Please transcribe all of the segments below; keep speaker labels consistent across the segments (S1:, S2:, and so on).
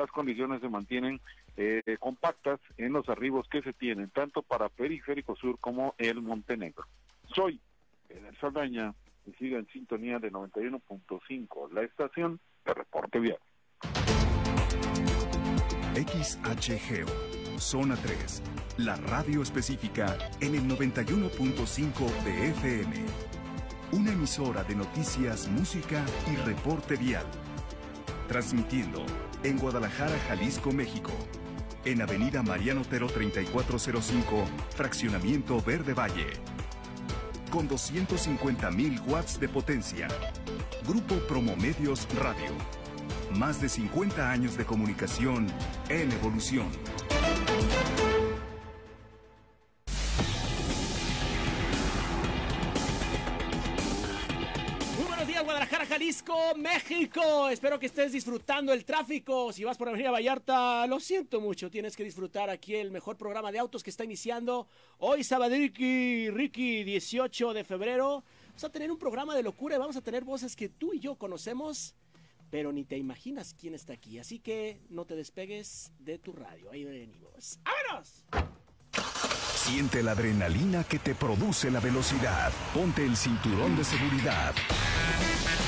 S1: las condiciones se mantienen eh, compactas en los arribos que se tienen, tanto para Periférico Sur como el Montenegro. Soy el Saldaña y siga en sintonía de 91.5, la estación de reporte vial.
S2: XHGO, Zona 3, la radio específica en el 91.5 de FM. Una emisora de noticias, música y reporte vial. Transmitiendo en Guadalajara, Jalisco, México. En Avenida Mariano Otero 3405, Fraccionamiento Verde Valle. Con 250.000 watts de potencia. Grupo Promomedios Radio. Más de 50 años de comunicación en evolución.
S3: México. Espero que estés disfrutando el tráfico. Si vas por Avenida Vallarta, lo siento mucho. Tienes que disfrutar aquí el mejor programa de autos que está iniciando hoy, sábado, Ricky, Ricky, 18 de febrero. Vamos a tener un programa de locura y vamos a tener voces que tú y yo conocemos, pero ni te imaginas quién está aquí. Así que no te despegues de tu radio. Ahí venimos. ¡Vámonos!
S2: Siente la adrenalina que te produce la velocidad. Ponte el cinturón de seguridad.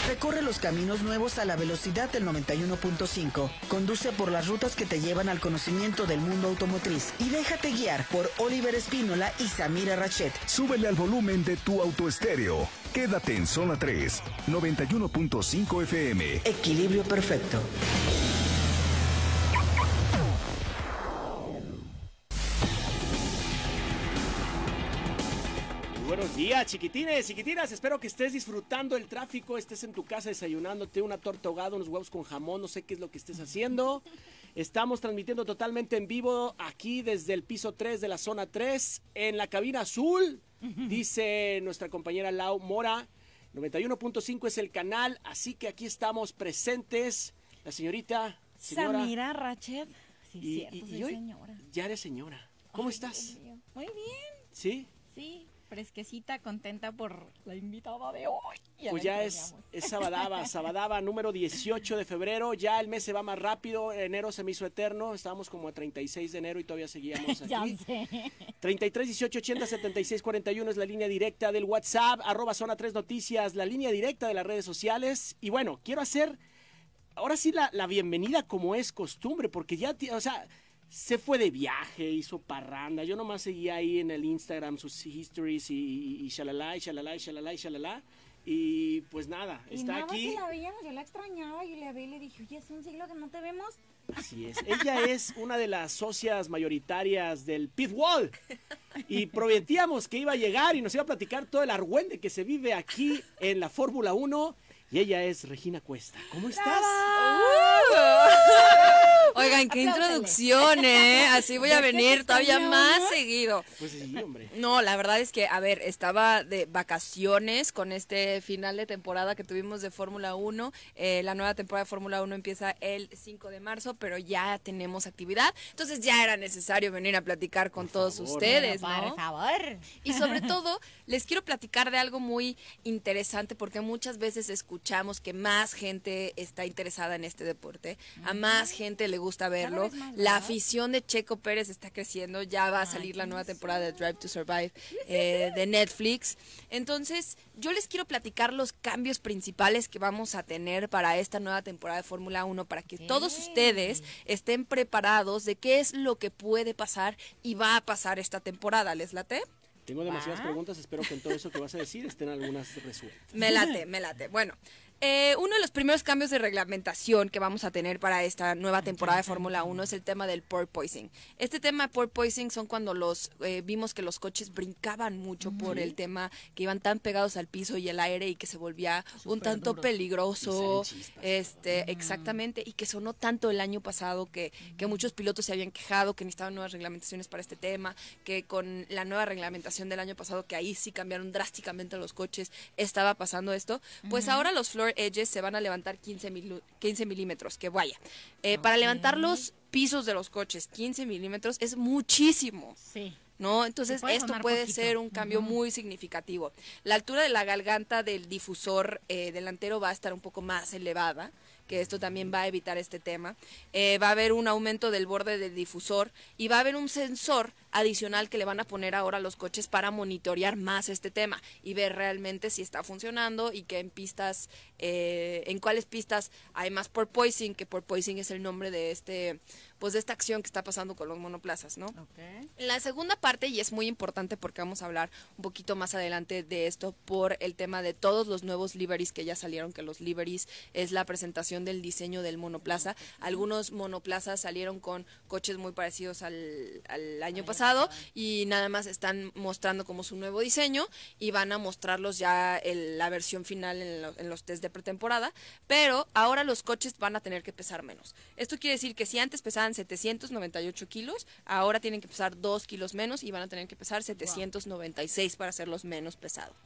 S4: Recorre los caminos nuevos a la velocidad del 91.5. Conduce por las rutas que te llevan al conocimiento del mundo automotriz y déjate guiar por Oliver Espínola y Samira Rachet.
S2: Súbele al volumen de tu autoestéreo. Quédate en zona 3, 91.5 FM.
S4: Equilibrio perfecto.
S3: Buenos días, chiquitines, chiquitinas. Espero que estés disfrutando el tráfico, estés en tu casa desayunándote una torta ahogada, unos huevos con jamón, no sé qué es lo que estés haciendo. Estamos transmitiendo totalmente en vivo aquí desde el piso 3 de la zona 3 en la cabina azul. Dice nuestra compañera Lau Mora. 91.5 es el canal, así que aquí estamos presentes. La señorita señora,
S5: Samira Rachet. Sí,
S3: y-
S5: cierto,
S3: y-
S5: soy
S3: y hoy
S5: señora.
S3: ya eres señora. ¿Cómo
S5: Ay,
S3: estás?
S5: Muy bien,
S3: ¿Sí?
S5: sí. Fresquecita, contenta por la invitada de hoy. Ya
S3: Pues ya es, Sabadaba, Sabadaba número 18 de febrero, ya el mes se va más rápido, enero se me hizo eterno, estábamos como a 36 de enero y todavía seguíamos
S5: Ya
S3: aquí.
S5: sé.
S3: 33 18 80 76 41 es la línea directa del WhatsApp, arroba zona 3 noticias, la línea directa de las redes sociales. Y bueno, quiero hacer ahora sí la, la bienvenida como es costumbre, porque ya, o sea, se fue de viaje, hizo parranda. Yo nomás seguía ahí en el Instagram sus histories y, y, y shalala, y shalala, y shalala, y shalala. Y pues nada,
S5: Y
S3: está
S5: nada
S3: aquí.
S5: que la veíamos, yo la extrañaba y le vi y le dije, oye, es un siglo que no te vemos.
S3: Así es. Ella es una de las socias mayoritarias del Pitwall. Y prometíamos que iba a llegar y nos iba a platicar todo el argüende que se vive aquí en la Fórmula 1. Y ella es Regina Cuesta. ¿Cómo estás?
S6: Oigan, qué introducción, ¿eh? Así voy a
S5: ¿Ves que
S6: venir todavía más seguido.
S3: Pues sí, hombre.
S6: No, la verdad es que, a ver, estaba de vacaciones con este final de temporada que tuvimos de Fórmula 1. Eh, la nueva temporada de Fórmula 1 empieza el 5 de marzo, pero ya tenemos actividad. Entonces ya era necesario venir a platicar con todos
S3: favor.
S6: ustedes, ¿no?
S5: Por favor.
S6: Y sobre todo, les quiero platicar de algo muy interesante porque muchas veces escuchamos que más gente está interesada en este deporte, a más gente le gusta verlo. La afición de Checo Pérez está creciendo, ya va a salir la nueva temporada de Drive to Survive eh, de Netflix. Entonces, yo les quiero platicar los cambios principales que vamos a tener para esta nueva temporada de Fórmula 1 para que todos ustedes estén preparados de qué es lo que puede pasar y va a pasar esta temporada. ¿Les late?
S3: Tengo demasiadas preguntas. Espero que en todo eso que vas a decir estén algunas resueltas.
S6: Me late, me late. Bueno, eh, uno de los primeros cambios de reglamentación que vamos a tener para esta nueva temporada de Fórmula 1 es el tema del porpoising. Este tema de porpoising son cuando los eh, vimos que los coches brincaban mucho por el tema que iban tan pegados al piso y el aire y que se volvía un tanto peligroso. Este, exactamente, y que sonó tanto el año pasado que, que muchos pilotos se habían quejado que necesitaban nuevas reglamentaciones para este tema, que con la nueva reglamentación del año pasado, que ahí sí cambiaron drásticamente los coches, estaba pasando esto. Pues ahora los floor edges se van a levantar 15, milu- 15 milímetros, que vaya. Eh, Para levantar los pisos de los coches 15 milímetros es muchísimo.
S5: Sí.
S6: ¿no? Entonces,
S5: puede
S6: esto puede
S5: poquito.
S6: ser un cambio muy significativo. La altura de la garganta del difusor eh, delantero va a estar un poco más elevada, que esto también va a evitar este tema. Eh, va a haber un aumento del borde del difusor y va a haber un sensor adicional que le van a poner ahora a los coches para monitorear más este tema y ver realmente si está funcionando y que en pistas, eh, en cuáles pistas hay más porpoising, que porpoising es el nombre de este pues de esta acción que está pasando con los monoplazas, ¿no? La segunda parte, y es muy importante porque vamos a hablar un poquito más adelante de esto por el tema de todos los nuevos liveries que ya salieron, que los liveries es la presentación del diseño del monoplaza. Algunos monoplazas salieron con coches muy parecidos al, al año pasado y nada más están mostrando como su nuevo diseño y van a mostrarlos ya en la versión final en, lo- en los test de pretemporada, pero ahora los coches van a tener que pesar menos. Esto quiere decir que si antes pesaban 798 kilos, ahora tienen que pesar 2 kilos menos y van a tener que pesar 796 para hacerlos menos pesados.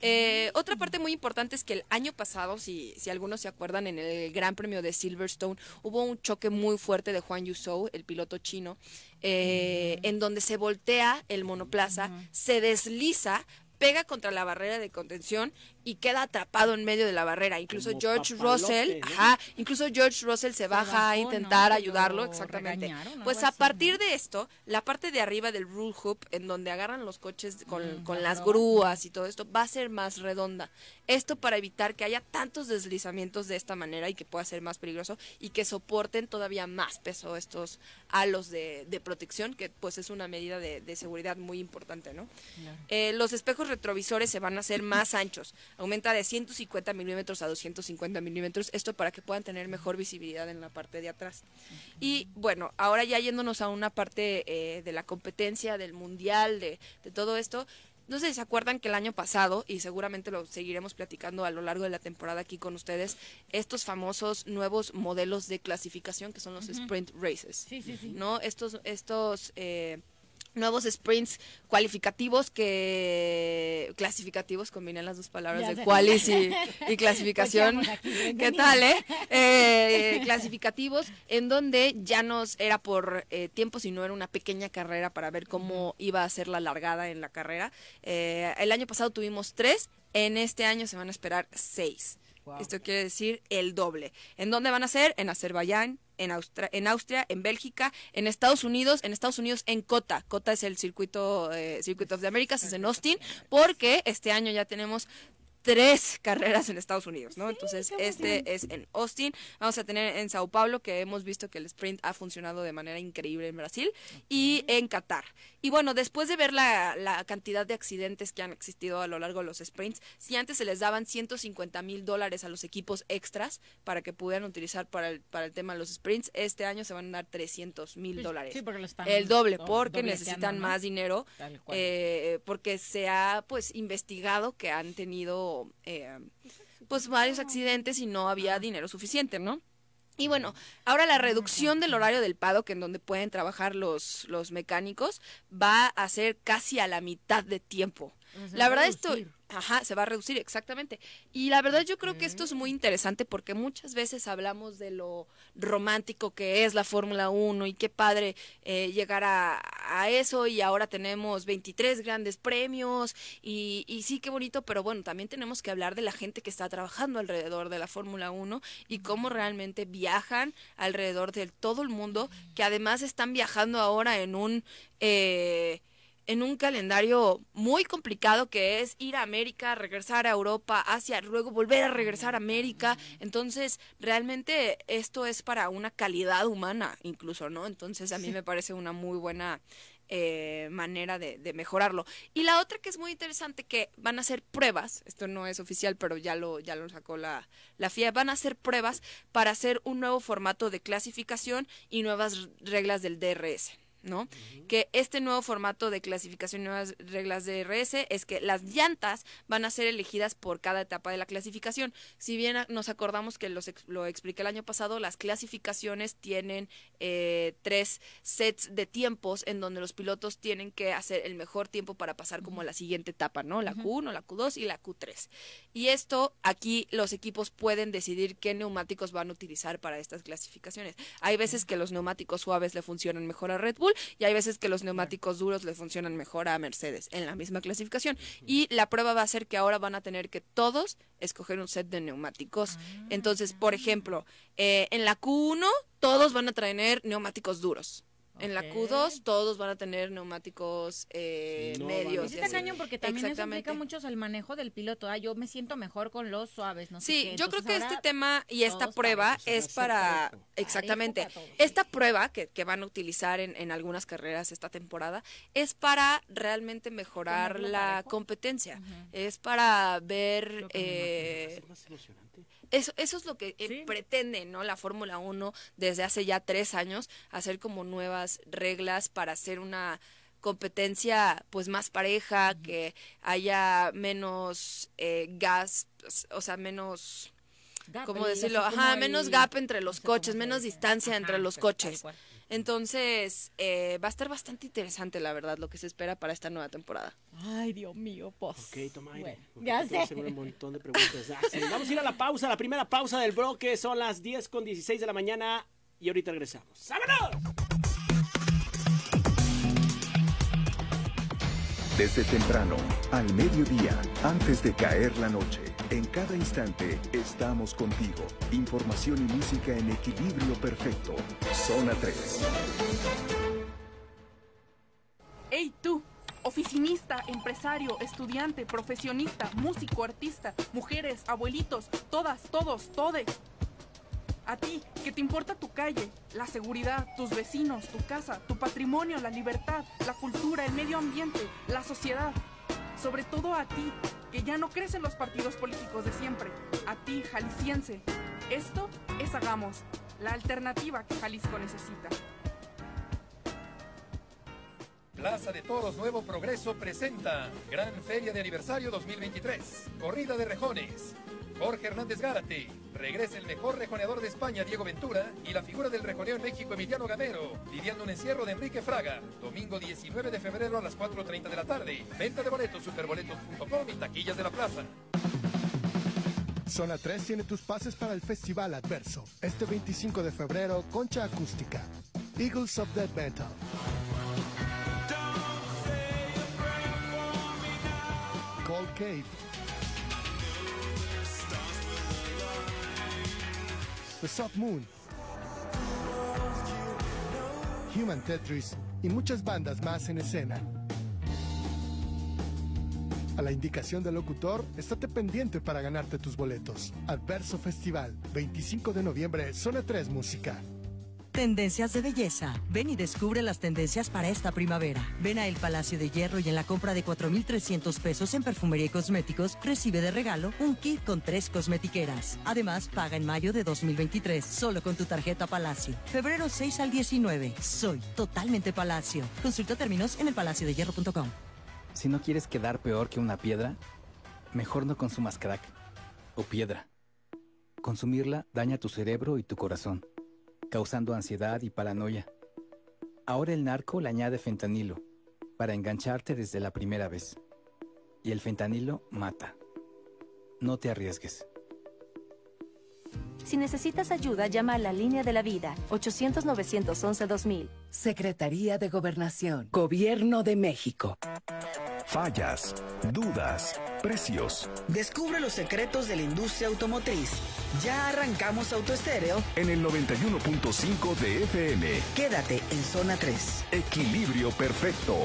S6: Eh, otra parte muy importante es que el año pasado, si, si algunos se acuerdan, en el Gran Premio de Silverstone hubo un choque muy fuerte de Juan Yusou, el piloto chino, eh, en donde se voltea el monoplaza, se desliza, pega contra la barrera de contención y queda atrapado en medio de la barrera. Incluso
S3: Como
S6: George
S3: papalote,
S6: Russell,
S3: ¿no?
S6: ajá, incluso George Russell se baja a intentar ayudarlo,
S5: lo
S6: exactamente. Pues a
S5: así,
S6: partir
S5: ¿no?
S6: de esto, la parte de arriba del rule hoop, en donde agarran los coches con,
S5: Mm,
S6: con
S5: la
S6: las
S5: grúa.
S6: grúas y todo esto, va a ser más redonda. Esto para evitar que haya tantos deslizamientos de esta manera y que pueda ser más peligroso y que soporten todavía más peso estos halos de, de protección, que pues es una medida de, de seguridad muy importante, ¿no? Eh, los espejos retrovisores se van a hacer más anchos. Aumenta de 150 milímetros a 250 milímetros. Esto para que puedan tener mejor visibilidad en la parte de atrás. Y bueno, ahora ya yéndonos a una parte eh, de la competencia, del mundial, de, de todo esto. No sé si se acuerdan que el año pasado, y seguramente lo seguiremos platicando a lo largo de la temporada aquí con ustedes, estos famosos nuevos modelos de clasificación que son los sprint races.
S5: Sí, sí, sí.
S6: ¿no? Estos, estos eh, nuevos sprints cualificativos que clasificativos combinan las dos palabras
S5: Ya
S6: de
S5: sé.
S6: qualis y, y clasificación.
S5: Pues aquí,
S6: ¿Qué tal, eh? Eh, Clasificativos en donde ya nos era por eh, tiempo, sino era una pequeña carrera para ver cómo iba a ser la largada en la carrera. Eh, el año pasado tuvimos tres, en este año se van a esperar seis.
S5: Wow.
S6: Esto quiere decir el doble. ¿En dónde van a ser? En Azerbaiyán, en, Austra- en Austria, en Bélgica, en Estados Unidos, en Estados Unidos en COTA. COTA es el circuito, eh, Circuit of the Americas, es en Austin, porque este año ya tenemos tres carreras en Estados Unidos, ¿no? Entonces, este es en Austin. Vamos a tener en Sao Paulo, que hemos visto que el sprint ha funcionado de manera increíble en Brasil, y en Qatar. Y bueno, después de ver la, la cantidad de accidentes que han existido a lo largo de los sprints, si antes se les daban 150 mil dólares a los equipos extras para que pudieran utilizar para el, para el tema de los sprints, este año se van a dar 300 mil
S5: Sí,
S6: dólares.
S5: sí, porque lo están
S6: el doble,
S5: do-
S6: porque necesitan más dinero eh, porque se ha pues investigado que han tenido eh, pues varios accidentes y no había dinero suficiente, ¿no? Y bueno, ahora la reducción del horario del paddock en donde pueden trabajar los, los mecánicos va a ser casi a la mitad de tiempo.
S5: O sea, se
S6: La verdad esto. Ajá, se va a reducir exactamente. Y la verdad yo creo que esto es muy interesante porque muchas veces hablamos de lo romántico que es la Fórmula 1 y qué padre eh, llegar a, a eso y ahora tenemos 23 grandes premios y, y sí, qué bonito, pero bueno, también tenemos que hablar de la gente que está trabajando alrededor de la Fórmula 1 y cómo realmente viajan alrededor de todo el mundo, que además están viajando ahora en un... eh, en un calendario muy complicado que es ir a América, regresar a Europa, Asia, luego volver a regresar a América. Entonces, realmente esto es para una calidad humana incluso, ¿no? Entonces, a mí me parece una muy buena eh, manera de, de mejorarlo. Y la otra que es muy interesante, que van a hacer pruebas, esto no es oficial, pero ya lo, ya lo sacó la, la FIA, van a hacer pruebas para hacer un nuevo formato de clasificación y nuevas reglas del DRS. ¿No? Que este nuevo formato de clasificación y nuevas reglas de RS es que las llantas van a ser elegidas por cada etapa de la clasificación. Si bien nos acordamos que los lo expliqué el año pasado, las clasificaciones tienen eh, tres sets de tiempos en donde los pilotos tienen que hacer el mejor tiempo para pasar como a la siguiente etapa, ¿no? La Q1, la Q2 y la Q3. Y esto aquí los equipos pueden decidir qué neumáticos van a utilizar para estas clasificaciones. Hay veces que los neumáticos suaves le funcionan mejor a Red Bull y hay veces que los neumáticos duros le funcionan mejor a Mercedes en la misma clasificación. Y la prueba va a ser que ahora van a tener que todos escoger un set de neumáticos. Entonces, por ejemplo, eh, en la Q1 todos van a traer neumáticos duros. En la Q2 todos van a tener neumáticos eh,
S3: No,
S6: medios.
S5: sí está cañón porque también eso implica mucho el manejo del piloto. Ah, yo me siento mejor con los suaves, no sé
S6: Sí,
S5: qué.
S6: yo creo que este tema y esta prueba es para,
S3: parejo.
S6: exactamente,
S5: Parejo para todos.
S6: esta prueba que, que van a utilizar en, en algunas carreras esta temporada es para realmente mejorar la
S5: parejo.
S6: competencia, es para ver... Eh,
S3: ser más emocionante.
S6: Eso, eso es lo que eh,
S5: Sí.
S6: pretende, ¿no? La Fórmula 1 desde hace ya tres años, hacer como nuevas reglas para hacer una competencia pues más pareja, que haya menos eh, gas, o sea, menos,
S5: Gap,
S6: ¿cómo decirlo? Ajá,
S5: el-
S6: menos gap entre los coches, menos distancia entre los
S5: tal
S6: coches.
S5: cual.
S6: Entonces, eh, va a estar bastante interesante, la verdad, lo que se espera para esta nueva temporada.
S5: Ay, Dios mío, pues.
S3: Ok, toma aire.
S5: Bueno, ya sé.
S3: hacer un montón de preguntas. Ah, sí. Vamos a ir a la pausa, la primera pausa del bloque. Son las 10 con 16 de la mañana y ahorita regresamos. ¡Vámonos!
S2: Desde temprano, al mediodía, antes de caer la noche, en cada instante estamos contigo. Información y música en equilibrio perfecto. Zona 3.
S7: Hey tú, oficinista, empresario, estudiante, profesionista, músico, artista, mujeres, abuelitos, todas, todos, tode. A ti, que te importa tu calle, la seguridad, tus vecinos, tu casa, tu patrimonio, la libertad, la cultura, el medio ambiente, la sociedad. Sobre todo a ti, que ya no crees en los partidos políticos de siempre. A ti, jalisciense. Esto es Hagamos, la alternativa que Jalisco necesita.
S8: Plaza de Toros Nuevo Progreso presenta Gran Feria de Aniversario 2023. Corrida de rejones. Jorge Hernández Gárate. Regresa el mejor rejoneador de España, Diego Ventura, y la figura del rejoneo en México, Emiliano Gamero, lidiando un encierro de Enrique Fraga. Domingo 19 de febrero a las 4.30 de la tarde. Venta de boletos, superboletos.com y taquillas de la plaza.
S9: Zona 3 tiene tus pases para el Festival Adverso. Este 25 de febrero, Concha Acústica. Eagles of Death Metal. Cold Cave. The Soft Moon. Human Tetris y muchas bandas más en escena. A la indicación del locutor, estate pendiente para ganarte tus boletos. Adverso Festival, 25 de noviembre, Zona 3 Música.
S10: Tendencias de belleza. Ven y descubre las tendencias para esta primavera. Ven a El Palacio de Hierro y en la compra de 4,300 pesos en perfumería y cosméticos, recibe de regalo un kit con tres cosmetiqueras. Además, paga en mayo de 2023, solo con tu tarjeta Palacio. Febrero 6 al 19. Soy totalmente Palacio. Consulta términos en elpalaciodehierro.com.
S11: Si no quieres quedar peor que una piedra, mejor no consumas crack o piedra. Consumirla daña tu cerebro y tu corazón, causando ansiedad y paranoia. Ahora el narco le añade fentanilo para engancharte desde la primera vez. Y el fentanilo mata. No te arriesgues.
S12: Si necesitas ayuda, llama a la línea de la vida, 800-911-2000.
S13: Secretaría de Gobernación, Gobierno de México.
S2: Fallas, dudas, precios.
S4: Descubre los secretos de la industria automotriz. Ya arrancamos Autoestéreo.
S2: En el 91.5 de FM.
S4: Quédate en zona 3.
S2: Equilibrio perfecto.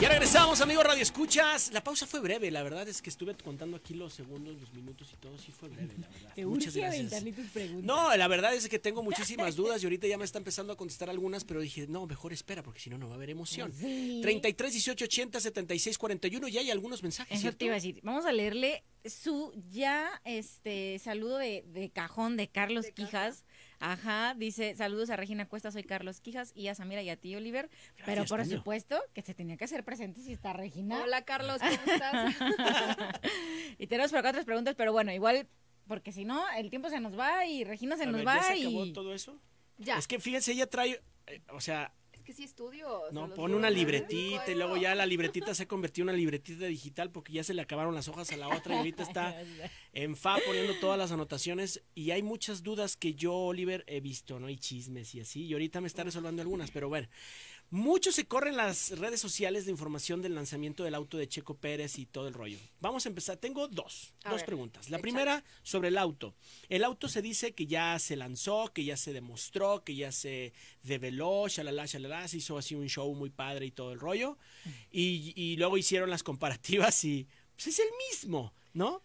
S3: Ya regresamos, amigos Radio Escuchas. La pausa fue breve, la verdad es que estuve contando aquí los segundos, los minutos y todo, sí fue breve, la verdad.
S5: Te
S3: Muchas gracias.
S5: aventarle tus preguntas.
S3: No, la verdad es que tengo muchísimas dudas y ahorita ya me está empezando a contestar algunas, pero dije, no, mejor espera, porque si no, no va a haber emoción.
S5: Sí.
S3: 33, 18, 80, 76, 41, ya hay algunos mensajes.
S5: Eso
S3: ¿cierto?
S5: te iba a decir. Vamos a leerle su ya este saludo de, de cajón de Carlos Quijas. Ajá, dice, saludos a Regina Cuesta, soy Carlos Quijas y a Samira y a ti, Oliver. Pero por
S6: Toño.
S5: supuesto que se tenía que hacer presente si está Regina.
S6: Hola, Carlos, ¿cómo estás?
S5: y tenemos por acá otras preguntas, pero bueno, igual, porque si no, el tiempo se nos va y Regina se
S3: A
S5: nos
S3: ver,
S5: va
S3: ¿ya se acabó
S5: y...
S3: todo eso?
S6: Ya.
S3: Es que fíjense, ella trae, eh, o sea,
S6: que sí estudio.
S3: No, pone una libretita y luego ya la libretita se convirtió en una libretita digital porque ya se le acabaron las hojas a la otra y ahorita está en fa poniendo todas las anotaciones y hay muchas dudas que yo, Oliver, he visto, ¿no? Y chismes y así, y ahorita me está resolviendo algunas, pero bueno. Mucho se corre en las redes sociales de información del lanzamiento del auto de Checo Pérez y todo el rollo. Vamos a empezar. Tengo dos,
S6: A
S3: dos
S6: ver,
S3: preguntas. La
S6: échale.
S3: primera sobre el auto. El auto se dice que ya se lanzó, que ya se demostró, que ya se develó, shalala, shalala, se hizo así un show muy padre y todo el rollo. Y, y luego hicieron las comparativas y pues es el mismo, ¿no?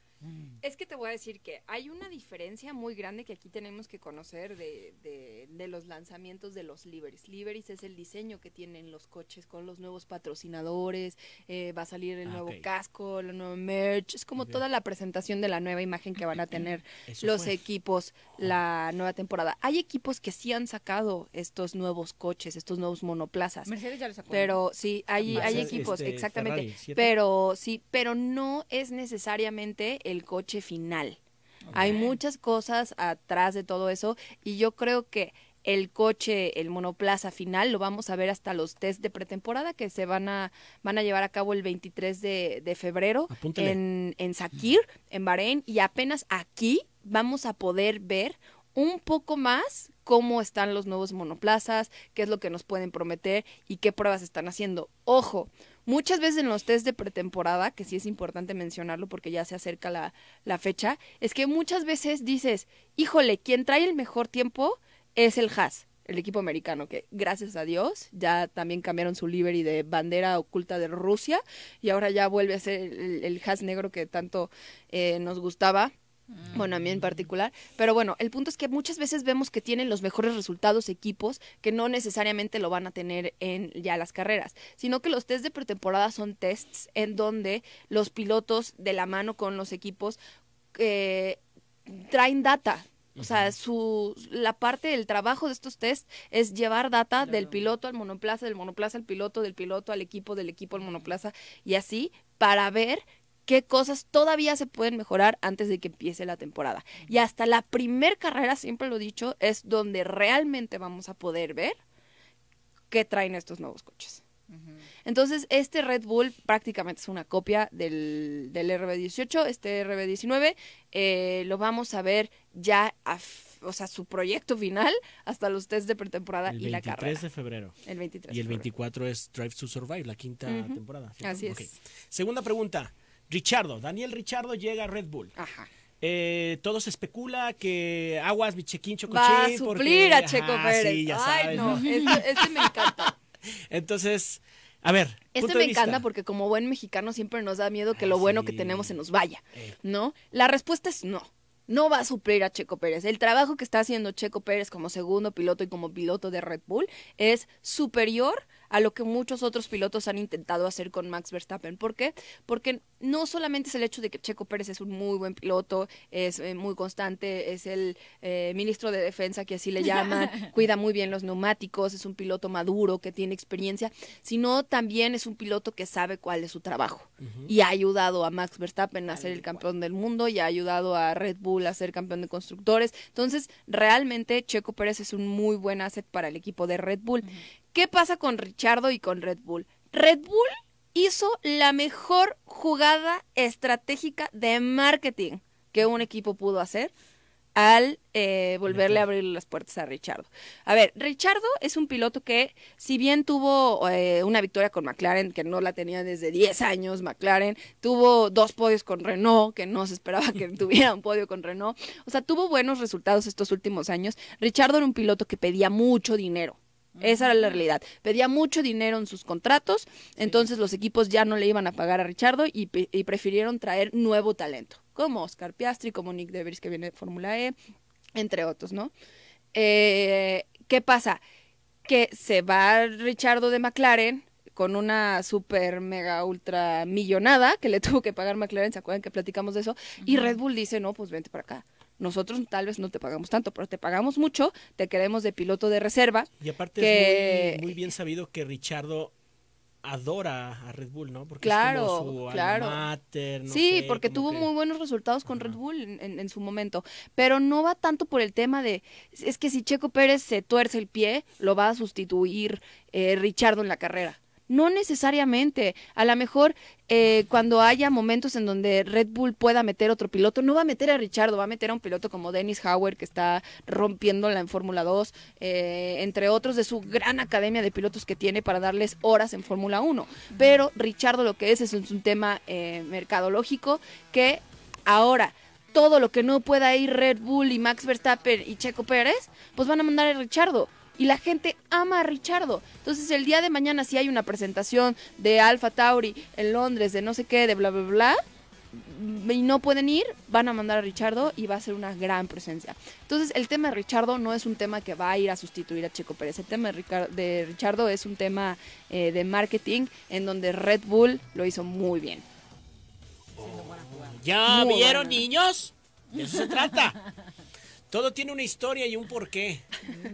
S6: Es que te voy a decir que hay una diferencia muy grande que aquí tenemos que conocer de, de- de los lanzamientos de los liveries. Liveries es el diseño que tienen los coches con los nuevos patrocinadores, eh, va a salir el
S3: Ah,
S6: nuevo casco, la nueva merch, es como toda la presentación de la nueva imagen que van a tener
S3: Eso
S6: los
S3: fue.
S6: equipos la nueva temporada. Hay equipos que sí han sacado estos nuevos coches, estos nuevos monoplazas.
S5: Mercedes ya lo sacó.
S6: Pero sí, hay, hay equipos,
S3: este,
S6: exactamente. Pero sí, pero no es necesariamente el coche final. Hay muchas cosas atrás de todo eso y yo creo que el coche, el monoplaza final, lo vamos a ver hasta los test de pretemporada que se van a, van a llevar a cabo el 23 de, de febrero
S3: Apúntale.
S6: en, en Sakir, en Bahrein, y apenas aquí vamos a poder ver un poco más cómo están los nuevos monoplazas, qué es lo que nos pueden prometer y qué pruebas están haciendo. Ojo, muchas veces en los test de pretemporada, que sí es importante mencionarlo porque ya se acerca la, la fecha, es que muchas veces dices, híjole, quien trae el mejor tiempo es el Haas, el equipo americano, que gracias a Dios ya también cambiaron su livery de bandera oculta de Rusia y ahora ya vuelve a ser el, el Haas negro que tanto eh, nos gustaba. Bueno, a mí en particular. Pero bueno, el punto es que muchas veces vemos que tienen los mejores resultados equipos que no necesariamente lo van a tener en ya las carreras, sino que los test de pretemporada son tests en donde los pilotos de la mano con los equipos eh, traen data. O sea, su, la parte del trabajo de estos test es llevar data del piloto al monoplaza, del monoplaza al piloto, del piloto al equipo, del equipo al monoplaza y así para ver qué cosas todavía se pueden mejorar antes de que empiece la temporada. Y hasta la primer carrera, siempre lo he dicho, es donde realmente vamos a poder ver qué traen estos nuevos coches. Entonces, este Red Bull prácticamente es una copia del, del RB18, este RB19, eh, lo vamos a ver ya, a o sea, su proyecto final hasta los test de pretemporada
S3: El
S6: y la
S3: 23
S6: carrera.
S3: de febrero.
S6: El 23
S3: Y el
S6: de febrero.
S3: 24 es Drive to Survive, la quinta temporada. ¿cierto?
S6: Así es.
S3: Segunda pregunta. Richardo, Daniel Richardo llega a Red Bull.
S6: Ajá.
S3: Eh, todo se especula que aguas mi chequín chocochín.
S6: Va a suplir
S3: porque-
S6: a Checo
S3: Ajá,
S6: Pérez.
S3: sí, ya
S6: Ay,
S3: sabes,
S6: no,
S3: ¿no?
S6: este, este me encanta.
S3: Entonces, a ver.
S6: Este me
S3: vista.
S6: encanta porque como buen mexicano siempre nos da miedo que lo bueno que tenemos se nos vaya,
S3: Eh.
S6: ¿no? La respuesta es no. No va a suplir a Checo Pérez. El trabajo que está haciendo Checo Pérez como segundo piloto y como piloto de Red Bull es superior a lo que muchos otros pilotos han intentado hacer con Max Verstappen. ¿Por qué? Porque no solamente es el hecho de que Checo Pérez es un muy buen piloto, es eh, muy constante, es el eh, ministro de defensa que así le llaman, cuida muy bien los neumáticos, es un piloto maduro que tiene experiencia, sino también es un piloto que sabe cuál es su trabajo y ha ayudado a Max Verstappen a ser el campeón del mundo y ha ayudado a Red Bull a ser campeón de constructores. Entonces, realmente Checo Pérez es un muy buen asset para el equipo de Red Bull. ¿Qué pasa con Richardo y con Red Bull? Red Bull hizo la mejor jugada estratégica de marketing que un equipo pudo hacer al eh, volverle a abrir las puertas a Richardo. A ver, Richardo es un piloto que, si bien tuvo eh, una victoria con McLaren, que no la tenía desde 10 años, McLaren, tuvo dos podios con Renault, que no se esperaba que tuviera un podio con Renault, o sea, tuvo buenos resultados estos últimos años. Richardo era un piloto que pedía mucho dinero. Esa era la realidad. Pedía mucho dinero en sus contratos, entonces los equipos ya no le iban a pagar a Richardo y, prefirieron traer nuevo talento, como Oscar Piastri, como Nick DeVries que viene de Fórmula E, entre otros, ¿no? Eh, ¿Qué pasa? Que se va Richardo de McLaren con una super mega ultra millonada que le tuvo que pagar McLaren, ¿se acuerdan que platicamos de eso? Y Red Bull dice, no, pues vente para acá. Nosotros tal vez no te pagamos tanto, pero te pagamos mucho, te queremos de piloto de reserva.
S3: Y aparte
S6: que-
S3: es muy, muy bien sabido que Richardo adora a Red Bull, ¿no? Porque
S6: Claro,
S3: es como su
S6: claro.
S3: mater, no
S6: sí,
S3: sé,
S6: porque tuvo
S3: que-
S6: muy buenos resultados con Red Bull en, en- en su momento, pero no va tanto por el tema de, es que si Checo Pérez se tuerce el pie, lo va a sustituir eh, Richardo en la carrera. No necesariamente. A lo mejor eh, cuando haya momentos en donde Red Bull pueda meter otro piloto, no va a meter a Richardo, va a meter a un piloto como Dennis Hauer, que está rompiéndola en Fórmula 2, eh, entre otros de su gran academia de pilotos que tiene para darles horas en Fórmula 1. Pero Richardo lo que es es un, un tema eh, mercadológico que ahora todo lo que no pueda ir Red Bull y Max Verstappen y Checo Pérez, pues van a mandar a Richardo. Y la gente ama a Richardo. Entonces el día de mañana si hay una presentación de Alfa Tauri en Londres, de no sé qué, de bla, bla, bla, y no pueden ir, van a mandar a Richardo y va a ser una gran presencia. Entonces el tema de Richardo no es un tema que va a ir a sustituir a Checo Pérez. El tema de, Ricar- de Richardo es un tema eh, de marketing en donde Red Bull lo hizo muy bien.
S3: ¿Ya
S6: Muy
S3: vieron,
S6: buena.
S3: niños? De eso se trata. Todo tiene una historia y un porqué.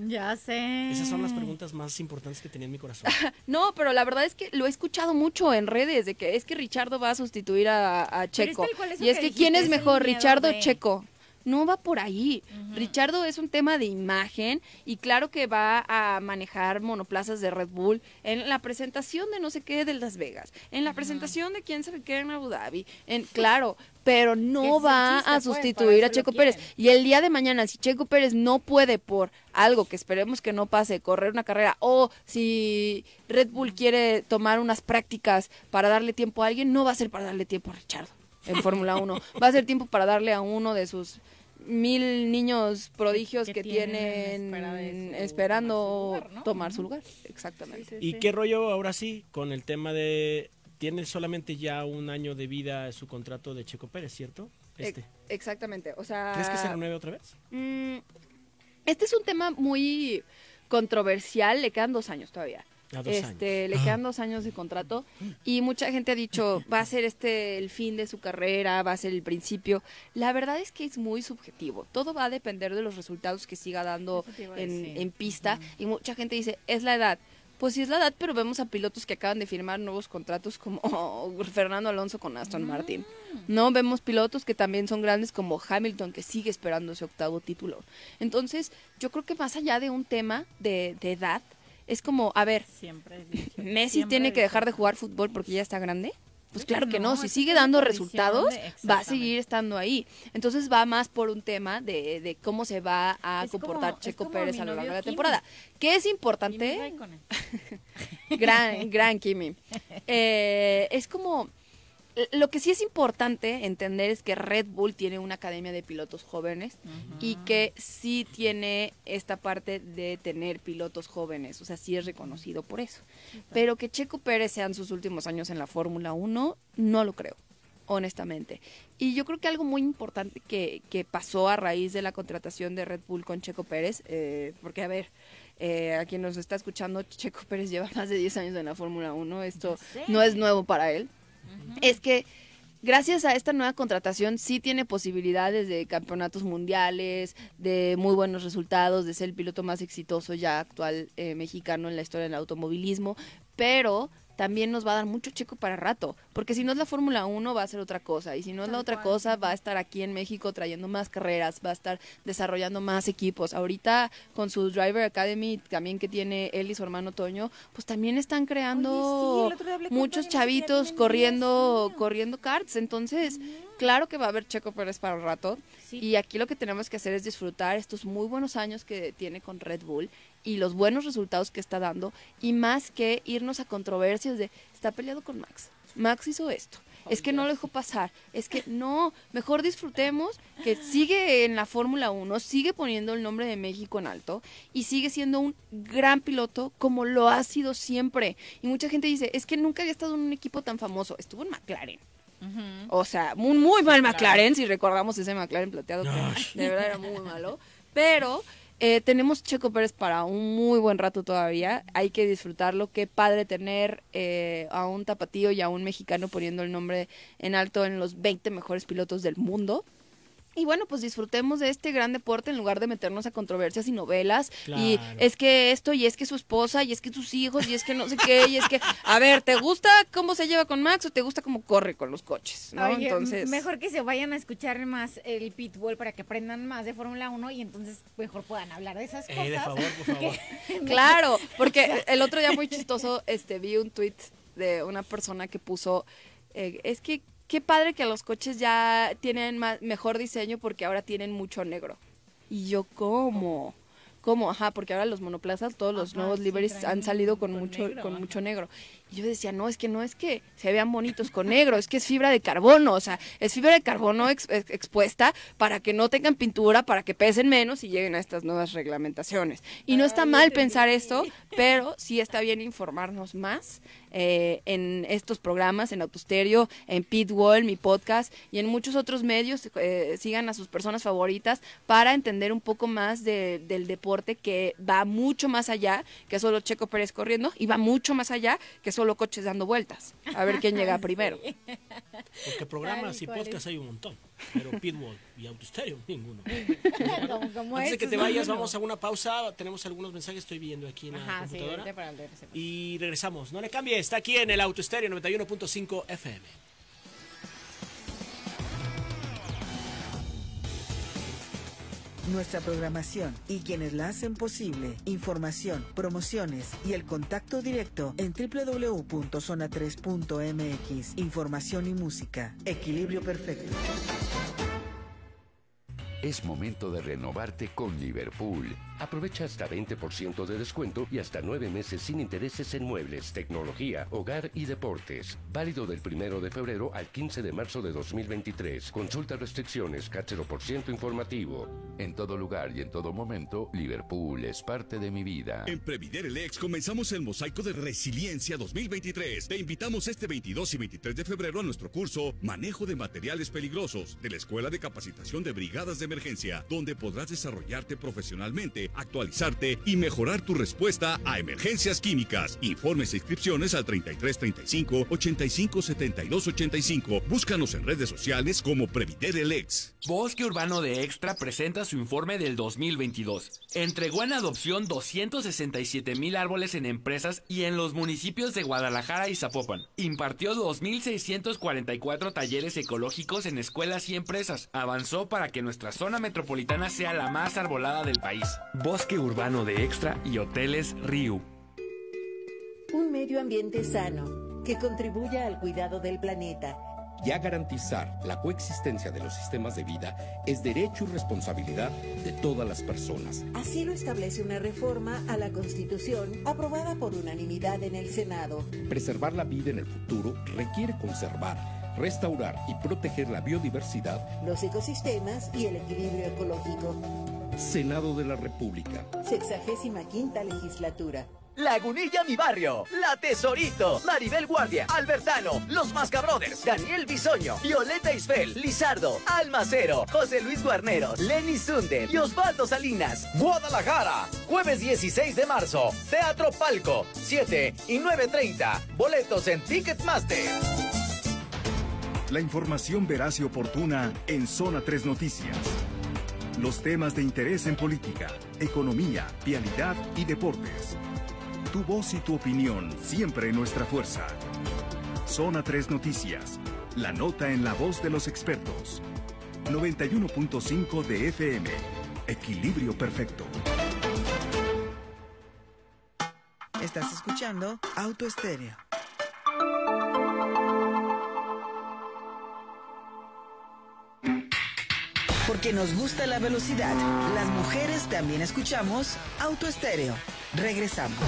S5: Ya sé.
S3: Esas son las preguntas más importantes que tenía en mi corazón.
S6: No, pero la verdad es que lo he escuchado mucho en redes, de que es que Richardo va a sustituir a, a Checo. Y es
S5: que
S6: que ¿quién es mejor, Richardo o Checo? No va por ahí. Richardo es un tema de imagen y claro que va a manejar monoplazas de Red Bull en la presentación de no sé qué de Las Vegas, en la presentación de quién sabe qué en Abu Dhabi, en claro, pero no va a
S5: pues,
S6: sustituir a Checo Pérez. Y el día de mañana, si Checo Pérez no puede por algo que esperemos que no pase, correr una carrera, o si Red Bull quiere tomar unas prácticas para darle tiempo a alguien, no va a ser para darle tiempo a Richard en Fórmula 1. Va a ser tiempo para darle a uno de sus mil niños prodigios que,
S5: Que tienen su-
S6: esperando tomar su lugar. Exactamente.
S3: ¿Y qué rollo ahora sí con el tema de... Tiene solamente ya un año de vida su contrato de Checo Pérez, ¿cierto? Este.
S6: Ex- Exactamente. O sea,
S3: ¿Crees que se renueve otra vez?
S6: Mm, este es un tema muy controversial, le quedan dos años todavía.
S3: A dos
S6: este,
S3: años.
S6: le
S3: Ah.
S6: quedan dos años de contrato y mucha gente ha dicho va a ser este el fin de su carrera, va a ser el principio. La verdad es que es muy subjetivo. Todo va a depender de los resultados que siga dando en, en pista y mucha gente dice es la edad. Pues sí es la edad, pero vemos a pilotos que acaban de firmar nuevos contratos como Fernando Alonso con Aston Martin. No vemos pilotos que también son grandes como Hamilton que sigue esperando su octavo título. Entonces, yo creo que más allá de un tema de, de edad, es como, a ver,
S5: Siempre he
S6: Messi
S5: siempre
S6: tiene que dejar de jugar fútbol porque ya está grande. Pues claro que no,
S5: No,
S6: si sigue dando resultados, va a seguir estando ahí. Entonces va más por un tema de, de cómo se va a
S5: Es
S6: comportar Checo Pérez a lo largo de la temporada. Que es importante, gran, gran Kimi. Eh, es como, lo que sí es importante entender es que Red Bull tiene una academia de pilotos jóvenes y que sí tiene esta parte de tener pilotos jóvenes, o sea, sí es reconocido por eso. Pero que Checo Pérez sean sus últimos años en la Fórmula 1, no lo creo, honestamente. Y yo creo que algo muy importante que, que pasó a raíz de la contratación de Red Bull con Checo Pérez, eh, porque a ver, eh, a quien nos está escuchando, Checo Pérez lleva más de 10 años en la Fórmula 1, esto no es nuevo para él, es que gracias a esta nueva contratación sí tiene posibilidades de campeonatos mundiales, de muy buenos resultados, de ser el piloto más exitoso ya actual eh, mexicano en la historia del automovilismo, pero también nos va a dar mucho checo para rato, porque si no es la Fórmula 1 va a ser otra cosa, y si no es la otra cosa va a estar aquí en México trayendo más carreras, va a estar desarrollando más equipos. Ahorita con su Driver Academy también que tiene él y su hermano Toño, pues también están creando muchos chavitos corriendo corriendo karts, entonces claro que va a haber Checo Pérez para un rato y aquí lo que tenemos que hacer es disfrutar estos muy buenos años que tiene con Red Bull y los buenos resultados que está dando y más que irnos a controversias de está peleado con Max. Max hizo esto. Es que no lo dejó pasar. Es que no, mejor disfrutemos que sigue en la Fórmula 1, sigue poniendo el nombre de México en alto y sigue siendo un gran piloto como lo ha sido siempre. Y mucha gente dice, es que nunca había estado en un equipo tan famoso. Estuvo en McLaren. O sea, un muy mal McLaren, si recordamos ese McLaren plateado, que de verdad era muy malo. Pero eh, tenemos Checo Pérez para un muy buen rato todavía. Hay que disfrutarlo. Qué padre tener eh, a un tapatío y a un mexicano poniendo el nombre en alto en los 20 mejores pilotos del mundo. Y bueno, pues disfrutemos de este gran deporte en lugar de meternos a controversias y novelas. Y es que esto, y es que su esposa, y es que sus hijos, y es que no sé qué, y es que, a ver, ¿te gusta cómo se lleva con Max o te gusta cómo corre con los coches? ¿no?
S5: Oye,
S6: Entonces,
S5: mejor que se vayan a escuchar más el pitbull para que aprendan más de Fórmula 1 y entonces mejor puedan hablar de esas
S3: Eh,
S5: cosas.
S3: de favor, por favor.
S5: que-
S6: Claro, porque el otro día muy chistoso, este, vi un tweet de una persona que puso, eh, es que qué padre que los coches ya tienen más, mejor diseño porque ahora tienen mucho negro. Y yo, ¿cómo? ¿Cómo? Ajá, porque ahora los monoplazas, todos los nuevos liveries han salido con, mucho con mucho negro. Y yo decía, no, es que no es que se vean bonitos con negro, es que es fibra de carbono, o sea, es fibra de carbono ex- ex- expuesta para que no tengan pintura, para que pesen menos y lleguen a estas nuevas reglamentaciones. Y no está mal pensar esto, pero sí está bien informarnos más eh, en estos programas, en Autostereo, en Pitwall, mi podcast y en muchos otros medios. eh, sigan a sus personas favoritas para entender un poco más de- del deporte que va mucho más allá que solo Checo Pérez corriendo y va mucho más allá que solo coches dando vueltas. A ver quién llega primero.
S3: Porque programas y podcasts hay un montón. Pero Pitbull y Autostereo, ninguno.
S5: Como- como
S3: Antes de que te vayas,
S5: ¿no?
S3: vamos a una pausa. Tenemos algunos mensajes, estoy viendo aquí en la
S5: Ajá, sí,
S3: computadora.
S5: leerse.
S3: y regresamos. No le cambie, está aquí en el Autostereo 91.5 FM.
S4: Nuestra programación y quienes la hacen posible, información, promociones y el contacto directo en www.zona3.mx. Información y música. Equilibrio perfecto.
S14: Es momento de renovarte con Liverpool. Aprovecha hasta 20% de descuento y hasta 9 meses sin intereses en muebles, tecnología, hogar y deportes. Válido del 1 de febrero al 15 de marzo de 2023. Consulta restricciones, cáchero por ciento informativo. En todo lugar y en todo momento, Liverpool es parte de mi vida.
S15: En Previdere-Lex comenzamos el mosaico de resiliencia 2023. Te invitamos este 22 y 23 de febrero a nuestro curso Manejo de Materiales Peligrosos de la Escuela de Capacitación de Brigadas de Emergencia, donde podrás desarrollarte profesionalmente, actualizarte y mejorar tu respuesta a emergencias químicas. Informes e inscripciones al 33 35 85 72 85. Búscanos en redes sociales como Previdere-Lex.
S16: Bosque Urbano de Extra presenta su informe del 2022. Entregó en adopción 267 mil árboles en empresas y en los municipios de Guadalajara y Zapopan. Impartió 2.644 talleres ecológicos en escuelas y empresas. Avanzó para que nuestra zona metropolitana sea la más arbolada del país. Bosque Urbano de Extra y Hoteles Riu.
S17: Un medio ambiente sano que contribuya al cuidado del planeta.
S18: Ya garantizar la coexistencia de los sistemas de vida es derecho y responsabilidad de todas las personas.
S17: Así lo establece una reforma a la Constitución aprobada por unanimidad en el Senado.
S18: Preservar la vida en el futuro requiere conservar, restaurar y proteger la biodiversidad.
S17: Los ecosistemas y el equilibrio ecológico.
S18: Senado de la República.
S17: Sexagésima quinta legislatura.
S19: Lagunilla Mi Barrio, La Tesorito, Maribel Guardia, Albertano, Los Mascabrothers, Daniel Bisoño, Violeta Isfel, Lizardo, Almacero, José Luis Guarneros, Lenny Sunde y Osvaldo Salinas. Guadalajara, jueves 16 de marzo, Teatro Palco, 7 y 9.30, boletos en Ticketmaster.
S2: La información veraz y oportuna en Zona 3 Noticias. Los temas de interés en política, economía, vialidad y deportes. Tu voz y tu opinión siempre nuestra fuerza. Zona 3 Noticias. La nota en la voz de los expertos. 91.5 de FM. Equilibrio perfecto.
S4: Estás escuchando Auto Estéreo. Porque nos gusta la velocidad, las mujeres también escuchamos Auto Estéreo. Regresamos.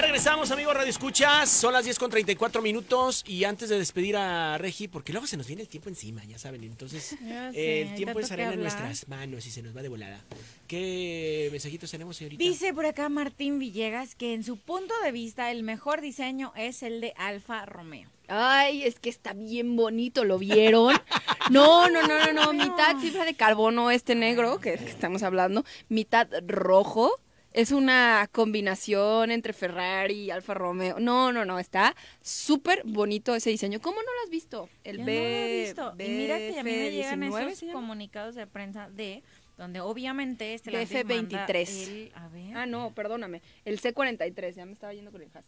S3: Ya regresamos, amigos Radio Escuchas. Son las 10 con 34 minutos. Y antes de despedir a Regi, porque luego se nos viene el tiempo encima, ya saben. Entonces,
S5: Ya sé,
S3: el tiempo es arena en nuestras manos y se nos va de volada. ¿Qué mensajitos tenemos, señorita?
S5: Dice por acá Martín Villegas que en su punto de vista el mejor diseño es el de Alfa Romeo.
S6: Ay, es que está bien bonito, ¿lo vieron? No, no, no, no, no, mitad fibra de carbono este negro que, que estamos hablando, mitad rojo. Es una combinación entre Ferrari y Alfa Romeo. No, no, no, está súper bonito ese diseño. ¿Cómo no lo has visto? El
S5: Yo
S6: B,
S5: no lo he visto. y mira que a mí me llegan
S6: BF19
S5: esos comunicados de prensa de donde obviamente este Stellantis manda
S6: BF23.
S5: el- a ver.
S6: Ah, no, perdóname. El C43, ya me estaba yendo con el has.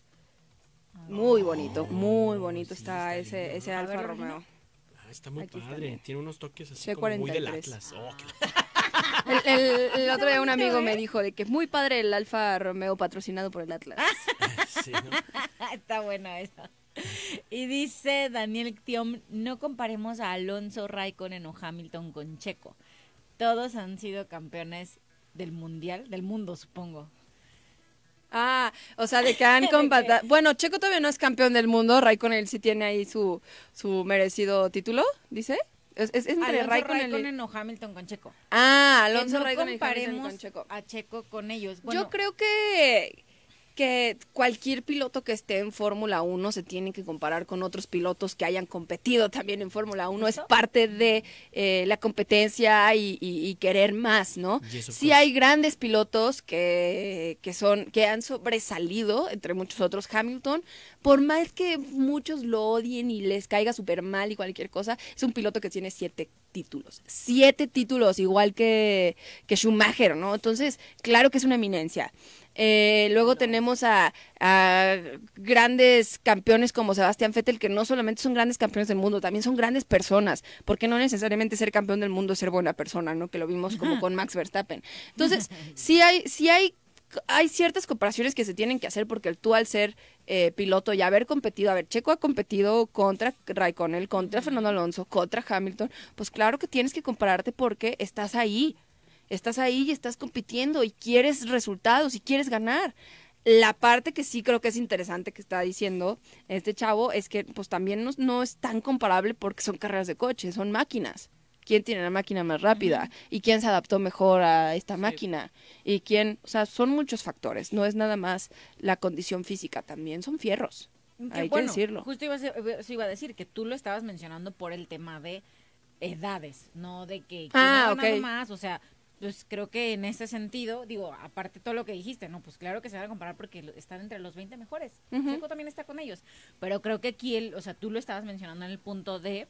S5: Ah.
S6: Muy bonito, muy bonito está, ese, ese Alfa
S3: ver,
S6: Romeo.
S3: Ah, está muy
S6: Aquí
S3: padre. Tiene unos toques así como muy del
S6: C43.
S3: Atlas. Oh, qué-
S6: El, el- el otro día un amigo
S5: ¿eh?
S6: me dijo de que es muy padre el Alfa Romeo patrocinado por el Atlas.
S3: sí, ¿no?
S5: Está buena esa. Y dice Daniel Tiom, no comparemos a Alonso Raikkonen o Hamilton con Checo. Todos han sido campeones del mundial, del mundo, supongo.
S6: Ah, o sea, de que han combatido. Bueno, Checo todavía no es campeón del mundo. Raikkonen sí tiene ahí su, su merecido título, dice. Es, es entre
S5: Alonso
S6: Raikkonen,
S5: Raikkonen o Hamilton con Checo.
S6: Ah, Alonso
S5: no
S6: Raikkonen y Hamilton
S5: comparemos
S6: con Checo.
S5: a Checo con ellos. Bueno,
S6: Yo creo que, que cualquier piloto que esté en Fórmula 1 se tiene que comparar con otros pilotos que hayan competido también en Fórmula 1. Es parte de eh, la competencia y, y- y querer más, ¿no? Sí hay grandes pilotos que, que, son, que han sobresalido, entre muchos otros. Hamilton, por más que muchos lo odien y les caiga súper mal y cualquier cosa, es un piloto que tiene siete títulos. Siete títulos, igual que, que Schumacher, ¿no? Entonces, claro que es una eminencia. Eh, luego tenemos a, a grandes campeones como Sebastián Vettel, que no solamente son grandes campeones del mundo, también son grandes personas, porque no necesariamente ser campeón del mundo es ser buena persona, ¿no? Que lo vimos como con Max Verstappen. Entonces, sí hay, sí hay, hay ciertas comparaciones que se tienen que hacer, porque tú al ser eh, piloto y haber competido, a ver, Checo ha competido contra Raikkonen, contra Fernando Alonso, contra Hamilton, pues claro que tienes que compararte porque estás ahí, estás ahí y estás compitiendo y quieres resultados y quieres ganar. La parte que sí creo que es interesante que está diciendo este chavo es que pues también no, no es tan comparable porque son carreras de coche, son máquinas. ¿Quién tiene la máquina más rápida? ¿Y quién se adaptó mejor a esta máquina? ¿Y quién? O sea, son muchos factores. No es nada más la condición física, también son fierros.
S5: Que,
S6: Hay
S5: bueno,
S6: que decirlo.
S5: Justo iba a, ser- iba a decir que tú lo estabas mencionando por el tema de edades, no de que
S6: Ah,
S5: ha más, o sea, pues creo que en ese sentido, digo, aparte todo lo que dijiste, no, pues claro que se van a comparar porque están entre los 20 mejores.
S6: Ujú.
S5: Checo también está con ellos, pero creo que aquí el, o sea, tú lo estabas mencionando en el punto de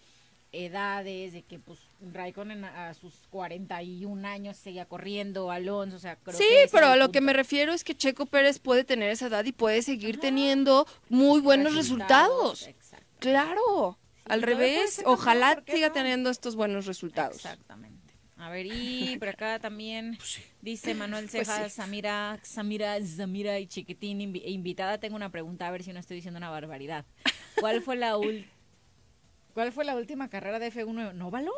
S5: edades, de que pues Raikkonen a, a sus 41 años seguía corriendo, Alonso, o sea, creo
S6: Sí,
S5: que
S6: pero a lo que me refiero es que Checo Pérez puede tener esa edad y puede seguir teniendo muy buenos resultados. Claro, al revés, ojalá
S5: ¿por qué
S6: siga
S5: no?
S6: teniendo estos buenos resultados.
S5: Exactamente. A ver, y por acá también dice Manuel
S6: Pues
S5: Cejas,
S6: sí.
S5: Samira, Samira, Zamira y Chiquitín, invi- invitada, tengo una pregunta, a ver si no estoy diciendo una barbaridad. ¿Cuál fue la ul- ¿Cuál fue la última carrera de F1 en óvalo?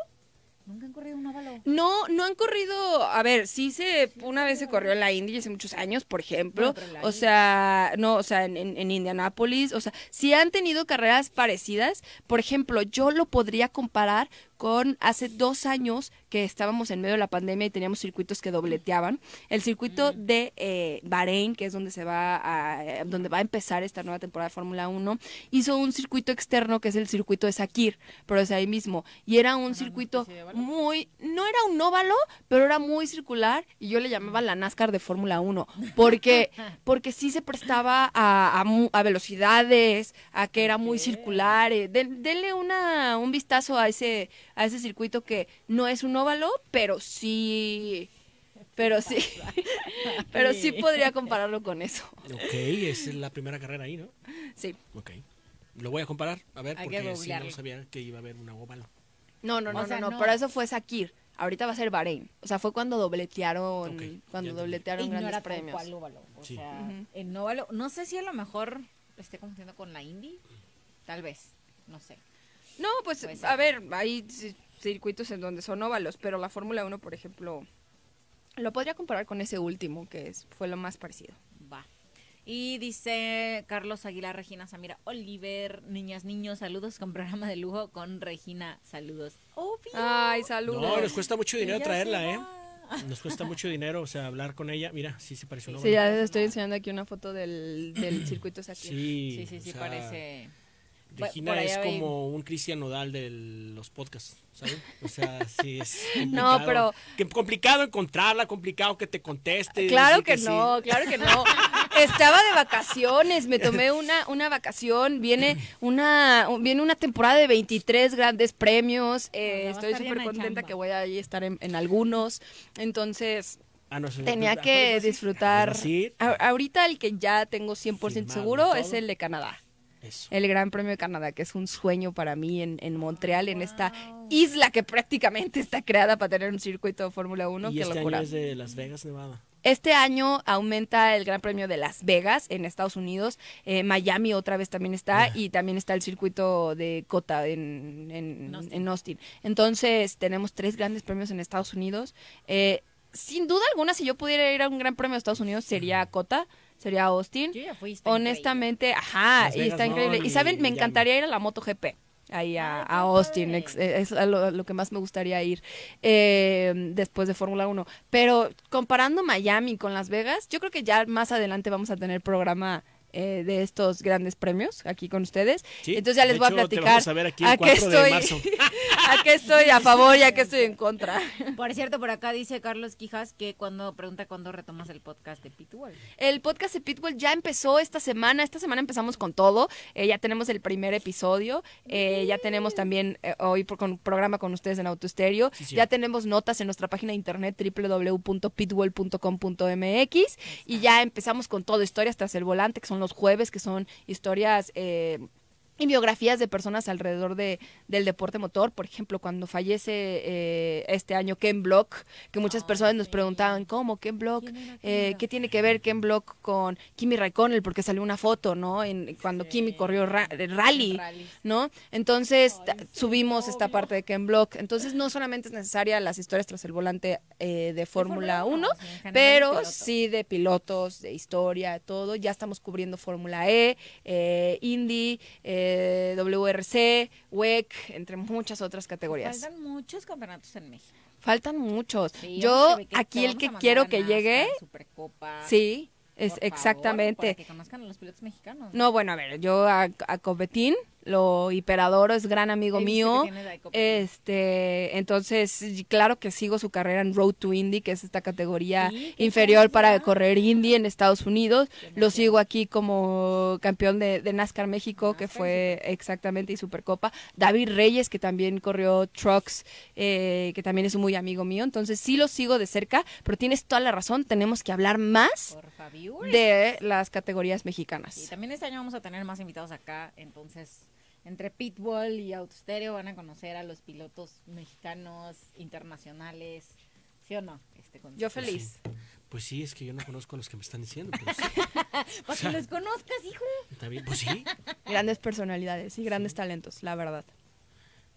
S5: Nunca han corrido un óvalo.
S6: No, no han corrido, a ver, sí se, una vez se corrió en la Indy hace muchos años, por ejemplo, o sea, no, o sea, en, en, en Indianápolis, o sea, sí han tenido carreras parecidas, por ejemplo, yo lo podría comparar con hace dos años que estábamos en medio de la pandemia y teníamos circuitos que dobleteaban. El circuito de eh, Bahrein, que es donde se va a, eh, donde va a empezar esta nueva temporada de Fórmula 1, hizo un circuito externo que es el circuito de Sakir, pero es ahí mismo. Y era un circuito muy, no era un óvalo, pero era muy circular y yo le llamaba la NASCAR de Fórmula 1, porque, porque sí se prestaba a, a velocidades, a que era muy circular. eh, den- denle una, un vistazo a ese, a ese circuito que no es un óvalo, pero sí, pero sí, pero sí podría compararlo con eso.
S3: Ok, es la primera carrera ahí, ¿no?
S6: Sí.
S3: Ok. Lo voy a comparar, a ver,
S6: Hay
S3: porque si no sabía que iba a haber una óvalo.
S6: No, no, no,
S5: O sea,
S6: no, no, pero eso fue Sakir. Ahorita va a ser Bahrein. O sea, fue cuando dobletearon, cuando dobletearon grandes premios.
S5: cual óvalo, o
S3: Sí.
S5: sea, en óvalo, no sé si a lo mejor lo esté confundiendo con la Indy, tal vez, no sé.
S6: No, pues a ver, hay ci- circuitos en donde son óvalos, pero la Fórmula 1, por ejemplo, lo podría comparar con ese último, que es, fue lo más parecido.
S5: Va. Y dice Carlos Aguilar, Regina Samira, Oliver, niñas, niños, saludos con programa de lujo con Regina, saludos. Obvio.
S6: Ay, saludos.
S3: No, nos cuesta mucho dinero
S5: Ella
S3: traerla, ¿eh? Nos cuesta mucho dinero, o sea, hablar con ella. Mira, sí se parece una
S6: Sí, ya les estoy enseñando aquí una foto del, del circuito Sakir.
S3: Sí,
S5: Sí, sí, sí,
S3: o sea,
S5: parece.
S3: Regina
S5: por
S3: es como un Cristian Nodal de los podcasts, ¿sabes? O sea, sí es
S6: No,
S3: complicado.
S6: pero-
S3: Que complicado encontrarla, complicado que te conteste.
S6: Claro que,
S3: sí.
S6: no, claro que no. Estaba de vacaciones, me tomé una, una vacación, viene una, viene una temporada de 23 grandes premios, eh, estoy súper contenta que voy a estar en, en algunos, entonces
S3: Ah, no,
S6: tenía
S3: ¿a cuál
S6: que
S3: vas a ir?
S6: disfrutar. Ahorita el que ya tengo 100%
S3: Firmado
S6: seguro es el de Canadá.
S3: Eso.
S6: El Gran Premio de Canadá, que es un sueño para mí en, en Montreal, en esta isla que prácticamente está creada para tener un circuito de Fórmula 1.
S3: y
S6: Qué
S3: este
S6: locura.
S3: año es de Las Vegas, Nevada.
S6: Este año aumenta el Gran Premio de Las Vegas en Estados Unidos. Eh, Miami otra vez también está y también está el circuito de Cota en, en, en Austin. Entonces tenemos tres grandes premios en Estados Unidos. Eh, sin duda alguna, si yo pudiera ir a un Gran Premio de Estados Unidos sería Cota, sería Austin.
S5: Yo ya fui, está
S6: Honestamente, ajá,
S3: Las
S6: y está
S3: no,
S6: increíble. y saben, me encantaría ir a la MotoGP. Ahí a, a Austin, ex- es a lo, a lo que más me gustaría ir eh, después de Fórmula 1. Pero comparando Miami con Las Vegas, yo creo que ya más adelante vamos a tener programa eh, de estos grandes premios aquí con ustedes.
S3: Sí,
S6: Entonces ya les
S3: de
S6: voy
S3: hecho,
S6: a
S3: te
S6: platicar
S3: vamos a ver aquí el
S6: a qué
S3: 4 de
S6: estoy,
S3: marzo.
S6: a qué estoy a favor y a qué estoy en contra.
S5: Por cierto, por acá dice Carlos Quijas que cuando pregunta cuándo retomas el podcast de Pitbull.
S6: El podcast de Pitbull ya empezó esta semana. Esta semana empezamos con todo. Eh, ya tenemos el primer episodio. Eh, ya tenemos también eh, hoy por, con programa con ustedes en Autostereo.
S3: Sí, sí.
S6: Ya tenemos notas en nuestra página de internet www.pitbull.com.mx. Y ya empezamos con todo. Historias tras el volante, que son los jueves, que son historias. eh, y biografías de personas alrededor de, del deporte motor. Por ejemplo, cuando fallece eh, este año Ken Block, que muchas personas nos preguntaban, ¿cómo Ken Block? Eh, ¿Qué tiene que ver Ken Block con Kimi Raikkonen? Porque salió una foto, ¿no? En, cuando Kimi corrió ra- eh, rally, ¿no? Entonces subimos esta parte de Ken Block. Entonces no solamente es necesaria las historias tras el volante eh, de Fórmula 1,
S5: sino en general de
S6: pero sí de pilotos, de historia, todo. Ya estamos cubriendo Fórmula E, eh, Indy, eh, WRC, WEC, entre muchas otras categorías.
S5: Faltan muchos campeonatos en México.
S6: Faltan muchos.
S5: Sí,
S6: Yo aquí el que quiero que llegue,
S5: Supercopa,
S6: sí, es
S5: por favor,
S6: exactamente.
S5: para que conozcan a los pilotos mexicanos.
S6: No, bueno, a ver, yo a, a Copetín lo hiperadoro, es gran amigo
S5: He
S6: mío. Este, entonces, claro que sigo su carrera en Road to Indy, que es esta categoría
S5: Sí,
S6: inferior para correr Indy en Estados Unidos. Lo sigo aquí como campeón de, de NASCAR México, que fue exactamente y Supercopa. David Reyes, que también corrió Trucks, eh, que también es un muy amigo mío. Entonces, sí lo sigo de cerca, pero tienes toda la razón, tenemos que hablar más de las categorías mexicanas.
S5: Y también este año vamos a tener más invitados acá, entonces entre Pitbull y Autostereo van a conocer a los pilotos mexicanos, internacionales, ¿sí o no? Este, con-
S6: Yo feliz.
S3: Pues sí, es que yo no conozco a los que me están diciendo. Pero sí,
S5: Para que los conozcas, hijo.
S3: está bien. Pues sí.
S6: Grandes personalidades y grandes talentos, la verdad.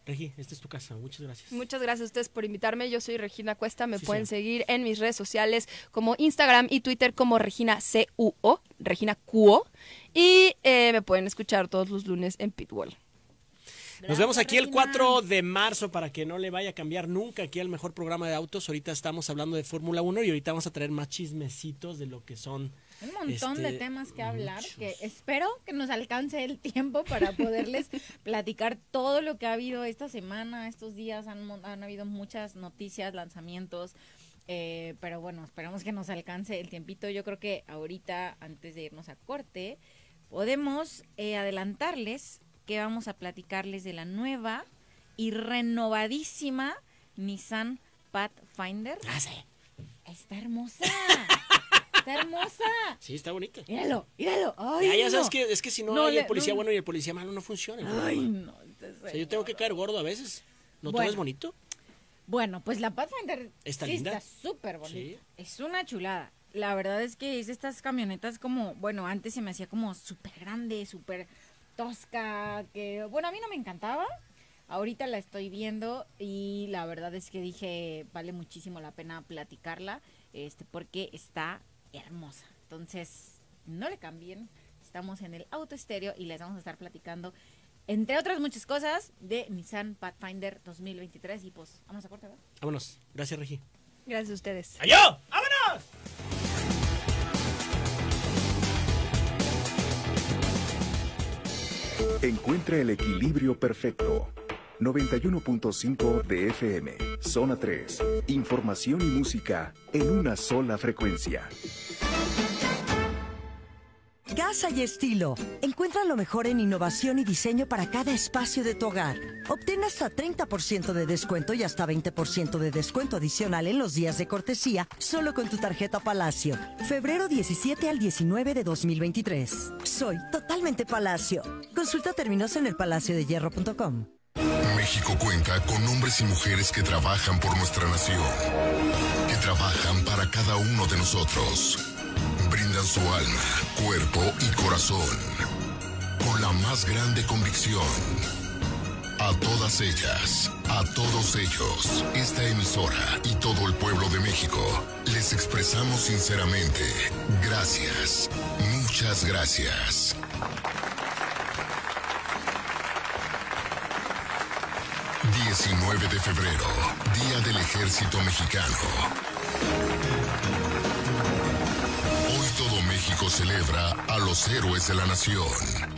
S3: Regi, esta es tu casa. Muchas gracias.
S6: Muchas gracias a ustedes por invitarme. Yo soy Regina Cuesta. Me
S3: Sí,
S6: pueden
S3: sí.
S6: seguir en mis redes sociales como Instagram y Twitter como Regina CUO, Regina Cuo. Y eh, me pueden escuchar todos los lunes en Pitbull.
S3: Nos vemos aquí el 4 de marzo para que no le vaya a cambiar nunca aquí al mejor programa de autos. Ahorita estamos hablando de Fórmula 1 y ahorita vamos a traer más chismecitos de lo que son.
S5: Un montón de
S3: este,
S5: temas que hablar, que espero que nos alcance el tiempo para poderles platicar todo lo que ha habido esta semana, estos días, han, habido muchas noticias, lanzamientos, eh, pero bueno, esperamos que nos alcance el tiempito. Yo creo que ahorita, antes de irnos a corte, podemos eh, adelantarles que vamos a platicarles de la nueva y renovadísima Nissan Pathfinder.
S3: Ah, sí.
S5: Está hermosa. Está hermosa.
S3: Sí, está bonito.
S5: Míralo, míralo. Ay,
S3: ya, ya sabes
S5: no.
S3: que es que si no,
S5: No,
S3: hay
S5: le-
S3: el policía
S5: no.
S3: bueno y el policía malo no funciona.
S5: Ay, no.
S3: O sea, yo tengo que caer gordo a veces. ¿No todo
S5: Bueno.
S3: es bonito?
S5: Bueno, pues la Pathfinder
S3: ¿Está
S5: sí
S3: linda?
S5: está súper bonita.
S3: Sí.
S5: Es una chulada. La verdad es que es de estas camionetas como, bueno, antes se me hacía como súper grande, súper tosca, que, bueno, a mí no me encantaba. Ahorita la estoy viendo y la verdad es que dije, vale muchísimo la pena platicarla, este, porque está hermosa. Entonces, no le cambien. Estamos en el auto estéreo y les vamos a estar platicando, entre otras muchas cosas, de Nissan Pathfinder 2023. Y pues, vamos a corte, ¿verdad?
S3: Vámonos. Gracias, Regi.
S6: Gracias a ustedes.
S3: ¡Adiós! ¡Vámonos!
S2: Encuentra el equilibrio perfecto. 91.5 de FM, zona 3. Información y música en una sola frecuencia.
S10: Casa y estilo. Encuentra lo mejor en innovación y diseño para cada espacio de tu hogar. Obtén hasta 30% de descuento y hasta 20% de descuento adicional en los días de cortesía solo con tu tarjeta Palacio. Febrero 17 al 19 de 2023. Soy totalmente Palacio. Consulta términos en elpalaciodehierro.com.
S20: México cuenta con hombres y mujeres que trabajan por nuestra nación, que trabajan para cada uno de nosotros. Brindan su alma, cuerpo y corazón con la más grande convicción. A todas ellas, a todos ellos, esta emisora y todo el pueblo de México, les expresamos sinceramente, gracias, muchas gracias. 19 de febrero, Día del Ejército Mexicano. Hoy todo México celebra a los héroes de la nación.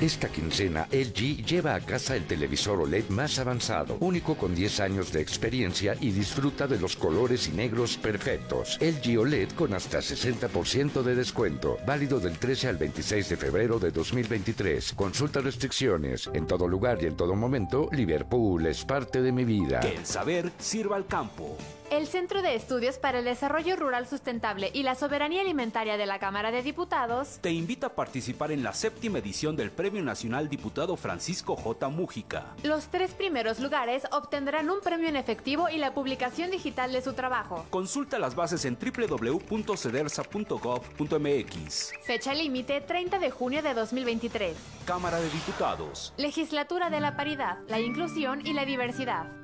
S14: Esta quincena, LG lleva a casa el televisor OLED más avanzado, único con 10 años de experiencia y disfruta de los colores y negros perfectos. LG OLED con hasta 60% de descuento, válido del 13 al 26 de febrero de 2023. Consulta restricciones. En todo lugar y en todo momento, Liverpool es parte de mi vida.
S21: Que el saber sirva al campo.
S22: El Centro de Estudios para el Desarrollo Rural Sustentable y la Soberanía Alimentaria de la Cámara de Diputados
S21: te invita a participar en la séptima edición del Premio Nacional Diputado Francisco J. Mújica.
S22: Los tres primeros lugares obtendrán un premio en efectivo y la publicación digital de su trabajo.
S21: Consulta las bases en www.cedersa.gov.mx.
S22: Fecha límite 30 de junio de 2023.
S21: Cámara de Diputados.
S22: Legislatura de la Paridad, la Inclusión y la Diversidad.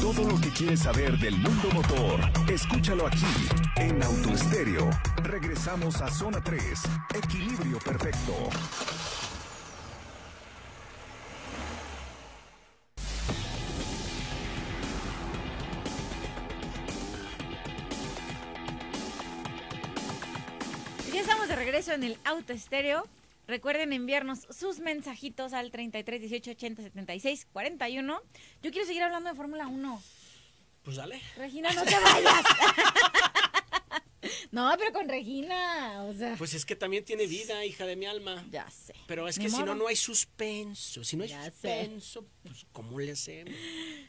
S2: Todo lo que quieres saber del mundo motor, escúchalo aquí en Autoestéreo. Regresamos a Zona 3, Equilibrio Perfecto.
S5: Ya estamos de regreso en el auto estéreo. Recuerden enviarnos sus mensajitos al 33 18 80 76 41. Yo quiero seguir hablando de Fórmula 1.
S3: Pues dale.
S5: Regina, no te vayas. no, pero con Regina, o sea.
S3: Pues es que también tiene vida, hija de mi alma.
S5: Ya sé.
S3: Pero es que si no, no hay suspenso. Si no hay
S5: Ya sé.
S3: suspenso, pues ¿cómo le hacemos?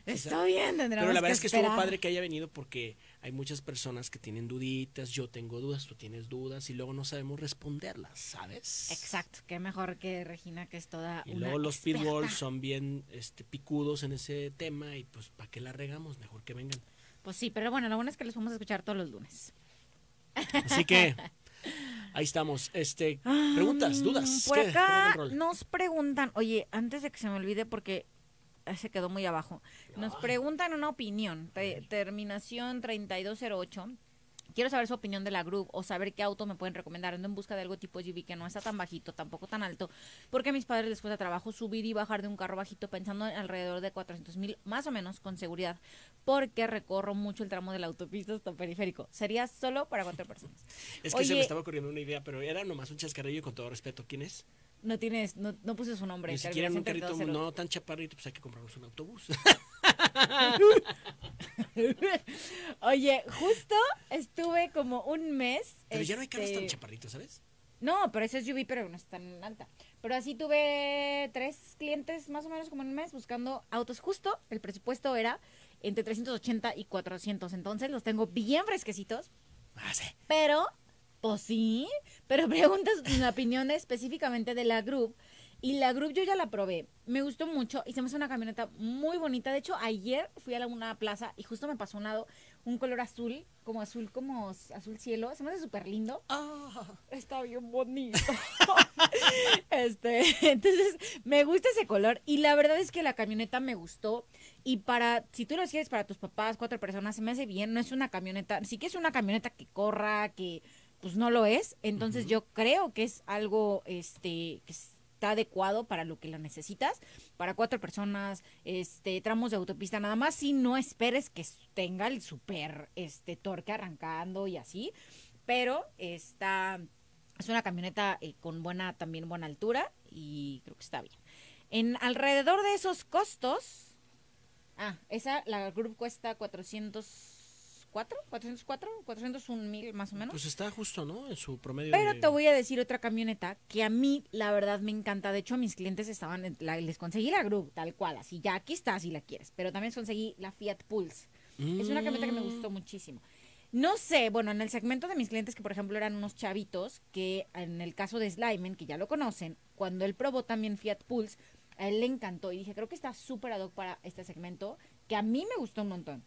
S5: Está bien, tendremos
S3: Pero la verdad
S5: que
S3: es que estuvo
S5: esperar.
S3: padre que haya venido porque hay muchas personas que tienen duditas, yo tengo dudas, tú tienes dudas y luego no sabemos responderlas, ¿sabes?
S5: Exacto, qué mejor que Regina, que es toda
S3: Y
S5: una
S3: luego los pitbulls son bien este, picudos en ese tema y pues ¿para qué la regamos? Mejor que vengan.
S5: Pues sí, pero bueno, lo bueno es que los podemos escuchar todos los lunes.
S3: Así que ahí estamos. Este, preguntas, dudas.
S5: Por
S3: ¿Qué?
S5: acá nos preguntan, oye, antes de que se me olvide porque se quedó muy abajo, nos preguntan una opinión, te- terminación 3208. Quiero saber su opinión de la Group o saber qué auto me pueden recomendar. Ando en busca de algo tipo SUV que no está tan bajito, tampoco tan alto, porque a mis padres les cuesta trabajo subir y bajar de un carro bajito pensando en alrededor de 400 mil, más o menos, con seguridad, porque recorro mucho el tramo de la autopista hasta periférico. Sería solo para cuatro personas.
S3: Es que se me
S5: Oye,
S3: estaba ocurriendo una idea, pero era nomás un chascarrillo con todo respeto. ¿Quién es?
S5: No tienes, no, no puse su nombre.
S3: Ni siquiera en un carrito
S5: 3208.
S3: no tan chaparrito, pues hay que comprarnos un autobús.
S5: Oye, justo estuve como un mes.
S3: Pero ya no hay carros tan
S5: este,
S3: chaparritos, ¿sabes?
S5: No, pero ese es SUV, pero no es tan alta. Pero así tuve tres clientes más o menos como en un mes buscando autos. Justo el presupuesto era entre 380 y 400. Entonces los tengo bien fresquecitos.
S3: Ah, sí.
S5: Pero, pues sí. Pero preguntas la opinión específicamente de la Group. Y la Group yo ya la probé. Me gustó mucho hace una camioneta muy bonita. De hecho, ayer fui a la- una plaza y justo me pasó un lado un color azul, como azul, como azul cielo. Se me hace súper lindo. Está bien bonito. este, entonces, me gusta ese color. Y la verdad es que la camioneta me gustó. Y para, si tú lo quieres para tus papás, cuatro personas, se me hace bien. No es una camioneta, sí que es una camioneta que corra, que pues no lo es. Entonces yo creo que es algo, este, que está adecuado para lo que la necesitas. Para cuatro personas, este, tramos de autopista nada más. Si no esperes que tenga el super, este, torque arrancando y así. Pero está Es una camioneta eh, con buena, también buena altura y creo que está bien. En alrededor de esos costos, ah, esa, la Group cuesta 404, 404, 401 mil más o menos.
S3: Pues está justo, ¿no? En su promedio.
S5: Pero
S3: de-
S5: te voy a decir otra camioneta que a mí, la verdad, me encanta. De hecho, a mis clientes estaban, la- les conseguí la Group, tal cual, así ya aquí está, si la quieres. Pero también conseguí la Fiat Pulse. Es una camioneta que me
S3: Mm.
S5: gustó muchísimo. No sé, bueno, en el segmento de mis clientes que por ejemplo eran unos chavitos, que en el caso de Slyman, que ya lo conocen, cuando él probó también Fiat Pulse, a él le encantó y dije, creo que está súper ad hoc para este segmento, que a mí me gustó un montón.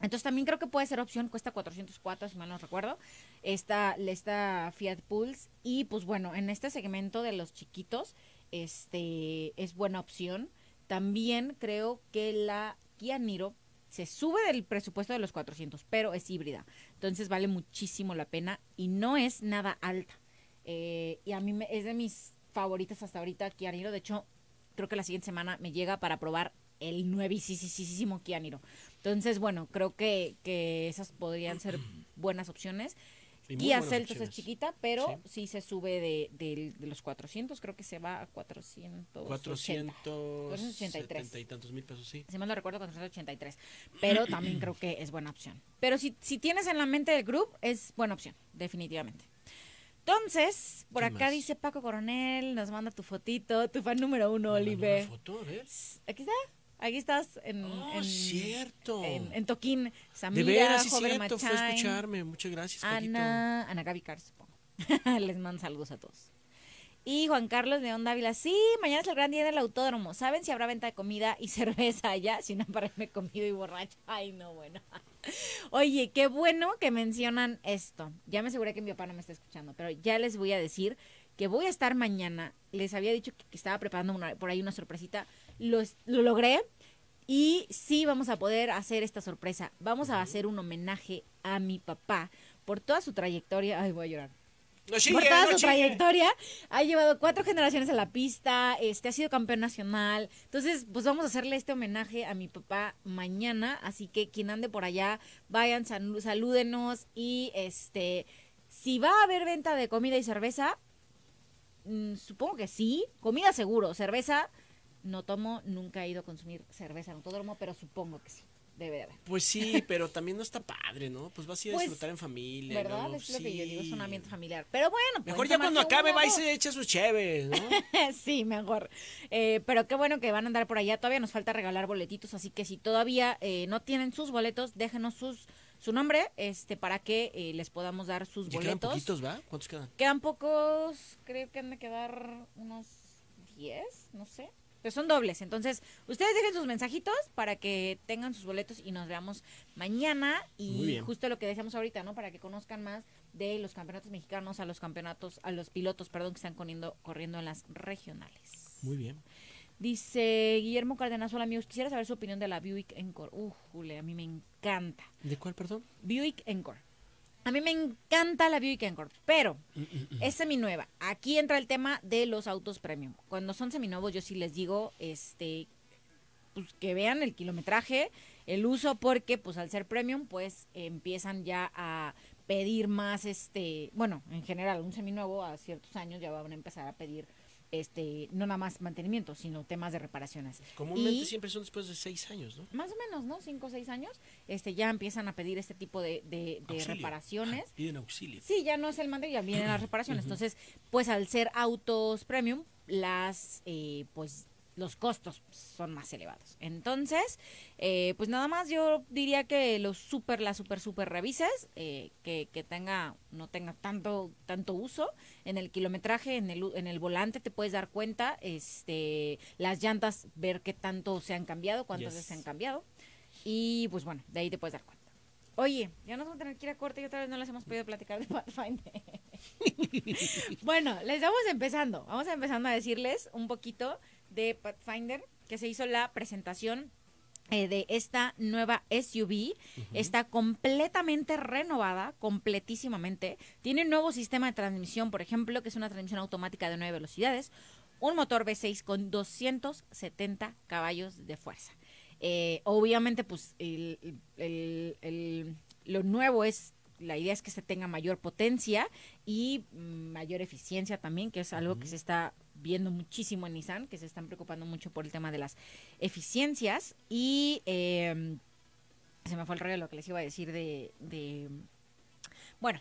S5: Entonces también creo que puede ser opción, cuesta 404, si mal no recuerdo, esta, esta Fiat Pulse. Y pues bueno, en este segmento de los chiquitos, este es buena opción. También creo que la Kia Niro se sube del presupuesto de los 400, pero es híbrida. Entonces vale muchísimo la pena y no es nada alta. Eh, y a mí me- es de mis favoritas hasta ahorita, Kia Niro. De hecho, creo que la siguiente semana me llega para probar el nuevísimo Kia Niro. Entonces, bueno, creo que, que esas podrían ser buenas opciones.
S3: Y
S5: Kia Celtos es chiquita, pero sí, se sube de, de- de los 400, creo que se va a 400. 483.
S3: 470 y tantos mil pesos, sí.
S5: Si mal no recuerdo, 483. Pero también creo que es buena opción. Pero si, si tienes en la mente el group, es buena opción, definitivamente. Entonces, por
S3: ¿Qué
S5: acá
S3: más?
S5: dice Paco Coronel, nos manda tu fotito, tu fan número uno, Olive.
S3: una foto, a ver.
S5: Aquí está, aquí estás en,
S3: Oh,
S5: en,
S3: cierto.
S5: en, en Toquín.
S3: De
S5: Samira,
S3: veras, sí, cierto. Fue escucharme. Muchas gracias, Paquito.
S5: Ana, Gaby. Les mando saludos a todos. Y Juan Carlos León Dávila, sí, mañana es el gran día del autódromo. ¿Saben si habrá venta de comida y cerveza allá? Si no, para irme comido y borracho. Ay, no, bueno. Oye, qué bueno que mencionan esto. Ya me aseguré que mi papá no me está escuchando, pero ya les voy a decir que voy a estar mañana. Les había dicho que, que estaba preparando una- por ahí una sorpresita. Lo, logré. Y sí vamos a poder hacer esta sorpresa. Vamos a hacer un homenaje a mi papá por toda su trayectoria. Ay, voy a llorar.
S3: No
S5: por toda
S3: no
S5: su trayectoria, ha llevado cuatro generaciones a la pista, este ha sido campeón nacional. Entonces, pues vamos a hacerle este homenaje a mi papá mañana. Así que quien ande por allá, vayan, sal- salúdenos. Y este, si va a haber venta de comida y cerveza, mm, supongo que sí. Comida seguro, cerveza no tomo, nunca he ido a consumir cerveza en autódromo, pero supongo que sí. Debe de haber.
S3: Pues sí, pero también no está padre, ¿no? Pues vas a ir a
S5: Pues,
S3: disfrutar en familia.
S5: ¿Verdad?
S3: ¿no?
S5: Es lo que yo digo, es un ambiente familiar. Pero bueno,
S3: Mejor
S5: pueden
S3: ya cuando acabe va y se echa sus cheves, ¿no?
S5: sí, mejor. Eh, pero qué bueno que van a andar por allá. Todavía nos falta regalar boletitos, así que si todavía eh, no tienen sus boletos, déjenos sus su nombre este para que eh, les podamos dar sus
S3: Ya quedan
S5: boletos.
S3: poquitos, ¿va? ¿Cuántos quedan?
S5: Quedan pocos, creo que han de quedar unos 10, no sé. Pero son dobles, entonces ustedes dejen sus mensajitos para que tengan sus boletos y nos veamos mañana. Y justo lo que decíamos ahorita, ¿no? Para que conozcan más de los campeonatos mexicanos a los campeonatos, a los pilotos, perdón, que están corriendo, corriendo en las regionales.
S3: Muy bien.
S5: Dice Guillermo Cárdenas, hola amigos, quisiera saber su opinión de la Buick Encore. Uh, jule, a mí me encanta.
S3: ¿De cuál, perdón?
S5: Buick Encore. A mí me encanta la Buick Encore, pero es seminueva. Aquí entra el tema de los autos premium. Cuando son seminuevos, yo sí les digo, este, pues que vean el kilometraje, el uso, porque pues al ser premium, pues empiezan ya a pedir más, este, bueno, en general, un seminuevo a ciertos años ya van a empezar a pedir, este, no nada más mantenimiento, sino temas de reparaciones.
S3: Comúnmente
S5: Y-
S3: siempre son después de seis años, ¿no?
S5: más o menos, ¿no? Cinco o seis años, este, ya empiezan a pedir este tipo de, de- de
S3: Auxilio.
S5: reparaciones.
S3: Ah, Piden auxilio.
S5: Sí, ya no es el mando, ya vienen las reparaciones. Entonces, pues al ser autos premium, las, eh, pues los costos son más elevados. Entonces, eh, pues nada más yo diría que los super, las super, super revises, eh, que, que tenga, no tenga tanto, tanto uso. En el kilometraje, en el, en el volante te puedes dar cuenta, este, las llantas, ver qué tanto se han cambiado, cuántas
S3: Yes.
S5: veces se han cambiado. Y pues bueno, de ahí te puedes dar cuenta. Oye, ya nos vamos a tener que ir a corte y otra vez no les hemos podido platicar de Pathfinder. bueno, les vamos empezando. Vamos empezando a decirles un poquito de Pathfinder, que se hizo la presentación eh, de esta nueva SUV. Está completamente renovada, completísimamente. Tiene un nuevo sistema de transmisión, por ejemplo, que es una transmisión automática de 9 velocidades. Un motor V6 con 270 caballos de fuerza. Eh, obviamente, pues el- el- el- lo nuevo es la idea es que se tenga mayor potencia y mm, mayor eficiencia también, que es algo que se está viendo muchísimo en Nissan, que se están preocupando mucho por el tema de las eficiencias. Y eh, se me fue el rollo de lo que les iba a decir de... de bueno,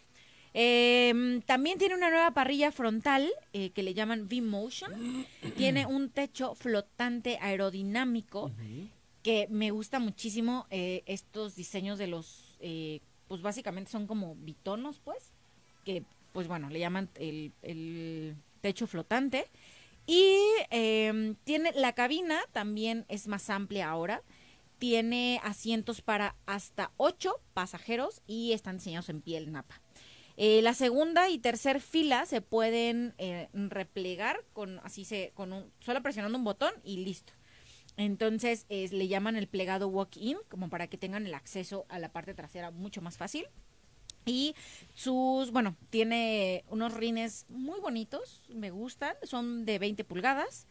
S5: eh, también tiene una nueva parrilla frontal eh, que le llaman V-Motion. tiene un techo flotante aerodinámico que me gusta muchísimo eh, estos diseños de los, eh, pues básicamente son como bitonos, pues, que pues bueno, le llaman el, el techo flotante. Y eh, tiene la cabina, también es más amplia ahora. Tiene asientos para hasta ocho pasajeros y están diseñados en piel napa. Eh, la segunda y tercer fila se pueden eh, replegar con así se con un solo presionando un botón y listo. Entonces es- le llaman el plegado walk-in como para que tengan el acceso a la parte trasera mucho más fácil. Y sus, bueno, tiene unos rines muy bonitos, me gustan, son de 20 pulgadas.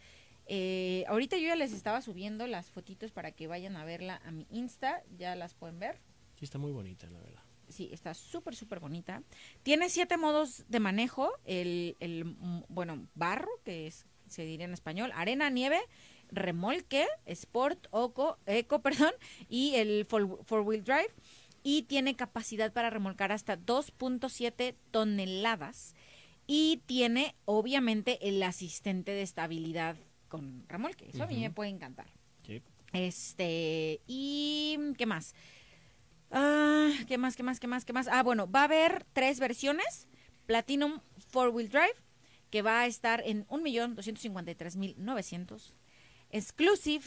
S5: Eh, ahorita yo ya les estaba subiendo las fotitos para que vayan a verla a mi Insta, ya las pueden ver.
S3: Sí, está muy bonita, la verdad.
S5: Sí, está súper, súper bonita. Tiene siete modos de manejo. El, el, mm, bueno, barro, que es, se diría en español, arena, nieve, remolque, sport, oco, eco, perdón, y el four, wheel drive. Y tiene capacidad para remolcar hasta 2.7 toneladas. Y tiene, obviamente, el asistente de estabilidad con remolque. Eso a mí me puede encantar.
S3: Sí.
S5: Este, y ¿qué más? Ah, ¿qué más, qué más, qué más, qué más? Ah, bueno, va a haber tres versiones. Platinum Four Wheel Drive, que va a estar en 1.253.900. Exclusive,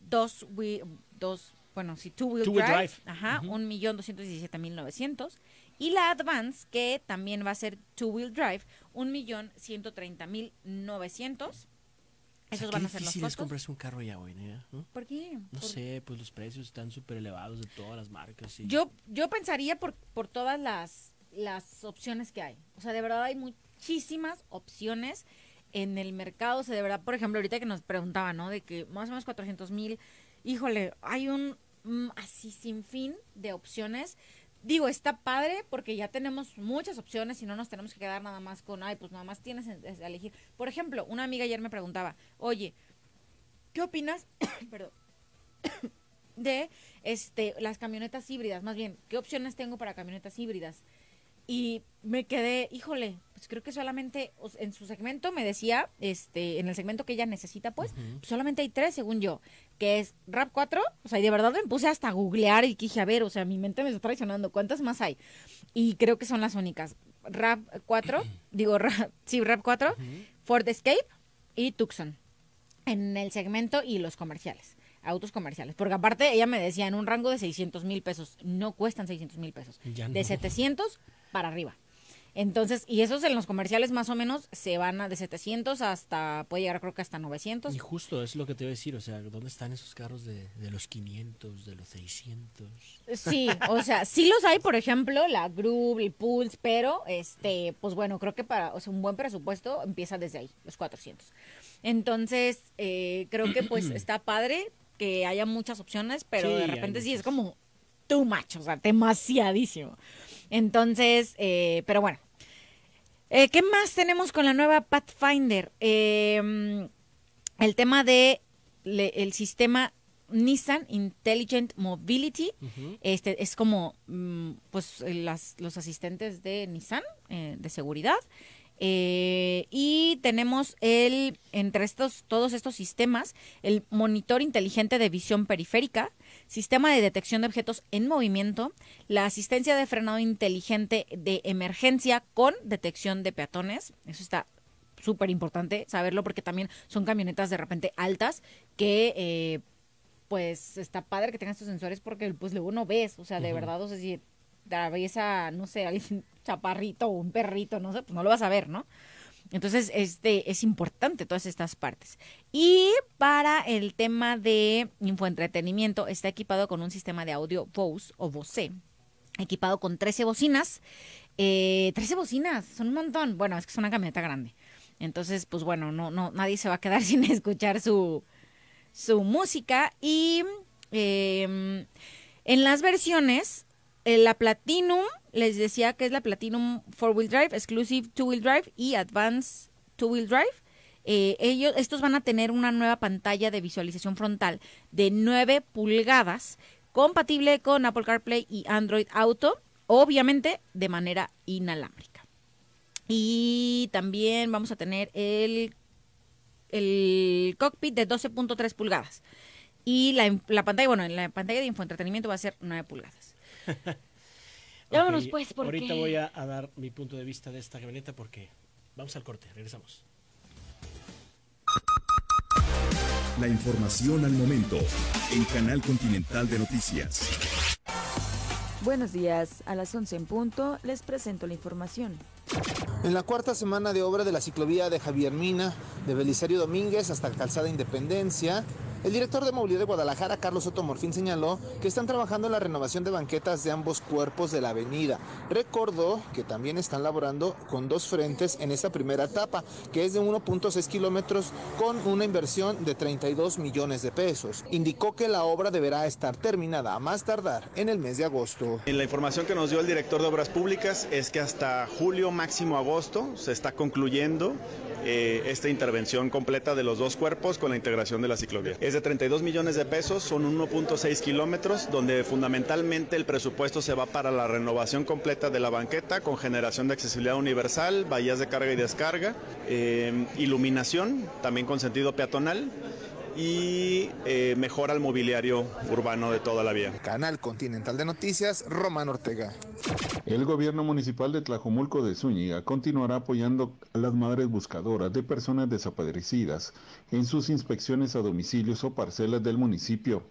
S5: dos, wheel- dos bueno, sí, Two Wheel
S3: Two Wheel
S5: Drive,
S3: Drive.
S5: ajá,
S3: Ujú.
S5: 1.217.900. Y la Advance, que también va a ser Two Wheel Drive, 1.130.900. Esos van a ser los
S3: difícil es
S5: costos.
S3: comprarse un carro ya hoy, ¿no? ¿no?
S5: ¿Por qué?
S3: No
S5: Por-
S3: sé, pues los precios están súper elevados de todas las marcas. y-
S5: Yo, yo pensaría por, por todas las, las opciones que hay. O sea, de verdad hay muchísimas opciones en el mercado. O sea, de verdad, por ejemplo, ahorita que nos preguntaban, ¿no? De que más o menos 400 mil, híjole, hay un mm, así sin fin de opciones. Digo, está padre porque ya tenemos muchas opciones y no nos tenemos que quedar nada más con, ay, pues nada más tienes en- es- a elegir. Por ejemplo, una amiga ayer me preguntaba, oye, ¿qué opinas? De este las camionetas híbridas, más bien, ¿qué opciones tengo para camionetas híbridas? Y me quedé, híjole, pues creo que solamente en su segmento me decía, este, en el segmento que ella necesita, pues, solamente hay tres, según yo, que es Rap 4, o sea, y de verdad me puse hasta a googlear y dije, a ver, o sea, mi mente me está traicionando, ¿cuántas más hay? Y creo que son las únicas. Rap 4, digo, Rap, sí, Rap 4, Ford Escape y Tucson en el segmento y los comerciales, autos comerciales. Porque aparte ella me decía en un rango de 600 mil pesos, no cuestan 600 mil pesos,
S3: Ya
S5: de
S3: no.
S5: 700 para arriba. Entonces, y esos en los comerciales más o menos se van a de 700 hasta, puede llegar creo que hasta 900.
S3: Y justo es lo que te iba a decir, o sea, ¿dónde están esos carros de, de los 500, de los 600?
S5: Sí, o sea, sí los hay, por ejemplo, la Groove, el Pulse, pero este, pues bueno, creo que para, o sea, un buen presupuesto empieza desde ahí, los 400. Entonces, eh, creo que pues está padre que haya muchas opciones, pero
S3: Sí,
S5: de repente sí es como too much, o sea, demasiadísimo. Entonces, eh, pero bueno. Eh, ¿Qué más tenemos con la nueva Pathfinder? Eh, el tema de le- el sistema Nissan Intelligent Mobility. Este es como mm, pues las, los asistentes de Nissan eh, de seguridad. Eh, y tenemos el entre estos todos estos sistemas el monitor inteligente de visión periférica, sistema de detección de objetos en movimiento, la asistencia de frenado inteligente de emergencia con detección de peatones. Eso está súper importante saberlo porque también son camionetas de repente altas que eh, pues está padre que tengan estos sensores porque pues luego no ves, o sea, de verdad, o sea, si atraviesa, no sé, alguien chaparrito o un perrito, no sé, pues no lo vas a ver, ¿no? Entonces, este es importante todas estas partes. Y para el tema de infoentretenimiento, está equipado con un sistema de audio Bose o Bose, equipado con 13 bocinas. Eh, 13 bocinas, son un montón. Bueno, es que es una camioneta grande. Entonces, pues bueno, no, no, nadie se va a quedar sin escuchar su, su música. Y eh, en las versiones, la Platinum les decía que es la Platinum Four Wheel Drive, Exclusive Two Wheel Drive y Advanced Two Wheel Drive. Eh, ellos, estos van a tener una nueva pantalla de visualización frontal de 9 pulgadas, compatible con Apple CarPlay y Android Auto, obviamente de manera inalámbrica. Y también vamos a tener el, el cockpit de 12.3 pulgadas. Y la, la pantalla, bueno, la pantalla de infoentretenimiento va a ser 9 pulgadas. Vámonos
S3: Ok,
S5: pues, porque...
S3: Ahorita voy a, a dar mi punto de vista de esta camioneta porque vamos al corte, regresamos.
S2: La información al momento en Canal Continental de Noticias.
S23: Buenos días, a las 11 en punto les presento la información.
S24: En la cuarta semana de obra de la ciclovía de Javier Mina, de Belisario Domínguez hasta Calzada Independencia, el director de movilidad de Guadalajara, Carlos Soto Morfín, señaló que están trabajando en la renovación de banquetas de ambos cuerpos de la avenida. Recordó que también están laborando con dos frentes en esta primera etapa, que es de 1.6 kilómetros con una inversión de 32 millones de pesos. Indicó que la obra deberá estar terminada a más tardar en el mes de agosto.
S25: La información que nos dio el director de Obras Públicas es que hasta julio, máximo agosto, se está concluyendo eh, esta intervención completa de los dos cuerpos con la integración de la ciclovía. Es de 32 millones de pesos, son 1.6 kilómetros, donde fundamentalmente el presupuesto se va para la renovación completa de la banqueta con generación de accesibilidad universal, bahías de carga y descarga, eh, iluminación, también con sentido peatonal y eh, mejora el mobiliario urbano de toda la vía.
S24: Canal Continental de Noticias, Román Ortega.
S26: El gobierno municipal de Tlajomulco de Zúñiga continuará apoyando a las madres buscadoras de personas desaparecidas en sus inspecciones a domicilios o parcelas del municipio.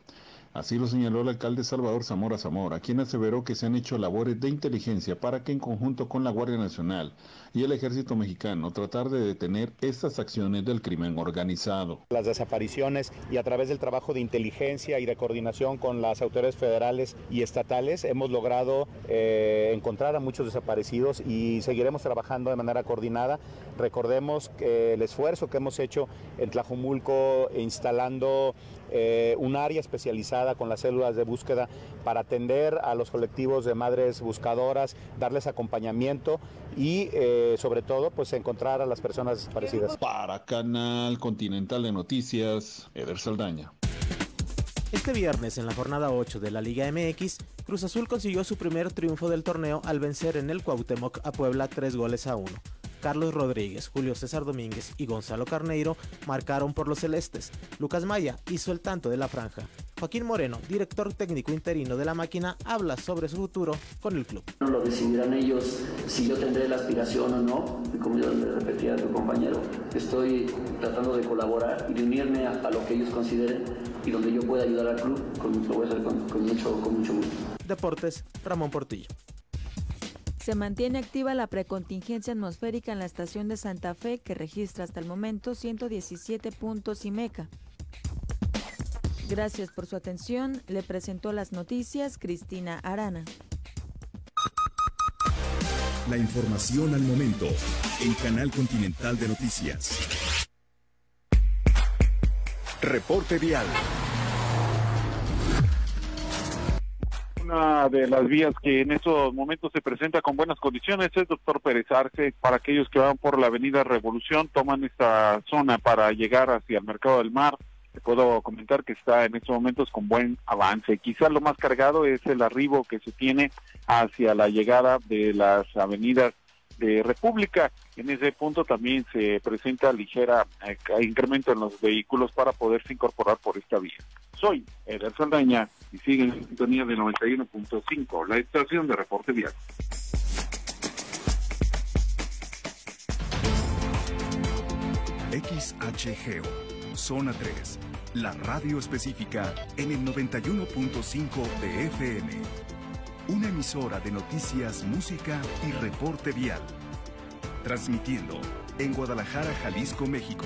S26: Así lo señaló el alcalde Salvador Zamora Zamora, quien aseveró que se han hecho labores de inteligencia para que en conjunto con la Guardia Nacional y el Ejército Mexicano tratar de detener estas acciones del crimen organizado.
S27: Las desapariciones y a través del trabajo de inteligencia y de coordinación con las autoridades federales y estatales hemos logrado eh, encontrar a muchos desaparecidos y seguiremos trabajando de manera coordinada. Recordemos que el esfuerzo que hemos hecho en Tlajumulco instalando eh, un área especializada con las células de búsqueda para atender a los colectivos de madres buscadoras, darles acompañamiento y eh, sobre todo pues encontrar a las personas desaparecidas.
S26: Para Canal Continental de Noticias, Eder Saldaña.
S28: Este viernes, en la jornada 8 de la Liga MX, Cruz Azul consiguió su primer triunfo del torneo al vencer en el Cuauhtémoc a Puebla 3 goles a 1. Carlos Rodríguez, Julio César Domínguez y Gonzalo Carneiro marcaron por los celestes. Lucas Maya hizo el tanto de la franja. Joaquín Moreno, director técnico interino de la máquina, habla sobre su futuro con el club.
S29: No lo decidirán ellos si yo tendré la aspiración o no. Como yo le repetía a tu compañero, estoy tratando de colaborar y de unirme a, a lo que ellos consideren y donde yo pueda ayudar al club, con, lo voy a hacer con, con mucho, con mucho gusto.
S28: Deportes, Ramón Portillo.
S23: Se mantiene activa la precontingencia atmosférica en la estación de Santa Fe, que registra hasta el momento 117 puntos y meca. Gracias por su atención. Le presentó las noticias Cristina Arana.
S2: La información al momento en Canal Continental de Noticias. Reporte vial.
S30: Una de las vías que en estos momentos se presenta con buenas condiciones es Doctor Pérez Arce. Para aquellos que van por la Avenida Revolución, toman esta zona para llegar hacia el Mercado del Mar. Te puedo comentar que está en estos momentos con buen avance. Quizá lo más cargado es el arribo que se tiene hacia la llegada de las avenidas de República. En ese punto también se presenta ligera eh, incremento en los vehículos para poderse incorporar por esta vía. Soy Eder Saldaña y siguen en sintonía de 91.5, la estación de reporte vial.
S2: XHGO, Zona 3, la radio específica en el 91.5 de FM. Una emisora de noticias, música y reporte vial. Transmitiendo en Guadalajara, Jalisco, México.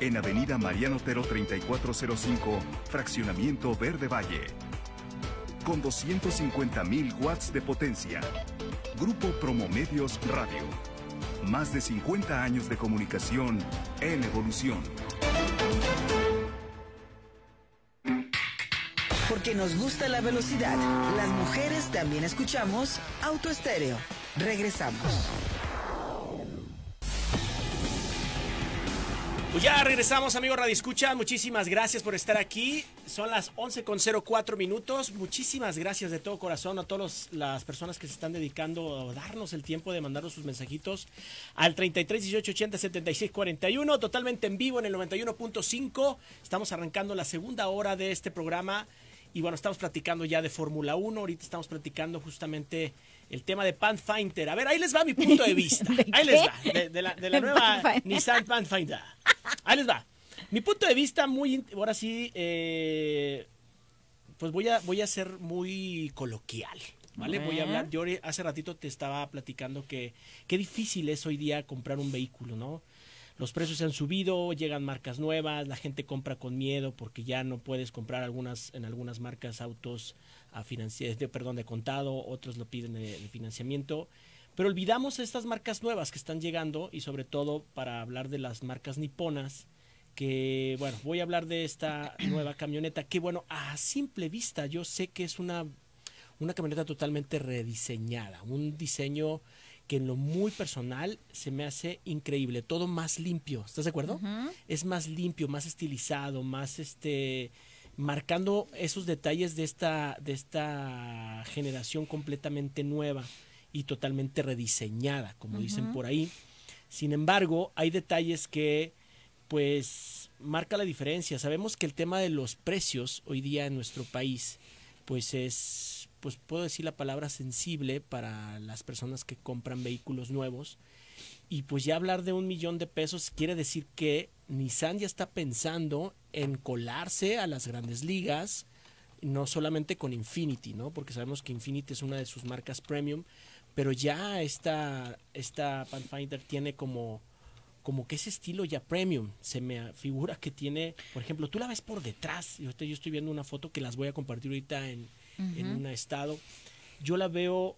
S2: En Avenida Mariano Otero 3405, Fraccionamiento Verde Valle. Con 250.000 watts de potencia. Grupo Promomedios Radio. Más de 50 años de comunicación en evolución.
S4: Porque nos gusta la velocidad. Las mujeres también escuchamos Auto Estéreo. Regresamos.
S3: Pues ya regresamos, amigos Radio Escucha. Muchísimas gracias por estar aquí. Son las 11 con 04 minutos. Muchísimas gracias de todo corazón a todas las personas que se están dedicando a darnos el tiempo de mandarnos sus mensajitos al 33 18 80 76 41. Totalmente en vivo en el 91.5. Estamos arrancando la segunda hora de este programa. Y bueno, estamos platicando ya de Fórmula 1. Ahorita estamos platicando justamente el tema de Pathfinder. A ver, ahí les va mi punto de vista. ahí les va. De, la, de la nueva Nissan Pathfinder. Ahí les va. Mi punto de vista muy, ahora sí, eh, pues voy a, voy a ser muy coloquial. ¿Vale? Voy a hablar, yo hace ratito te estaba platicando que qué difícil es hoy día comprar un vehículo, ¿no? Los precios se han subido, llegan marcas nuevas, la gente compra con miedo porque ya no puedes comprar algunas en algunas marcas autos a de, perdón, de contado, otros lo piden de, financiamiento. Pero olvidamos estas marcas nuevas que están llegando y sobre todo para hablar de las marcas niponas, que bueno, voy a hablar de esta nueva camioneta que bueno, a simple vista yo sé que es una, una camioneta totalmente rediseñada, un diseño que en lo muy personal se me hace increíble, todo más limpio, ¿estás de acuerdo? Es más limpio, más estilizado, más este marcando esos detalles de esta, de esta generación completamente nueva y totalmente rediseñada, como dicen por ahí. Sin embargo, hay detalles que pues marca la diferencia. Sabemos que el tema de los precios hoy día en nuestro país pues es pues puedo decir la palabra sensible para las personas que compran vehículos nuevos y pues ya hablar de un millón de pesos quiere decir que Nissan ya está pensando en colarse a las grandes ligas, no solamente con Infinity, ¿no? Porque sabemos que Infinity es una de sus marcas premium, pero ya esta, esta Pathfinder tiene como, como que ese estilo ya premium. Se me figura que tiene, por ejemplo, tú la ves por detrás. Yo estoy, yo estoy viendo una foto que las voy a compartir ahorita en, en un estado. Yo la veo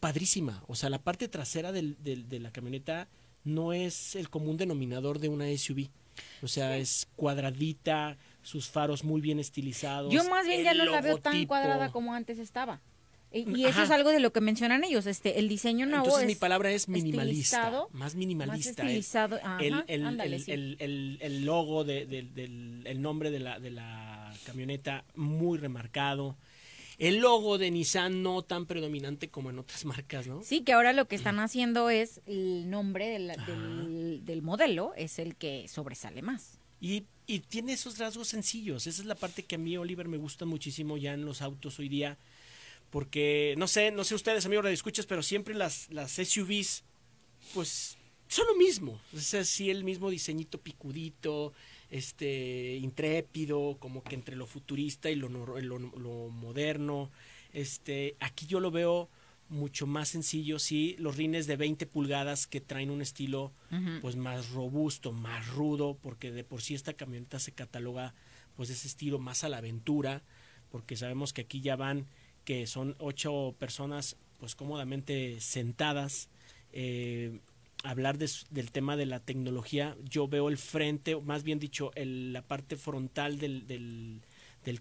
S3: padrísima. O sea, la parte trasera del, de la camioneta no es el común denominador de una SUV. O sea, es cuadradita, sus faros muy bien estilizados.
S5: Yo más bien ya no la veo tan cuadrada como antes estaba. Y, eso es algo de lo que mencionan ellos, este, el diseño nuevo
S3: Entonces mi palabra es minimalista, más minimalista.
S5: Más estilizado,
S3: el, el, el, logo, de, del, el nombre de la, de la camioneta muy remarcado el logo de Nissan no tan predominante como en otras marcas, ¿no?
S5: Sí, que ahora lo que están haciendo es el nombre del, del, modelo, es el que sobresale más.
S3: Y, y, tiene esos rasgos sencillos. Esa es la parte que a mí, Oliver, me gusta muchísimo ya en los autos hoy día. Porque, no sé, no sé ustedes, amigos de escuchas, pero siempre las, las SUVs, pues, son lo mismo. Es así el mismo diseñito picudito, este intrépido, como que entre lo futurista y lo, lo, moderno. Este, aquí yo lo veo mucho más sencillo, sí, los rines de 20 pulgadas que traen un estilo pues más robusto, más rudo, porque de por sí esta camioneta se cataloga pues de ese estilo más a la aventura, porque sabemos que aquí ya van que son ocho personas pues cómodamente sentadas eh, hablar del tema de la tecnología, yo veo el frente, más bien dicho, la parte frontal del, del,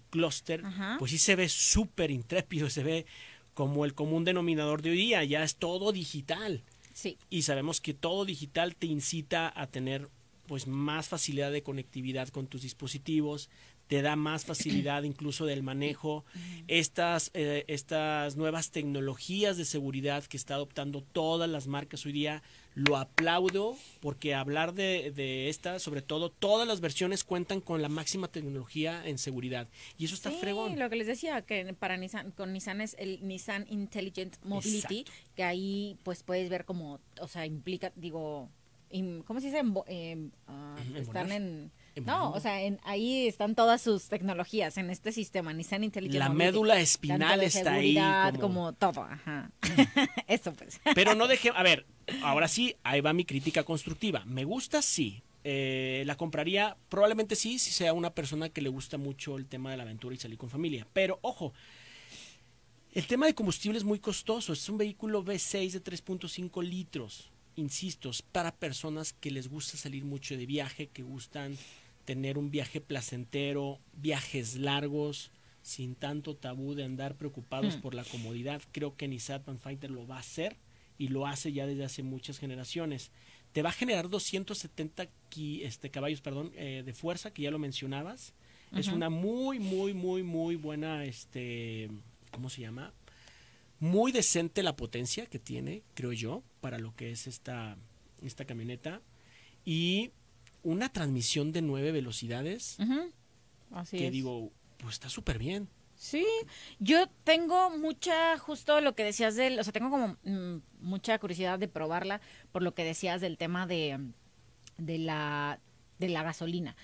S3: clúster, pues sí se ve súper intrépido, se ve como el común denominador de hoy día, ya es todo digital.
S5: Sí.
S3: Y sabemos que todo digital te incita a tener pues más facilidad de conectividad con tus dispositivos, te da más facilidad incluso del manejo. Estas, eh, estas nuevas tecnologías de seguridad que está adoptando todas las marcas hoy día, lo aplaudo porque hablar de, de esta, sobre todo, todas las versiones cuentan con la máxima tecnología en seguridad. Y eso está
S5: sí,
S3: fregón.
S5: lo que les decía, que para Nissan, con Nissan es el Nissan Intelligent Mobility, que ahí pues puedes ver como, o sea, implica, digo, ¿cómo se dice? Em, ah, están en no, o sea, en, ahí están todas sus tecnologías en este sistema Nissan Intelligent.
S3: La médula espinal está ahí.
S5: Como... como todo, ajá. Eso pues.
S3: Pero no deje, a ver, ahora sí, ahí va mi crítica constructiva. Me gusta, sí. Eh, la compraría, probablemente sí, si sea una persona que le gusta mucho el tema de la aventura y salir con familia. Pero ojo, el tema de combustible es muy costoso. Es un vehículo V6 de 3.5 litros. Insisto, es para personas que les gusta salir mucho de viaje, que gustan tener un viaje placentero, viajes largos, sin tanto tabú de andar preocupados
S5: Hmm.
S3: por la comodidad. Creo que Nissan Pathfinder lo va a hacer y lo hace ya desde hace muchas generaciones. Te va a generar 270 ki- este, caballos perdón, eh, de fuerza, que ya lo mencionabas. Es una muy, muy, muy, muy buena, este, ¿cómo se llama? Muy decente la potencia que tiene, creo yo, para lo que es esta, esta camioneta. Y una transmisión de nueve velocidades,
S5: Ujú. Así
S3: que
S5: es.
S3: digo, pues está súper bien.
S5: Sí, yo tengo mucha, justo lo que decías del, o sea, tengo como mm, mucha curiosidad de probarla por lo que decías del tema de, de la, de la gasolina.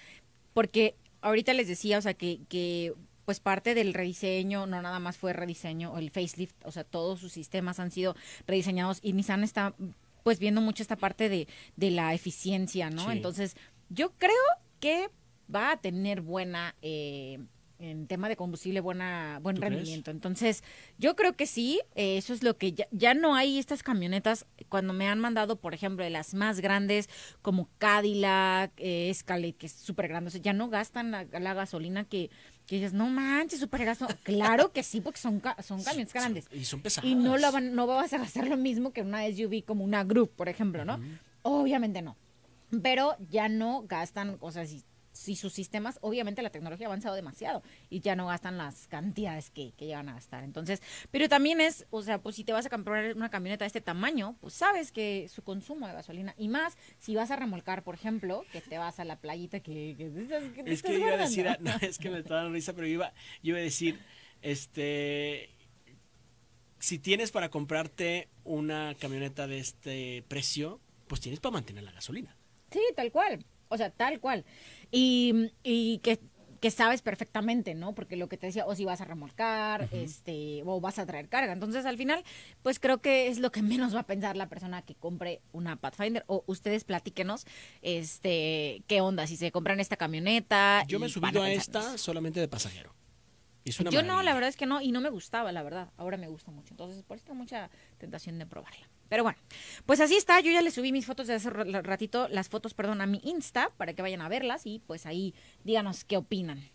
S5: Porque ahorita les decía, o sea, que, que pues parte del rediseño, no nada más fue rediseño o el facelift, o sea, todos sus sistemas han sido rediseñados y Nissan está pues viendo mucho esta parte de, de la eficiencia, ¿no?
S31: Sí.
S5: Entonces, yo creo que va a tener buena, eh, en tema de combustible, buena, buen rendimiento. Entonces, yo creo que sí, eh, eso es lo que ya, ya no hay estas camionetas, cuando me han mandado, por ejemplo, de las más grandes, como Cadillac, eh, Escalade, que es súper grande, o sea, ya no gastan la, la gasolina que, que dices, no manches, súper gasto. Claro que sí, porque son, son camiones grandes.
S3: Y son pesadas.
S5: Y no, la van, no vas a gastar lo mismo que una SUV como una Group, por ejemplo, ¿no? Obviamente no. Pero ya no gastan, o sea, si, si sus sistemas, obviamente la tecnología ha avanzado demasiado y ya no gastan las cantidades que, que llegan a gastar. Entonces, pero también es, o sea, pues si te vas a comprar una camioneta de este tamaño, pues sabes que su consumo de gasolina, y más si vas a remolcar, por ejemplo, que te vas a la playita que, que, que
S3: Es que iba a decir, ah, no, es que me estaba dando risa, pero iba, yo iba a decir, este, si tienes para comprarte una camioneta de este precio, pues tienes para mantener la gasolina.
S5: Sí, tal cual. O sea, tal cual. Y, y que, que sabes perfectamente, ¿no? Porque lo que te decía, o si vas a remolcar, este, o vas a traer carga. Entonces, al final, pues creo que es lo que menos va a pensar la persona que compre una Pathfinder. O ustedes platíquenos, este, qué onda, si se compran esta camioneta.
S3: Yo me he subido a esta solamente de pasajero. Y es una
S5: Yo no, la verdad es que no, y no me gustaba, la verdad. Ahora me gusta mucho. Entonces, por eso tengo mucha tentación de probarla. Pero bueno, pues así está. Yo ya le subí mis fotos de hace ra- ratito, las fotos, perdón, a mi Insta para que vayan a verlas y pues ahí díganos qué opinan.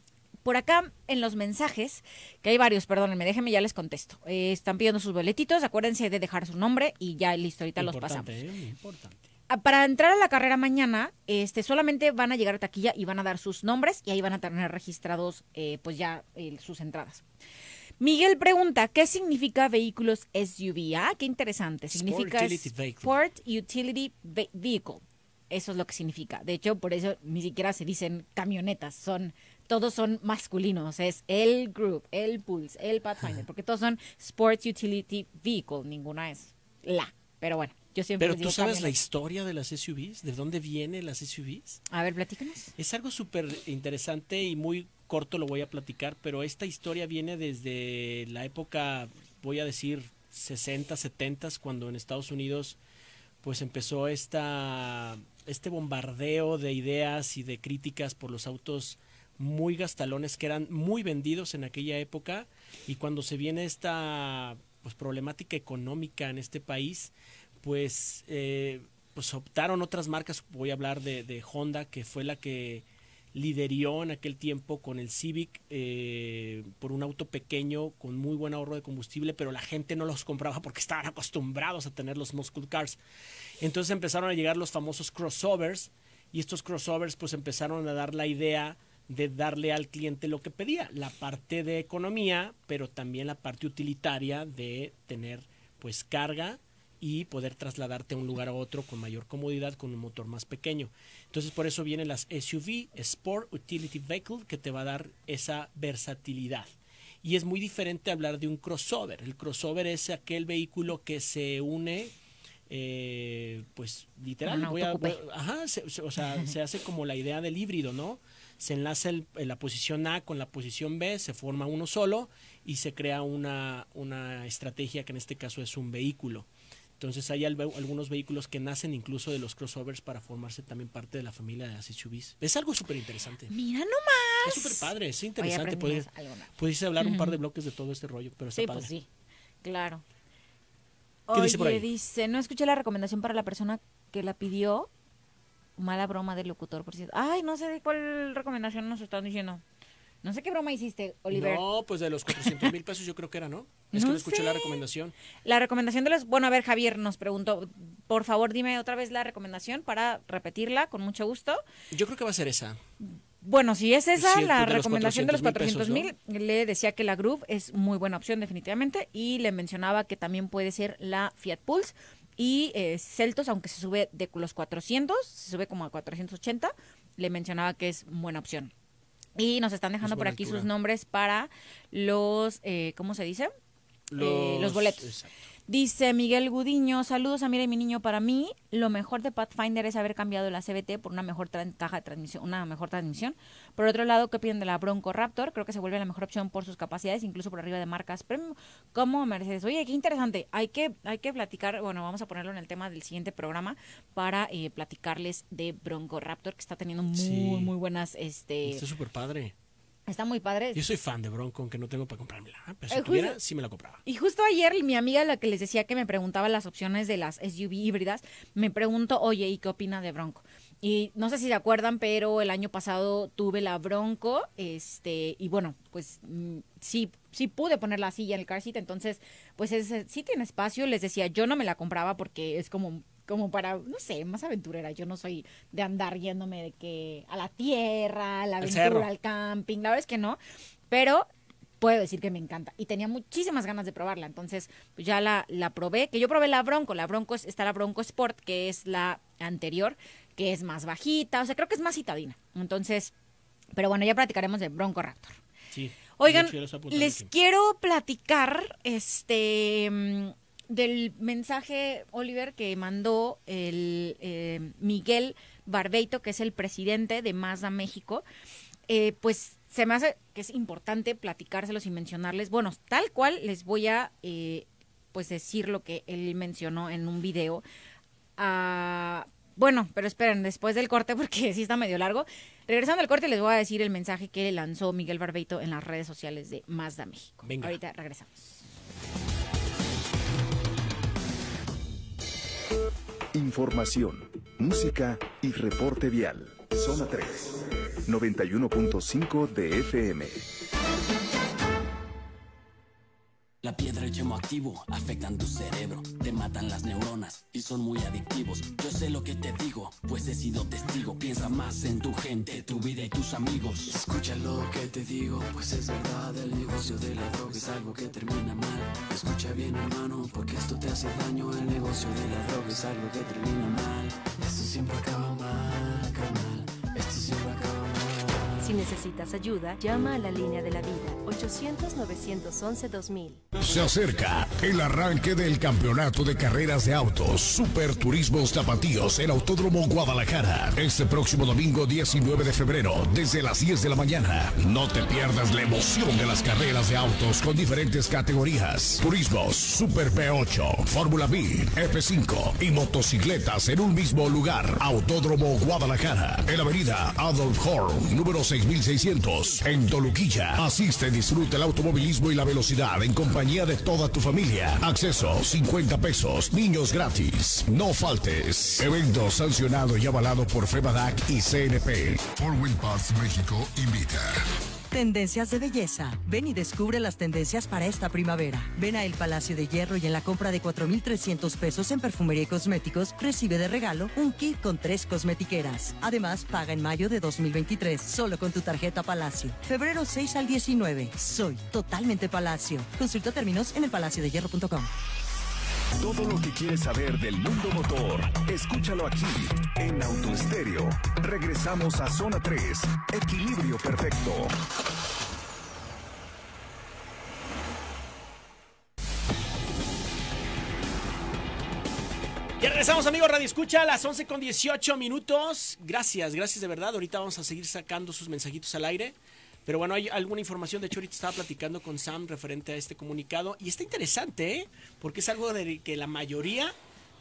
S5: Por acá en los mensajes, que hay varios, perdónenme, déjenme, ya les contesto. Eh, están pidiendo sus boletitos, acuérdense de dejar su nombre y ya listo, ahorita los pasamos.
S3: ¿eh? Importante.
S5: Ah, Para entrar a la carrera mañana, este, solamente van a llegar a taquilla y van a dar sus nombres y ahí van a tener registrados, eh, pues ya eh, sus entradas. Miguel pregunta, ¿qué significa vehículos SUV? Ah, qué interesante.
S3: Sport
S5: Significa
S3: Utility Vehicle.
S5: Sport Utility Ve- Vehicle. Eso es lo que significa. De hecho, por eso ni siquiera se dicen camionetas, son todos son masculinos. Es el Group, el Pulse, el Pathfinder, porque todos son Sport Utility Vehicle. Ninguna es la. Pero bueno, yo siempre
S3: Pero tú sabes la historia de las SUVs, de dónde vienen las SUVs.
S5: A ver, platícanos.
S3: Es algo súper interesante y muy corto lo voy a platicar, pero esta historia viene desde la época, voy a decir, 60, 70, cuando en Estados Unidos pues empezó esta, este bombardeo de ideas y de críticas por los autos muy gastalones que eran muy vendidos en aquella época. Y cuando se viene esta pues problemática económica en este país pues eh, pues optaron otras marcas. Voy a hablar de, de Honda que fue la que liderió en aquel tiempo con el Civic eh, por un auto pequeño con muy buen ahorro de combustible, pero la gente no los compraba porque estaban acostumbrados a tener los muscle cars. Entonces empezaron a llegar los famosos crossovers y estos crossovers pues empezaron a dar la idea de darle al cliente lo que pedía, la parte de economía, pero también la parte utilitaria de tener pues carga y poder trasladarte a un lugar a otro con mayor comodidad con un motor más pequeño. Entonces por eso vienen las SUV, Sport Utility Vehicle, que te va a dar esa versatilidad. Y es muy diferente hablar de un crossover. El crossover es aquel vehículo que se une, eh, pues literal,
S5: Un
S3: voy a-
S5: autocoupé.
S3: voy- ajá, se- se- o sea, se hace como la idea del híbrido, ¿no? Se enlaza el- la posición A con la posición B, se forma uno solo y se crea una, una estrategia que en este caso es un vehículo. Entonces hay algunos vehículos que nacen incluso de los crossovers para formarse también parte de la familia de las SUVs. Es algo súper interesante.
S5: Mira nomás.
S3: Es súper padre, es interesante.
S5: aprendimos
S3: Puedes, hablar un par de bloques de todo este rollo, pero está
S5: Sí,
S3: padre.
S5: pues sí. Claro.
S3: ¿Qué
S5: Oye,
S3: dice por ahí?
S5: dice, no escuché la recomendación para la persona que la pidió. Mala broma del locutor, por cierto. Ay, no sé de cuál recomendación nos están diciendo. No sé qué broma hiciste, Oliver.
S3: No, pues de los 400 mil pesos yo creo que era, ¿no? Es que
S5: No
S3: escuché la recomendación.
S5: La recomendación de los... Bueno, a ver, Javier nos preguntó, por favor, dime otra vez la recomendación para repetirla con mucho gusto.
S3: Yo creo que va a ser esa.
S5: Bueno, si es esa
S3: Sí,
S5: la
S3: de
S5: recomendación de los
S3: 400,000
S5: 400 mil, le decía que la Groove es muy buena opción definitivamente y le mencionaba que también puede ser la Fiat Pulse y eh, Celtos, aunque se sube de los 400, se sube como a 480, le mencionaba que es buena opción. Y nos están dejando
S3: Es
S5: por aquí
S3: altura.
S5: sus nombres para los, eh, ¿cómo se dice? Eh, los boletos.
S3: exacto.
S5: Dice Miguel Gudiño, saludos a Mira y mi niño. Para mí, lo mejor de Pathfinder es haber cambiado la CBT por una mejor caja de transmisión, una mejor transmisión. Por otro lado, ¿qué piden de la Bronco Raptor? Creo que se vuelve la mejor opción por sus capacidades, incluso por arriba de marcas premium como Mercedes. Oye, qué interesante. Hay que, hay que platicar, bueno, vamos a ponerlo en el tema del siguiente programa para eh, platicarles de Bronco Raptor, que está teniendo muy,
S3: Sí.
S5: muy buenas, este,
S3: Está súper padre.
S5: Está muy padre.
S3: Yo soy fan de Bronco, aunque no tengo para comprármela. Pero si
S5: Eh, justo-
S3: tuviera, sí me la compraba.
S5: Y justo ayer mi amiga, la que les decía que me preguntaba las opciones de las SUV híbridas, me preguntó, oye, ¿y qué opina de Bronco? Y no sé si se acuerdan, pero el año pasado tuve la Bronco, este, y bueno, pues mm, sí, sí pude poner la silla en el car seat, entonces, pues es, eh, sí tiene espacio. Les decía, yo no me la compraba porque es como, como para, no sé, más aventurera. Yo no soy de andar yéndome de que a la tierra, a la aventura, al camping, la verdad es que no. Pero puedo decir que me encanta y tenía muchísimas ganas de probarla. Entonces, pues ya la, la probé, que yo probé la Bronco. La Bronco es- está la Bronco Sport, que es la anterior, que es más bajita, o sea, creo que es más citadina. Entonces, pero bueno, ya platicaremos de Bronco Raptor.
S3: Sí.
S5: Oigan, les quiero platicar este del mensaje, Oliver, que mandó el eh, Miguel Barbeito, que es el presidente de Mazda México. Eh, pues se me hace que es importante platicárselos y mencionarles. Bueno, tal cual les voy a eh, pues decir lo que él mencionó en un video. Ah, bueno, pero esperen, después del corte, porque sí está medio largo. Regresando al corte, les voy a decir el mensaje que lanzó Miguel Barbeito en las redes sociales de Mazda México.
S3: Venga.
S5: Ahorita regresamos.
S2: Información, música y reporte vial. Zona 3. 91.5 de FM.
S31: La piedra y el yemo activo afectan tu cerebro, te matan las neuronas y son muy adictivos. Yo sé lo que te digo, pues he sido testigo. Piensa más en tu gente, tu vida y tus amigos. Escucha lo que te digo, pues es verdad. El negocio de la droga es algo que termina mal. Escucha bien, hermano, porque esto te daño. El negocio de la droga es algo que termina mal. Esto siempre acaba mal,
S32: necesitas ayuda, llama a la línea de la vida 800-911-2000.
S20: Se acerca el arranque del campeonato de carreras de autos Super Turismos Tapatíos en Autódromo Guadalajara. Este próximo domingo 19 de febrero, desde las 10 de la mañana. No te pierdas la emoción de las carreras de autos con diferentes categorías. Turismos, Super P8, Fórmula B, F5 y motocicletas en un mismo lugar. Autódromo Guadalajara, en la avenida Adolf Horn, número 6600, en Toluquilla. Asiste y disfruta el automovilismo y la velocidad en compañía de toda tu familia. Acceso 50 pesos, niños gratis. No faltes. Evento sancionado y avalado por FEMADAC y CNP. Four Wheel Parts México invita.
S10: Tendencias de belleza. Ven y descubre las tendencias para esta primavera. Ven a El Palacio de Hierro y en la compra de 4,300 pesos en perfumería y cosméticos, recibe de regalo un kit con tres cosmetiqueras. Además, paga en mayo de 2023, solo con tu tarjeta Palacio. Febrero 6 al 19. Soy totalmente Palacio. Consulta términos en elpalaciodehierro.com.
S2: Todo lo que quieres saber del mundo motor, escúchalo aquí en Autoestéreo. Regresamos a Zona 3, Equilibrio Perfecto.
S3: Ya regresamos, amigos Radio Escucha, a las 11 con 18 minutos. Gracias, gracias de verdad. Ahorita vamos a seguir sacando sus mensajitos al aire. Pero bueno, hay alguna información. De hecho, ahorita estaba platicando con Sam referente a este comunicado. Y está interesante, ¿eh? Porque es algo de que la mayoría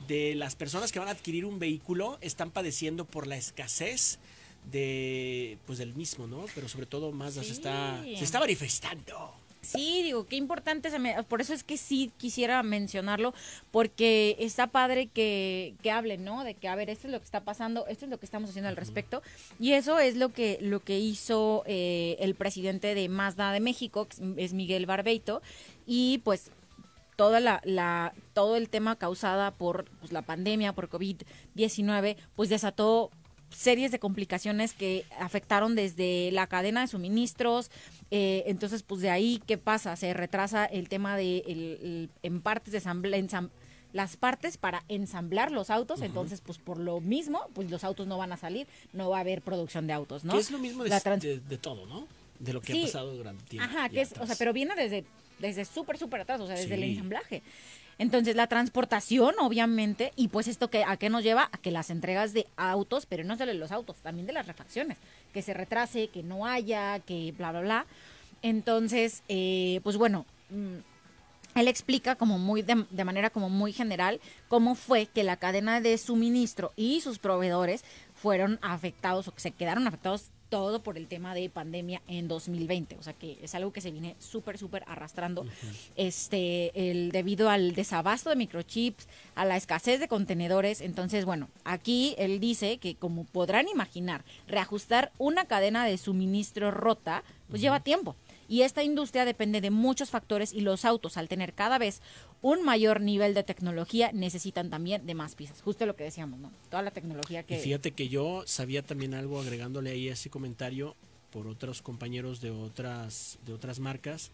S3: de las personas que van a adquirir un vehículo están padeciendo por la escasez de pues del mismo, ¿no? Pero sobre todo Mazda se está se está manifestando.
S5: Sí, digo, qué importante, se me- por eso es que sí quisiera mencionarlo, porque está padre que, que hablen, ¿no? De que, a ver, esto es lo que está pasando, esto es lo que estamos haciendo al respecto, y eso es lo que, lo que hizo eh, el presidente de Mazda de México, que es Miguel Barbeito, y pues toda la, la todo el tema causada por pues, la pandemia, por COVID-19, pues desató series de complicaciones que afectaron desde la cadena de suministros. eh, entonces, pues de ahí, ¿qué pasa? Se retrasa el tema de el- el- en partes de ensam- las partes para ensamblar los autos, entonces pues por lo mismo, pues los autos no van a salir, no va a haber producción de autos, ¿no?
S3: Que es lo mismo de, todo, ¿no? De lo que
S5: Sí.
S3: ha pasado durante tiempo.
S5: Ajá, que es, o sea, pero viene desde, desde súper, súper atrás, o sea, desde el ensamblaje. Entonces, la transportación, obviamente, y pues esto que, a qué nos lleva a que las entregas de autos, pero no solo de los autos, también de las refacciones, que se retrase, que no haya, que bla, bla, bla. Entonces, eh, pues bueno, mm, él explica como muy de, de manera como muy general cómo fue que la cadena de suministro y sus proveedores fueron afectados o que se quedaron afectados todo por el tema de pandemia en 2020, o sea que es algo que se viene súper súper arrastrando. Este el debido al desabasto de microchips, a la escasez de contenedores, entonces bueno, aquí él dice que como podrán imaginar, reajustar una cadena de suministro rota pues lleva tiempo. Y esta industria depende de muchos factores y los autos, al tener cada vez un mayor nivel de tecnología, necesitan también de más piezas. Justo lo que decíamos, ¿no? Toda la tecnología que...
S3: Y fíjate que yo sabía también algo agregándole ahí ese comentario por otros compañeros de otras de otras marcas,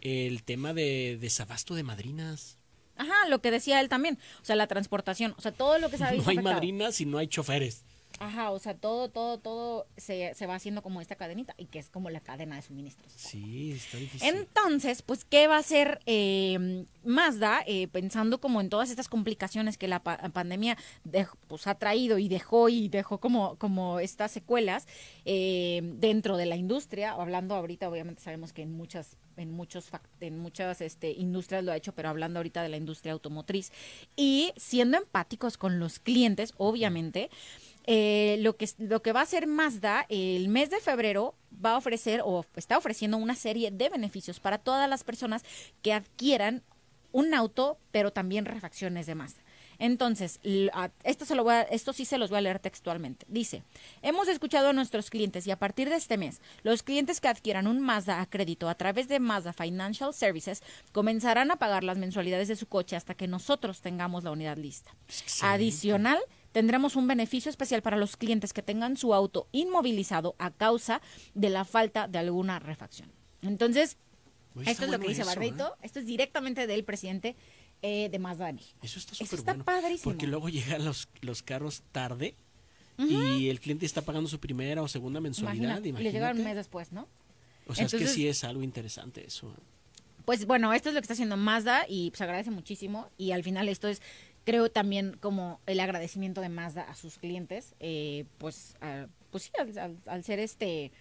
S3: el tema de desabasto de madrinas.
S5: Ajá, lo que decía él también. O sea, la transportación. O sea, todo lo que se ha
S3: No hay
S5: afectado.
S3: madrinas y no hay choferes.
S5: Ajá, o sea, todo, todo, todo se, se va haciendo como esta cadenita y que es como la cadena de suministros.
S3: Sí, está difícil.
S5: Entonces, pues, ¿qué va a hacer eh, Mazda eh, pensando como en todas estas complicaciones que la pa- pandemia pues, ha traído y dejó y dejó como, como estas secuelas eh, dentro de la industria? Hablando ahorita, obviamente sabemos que en muchas en muchos en muchas este, industrias lo ha hecho, pero hablando ahorita de la industria automotriz y siendo empáticos con los clientes, obviamente. Eh, lo que lo que va a hacer Mazda el mes de febrero va a ofrecer o está ofreciendo una serie de beneficios para todas las personas que adquieran un auto, pero también refacciones de Mazda. Entonces, esto, se lo voy a- esto sí se los voy a leer textualmente. Dice, hemos escuchado a nuestros clientes y a partir de este mes, los clientes que adquieran un Mazda a crédito a través de Mazda Financial Services comenzarán a pagar las mensualidades de su coche hasta que nosotros tengamos la unidad lista. Adicional, tendremos un beneficio especial para los clientes que tengan su auto inmovilizado a causa de la falta de alguna refacción. Entonces, esto es lo que dice
S3: eso,
S5: Barbeito,
S3: ¿eh?
S5: esto es directamente del presidente eh, de Mazda de México.
S3: Eso está
S5: Eso está
S3: bueno.
S5: padrísimo.
S3: Porque luego llegan los, los carros tarde y el cliente está pagando su primera o segunda mensualidad.
S5: Imagínate, y le llegaron un mes después, ¿no?
S3: O sea, es que sí es algo interesante eso.
S5: Pues bueno, esto es lo que está haciendo Mazda y pues agradece muchísimo y al final esto es, creo también como el agradecimiento de Mazda a sus clientes, eh, pues, a- pues sí, al, al- al ser este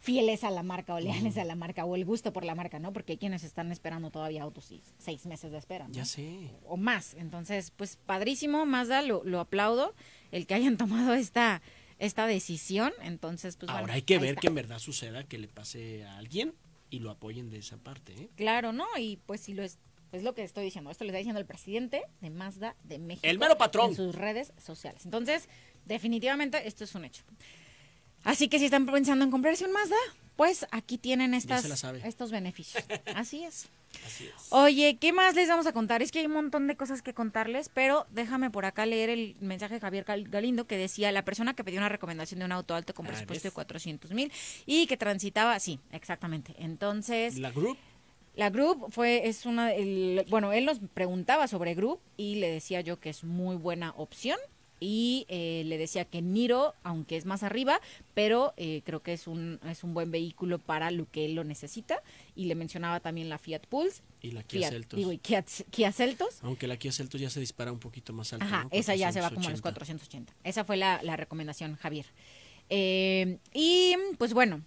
S5: fieles a la marca o leales a la marca o el gusto por la marca, ¿no? Porque hay quienes están esperando todavía autos y seis meses de espera, ¿no?
S3: Ya sé.
S5: O más. Entonces, pues padrísimo, Mazda, lo, lo aplaudo, el que hayan tomado esta, esta decisión. Entonces, pues
S3: Ahora
S5: bueno,
S3: hay que ver
S5: está.
S3: que en verdad suceda que le pase a alguien y lo apoyen de esa parte. ¿eh?
S5: Claro, ¿no? Y pues si lo es, es lo que estoy diciendo. Esto le está diciendo el presidente de Mazda de México.
S3: El mero patrón.
S5: En sus redes sociales. Entonces, definitivamente esto es un hecho. Así que si están pensando en comprarse un Mazda, pues aquí tienen estas, estos beneficios. Así es.
S3: Así es.
S5: Oye, ¿qué más les vamos a contar? Es que hay un montón de cosas que contarles, pero déjame por acá leer el mensaje de Javier Gal- Galindo que decía la persona que pidió una recomendación de un auto alto con
S3: Ah,
S5: presupuesto de 400 mil y que transitaba, sí, exactamente. Entonces,
S3: La group.
S5: La Group fue, es una, el- bueno, él nos preguntaba sobre Group y le decía yo que es muy buena opción y eh, le decía que Niro, aunque es más arriba, pero eh, creo que es un, es un buen vehículo para lo que él lo necesita y le mencionaba también la Fiat Pulse.
S3: Y la Kia
S5: Fiat,
S3: Seltos.
S5: Digo, y Kia, Kia Celtos.
S3: Aunque la Kia Seltos ya se dispara un poquito más alto.
S5: Ajá,
S3: ¿no?
S5: esa ya se va como a los 480. Esa fue la, la recomendación, Javier. Eh, y pues bueno,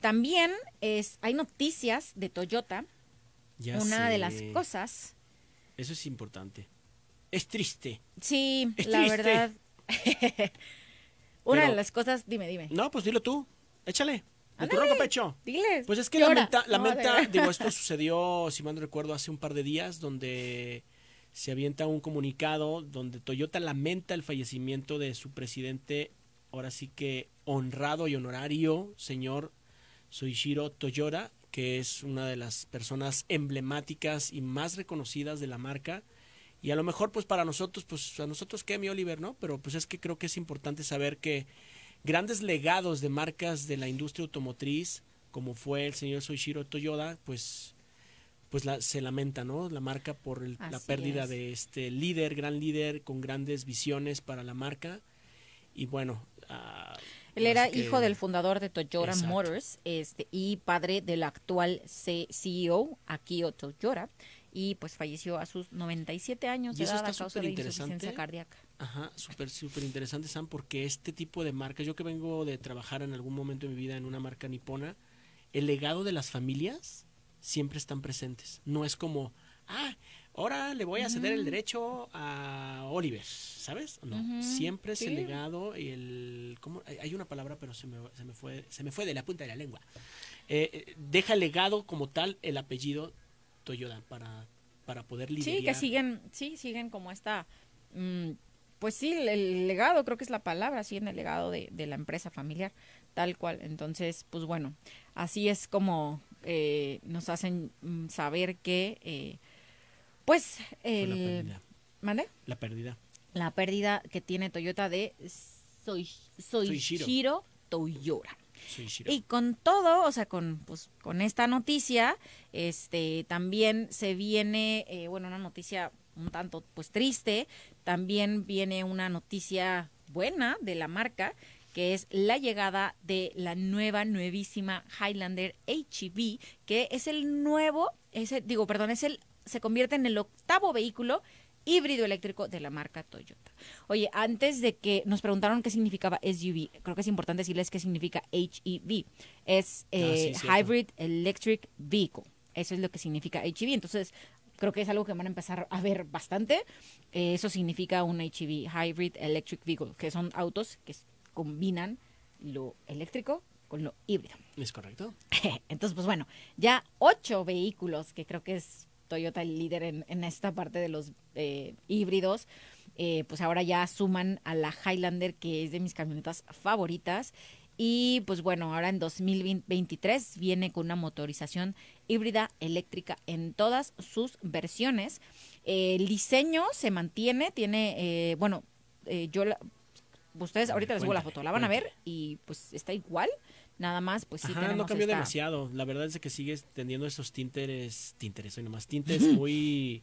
S5: también es, hay noticias de Toyota.
S3: Ya
S5: Una de las cosas
S3: Eso es importante. Es triste.
S5: Sí,
S3: Es
S5: la
S3: triste.
S5: verdad. Una
S3: Pero-
S5: de las cosas, dime, dime.
S3: No, pues dilo tú. Échale. De tu ronco pecho.
S5: Diles.
S3: Pues es que
S5: Llora.
S3: lamenta,
S5: No,
S3: lamenta
S5: de-
S3: digo, esto sucedió, si mal no recuerdo, hace un par de días, donde se avienta un comunicado donde Toyota lamenta el fallecimiento de su presidente, ahora sí que honrado y honorario, señor Soichiro Toyota, que es una de las personas emblemáticas y más reconocidas de la marca. Y a lo mejor, pues para nosotros, pues a nosotros qué, mi Oliver, ¿no? Pero pues es que creo que es importante saber que grandes legados de marcas de la industria automotriz, como fue el señor Soichiro Toyoda, pues pues la- se lamenta, ¿no? La marca por el- la pérdida
S5: es.
S3: de este líder, gran líder con grandes visiones para la marca. Y bueno, ah,
S5: Él era
S3: que-
S5: hijo del fundador de Toyota
S3: Exacto.
S5: Motors este, y padre del actual CEO, Akio Toyota, y pues falleció a sus 97 años
S3: Y
S5: de edad a causa de insuficiencia cardíaca.
S3: Ajá, súper, súper interesante, Sam, porque este tipo de marcas, yo que vengo de trabajar en algún momento de mi vida en una marca nipona, el legado de las familias siempre están presentes. No es como, ah, ahora le voy a ceder el
S5: Ujú.
S3: derecho a Oliver, ¿sabes? No, siempre es el
S5: sí.
S3: legado y el... ¿cómo? Hay- una palabra, pero se me, se me, fue, se me fue de la punta de la lengua. Eh, eh, deja legado como tal el apellido Toyota para, para poder liderar.
S5: Sí, que siguen, sí, siguen como esta, mm, pues sí, el, legado, creo que es la palabra, siguen el legado de, de la empresa familiar, tal cual. Entonces, pues bueno, así es como eh, nos hacen mm, saber que, eh, pues,
S3: la
S5: el...
S3: pérdida.
S5: ¿Mande?
S3: La pérdida.
S5: La pérdida que tiene Toyota de Soichiro Toyota.
S3: Soichiro.
S5: Y con todo, o sea, con, pues, con esta noticia, este, también se viene, eh, bueno, una noticia un tanto, pues, triste. También viene una noticia buena de la marca, que es la llegada de la nueva, nuevísima Highlander HEV, que es el nuevo, ese, digo, perdón, es el, se convierte en el octavo vehículo híbrido eléctrico de la marca Toyota. Oye, antes de que nos preguntaron qué significaba SUV, creo que es importante decirles qué significa HEV. Es eh,
S3: Ah, sí, cierto.
S5: Hybrid Electric Vehicle. Eso es lo que significa HEV. Entonces, creo que es algo que van a empezar a ver bastante. Eh, eso significa un HEV, Hybrid Electric Vehicle, que son autos que combinan lo eléctrico con lo híbrido.
S3: ¿Es correcto?
S5: Entonces, pues bueno, ya ocho vehículos, que creo que es Toyota el líder en, en esta parte de los eh, híbridos, eh, pues ahora ya suman a la Highlander, que es de mis camionetas favoritas. Y pues bueno, ahora en 2023 viene con una motorización híbrida eléctrica en todas sus versiones. Eh, el diseño se mantiene, tiene, eh, bueno, eh, yo la- ustedes ahorita les subo la foto, la van a ver y pues está igual. Nada más, pues sí
S3: Ajá,
S5: tenemos
S3: no cambió
S5: esta-
S3: demasiado. La verdad es que sigues teniendo esos tinteres, tinteres, hoy nomás, tintes muy,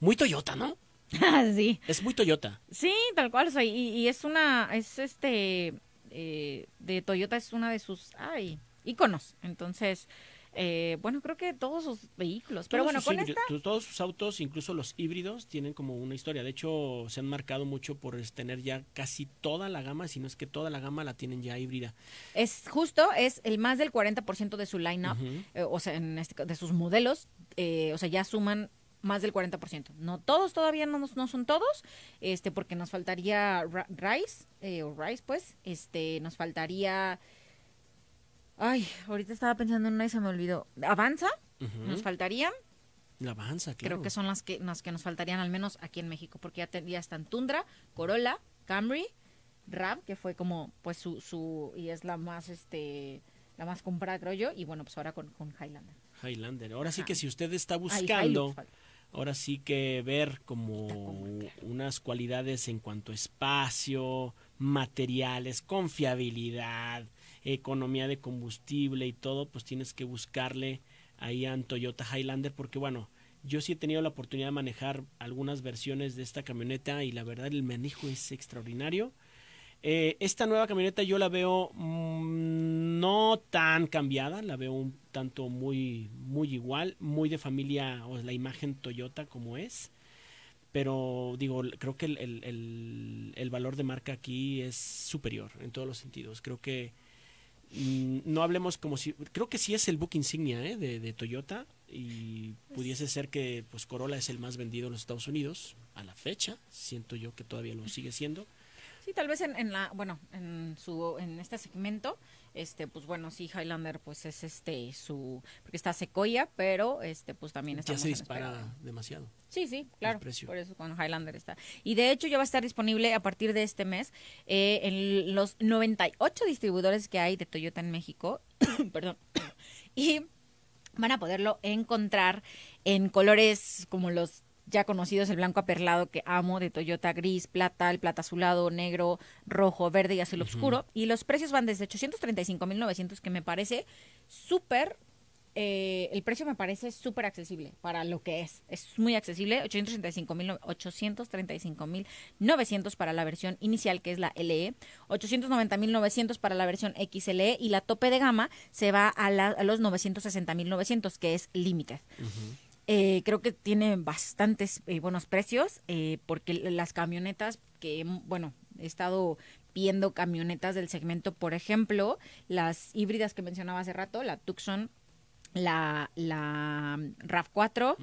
S3: muy Toyota, ¿no?
S5: sí.
S3: Es muy Toyota.
S5: Sí, tal cual, o sea, y, y es una, es este, eh, de Toyota es una de sus, ay, íconos. Entonces, eh, bueno, creo que todos sus vehículos, pero
S3: Todos
S5: bueno, con esta,
S3: Todos sus autos, incluso los híbridos, tienen como una historia. De hecho, se han marcado mucho por tener ya casi toda la gama, si no es que toda la gama la tienen ya híbrida.
S5: es justo, es el más del 40% de su line-up, eh, o sea, en este, de sus modelos, eh, o sea, ya suman más del 40%. No todos todavía no, no son todos, este, porque nos faltaría Rice, eh, o Rice, pues, este, nos faltaría... Ay, ahorita estaba pensando en una y se me olvidó. Avanza, nos faltarían.
S3: La avanza, claro.
S5: Creo que son las que, las que nos faltarían, al menos aquí en México, porque ya, te- ya están Tundra, Corolla, Camry, Ram, que fue como, pues, su, su, y es la más, este, la más comprada, creo yo, y bueno, pues ahora con, con Highlander.
S3: Highlander. Ahora sí que si usted está
S5: Ah,
S3: buscando, ahora sí que ver como unas cualidades en cuanto a espacio, materiales, confiabilidad, economía de combustible y todo, pues tienes que buscarle ahí a Toyota Highlander porque bueno, yo sí he tenido la oportunidad de manejar algunas versiones de esta camioneta y la verdad el manejo es extraordinario. Eh, esta nueva camioneta yo la veo mm, no tan cambiada, la veo un tanto muy, muy igual, muy de familia o la imagen Toyota como es. Pero digo, creo que el, el- el- valor de marca aquí es superior en todos los sentidos. Creo que no hablemos como si... Creo que sí es el book insignia ¿eh? de, de Toyota y pudiese ser que pues Corolla es el más vendido en los Estados Unidos a la fecha. Siento yo que todavía lo sigue siendo.
S5: Sí, tal vez en, en la, bueno, en su, en este segmento, este, pues bueno, sí, Highlander, pues es este, su, porque está Sequoia, pero este, pues también está.
S3: Ya se dispara demasiado.
S5: Sí, sí, claro. Por eso con Highlander está. Y de hecho ya va a estar disponible a partir de este mes eh, en los 98 distribuidores que hay de Toyota en México. Perdón. y van a poderlo encontrar en colores como los ya conocidos, el blanco aperlado que amo de Toyota gris, plata, el plata azulado, negro, rojo, verde y azul oscuro. Y los precios van desde 835.900, que me parece súper eh, el precio me parece súper accesible para lo que es. Es muy accesible, 835.900 para la versión inicial, que es la LE, 890.900 para la versión XLE y la tope de gama se va a, los 960.900, que es Limited. Eh, creo que tiene bastantes eh, buenos precios porque las camionetas que, bueno, he estado viendo camionetas del segmento, por ejemplo, las híbridas que mencionaba hace rato, la Tucson la, la RAV4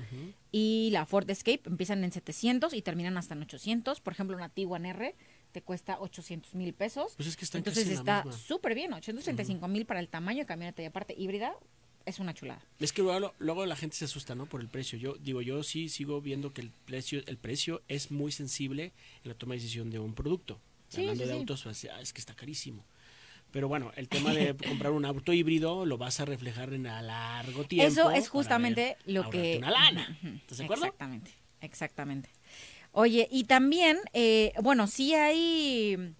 S5: y la Ford Escape empiezan en 700 y terminan hasta en 800. Por ejemplo, una Tiguan R te cuesta 800 mil pesos.
S3: Pues es que está
S5: Entonces está súper bien, 835 mil para el tamaño de camioneta y aparte híbrida. Es una chulada.
S3: Es que luego, luego, la gente se asusta, ¿no? Por el precio. Yo digo, yo sí sigo viendo que el precio, el precio es muy sensible en la toma de decisión de un producto. Hablando de autos, pues, es que está carísimo. Pero bueno, el tema de comprar un auto híbrido lo vas a reflejar en a largo tiempo.
S5: Eso es justamente lo que...
S3: Una lana. ¿Estás de acuerdo?
S5: Exactamente, exactamente. Oye, y también, eh, bueno, sí hay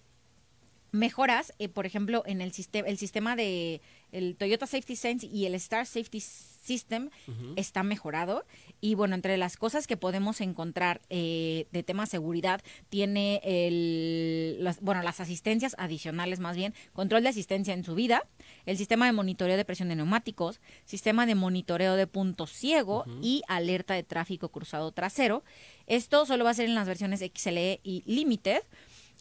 S5: mejoras, eh, por ejemplo, en el, sistema el sistema de el Toyota Safety Sense y el Star Safety System está mejorado. Y bueno, entre las cosas que podemos encontrar eh, de tema seguridad, tiene el, las, bueno, las asistencias adicionales más bien, control de asistencia en subida, el sistema de monitoreo de presión de neumáticos, sistema de monitoreo de punto ciego y alerta de tráfico cruzado trasero. Esto solo va a ser en las versiones XLE y Limited.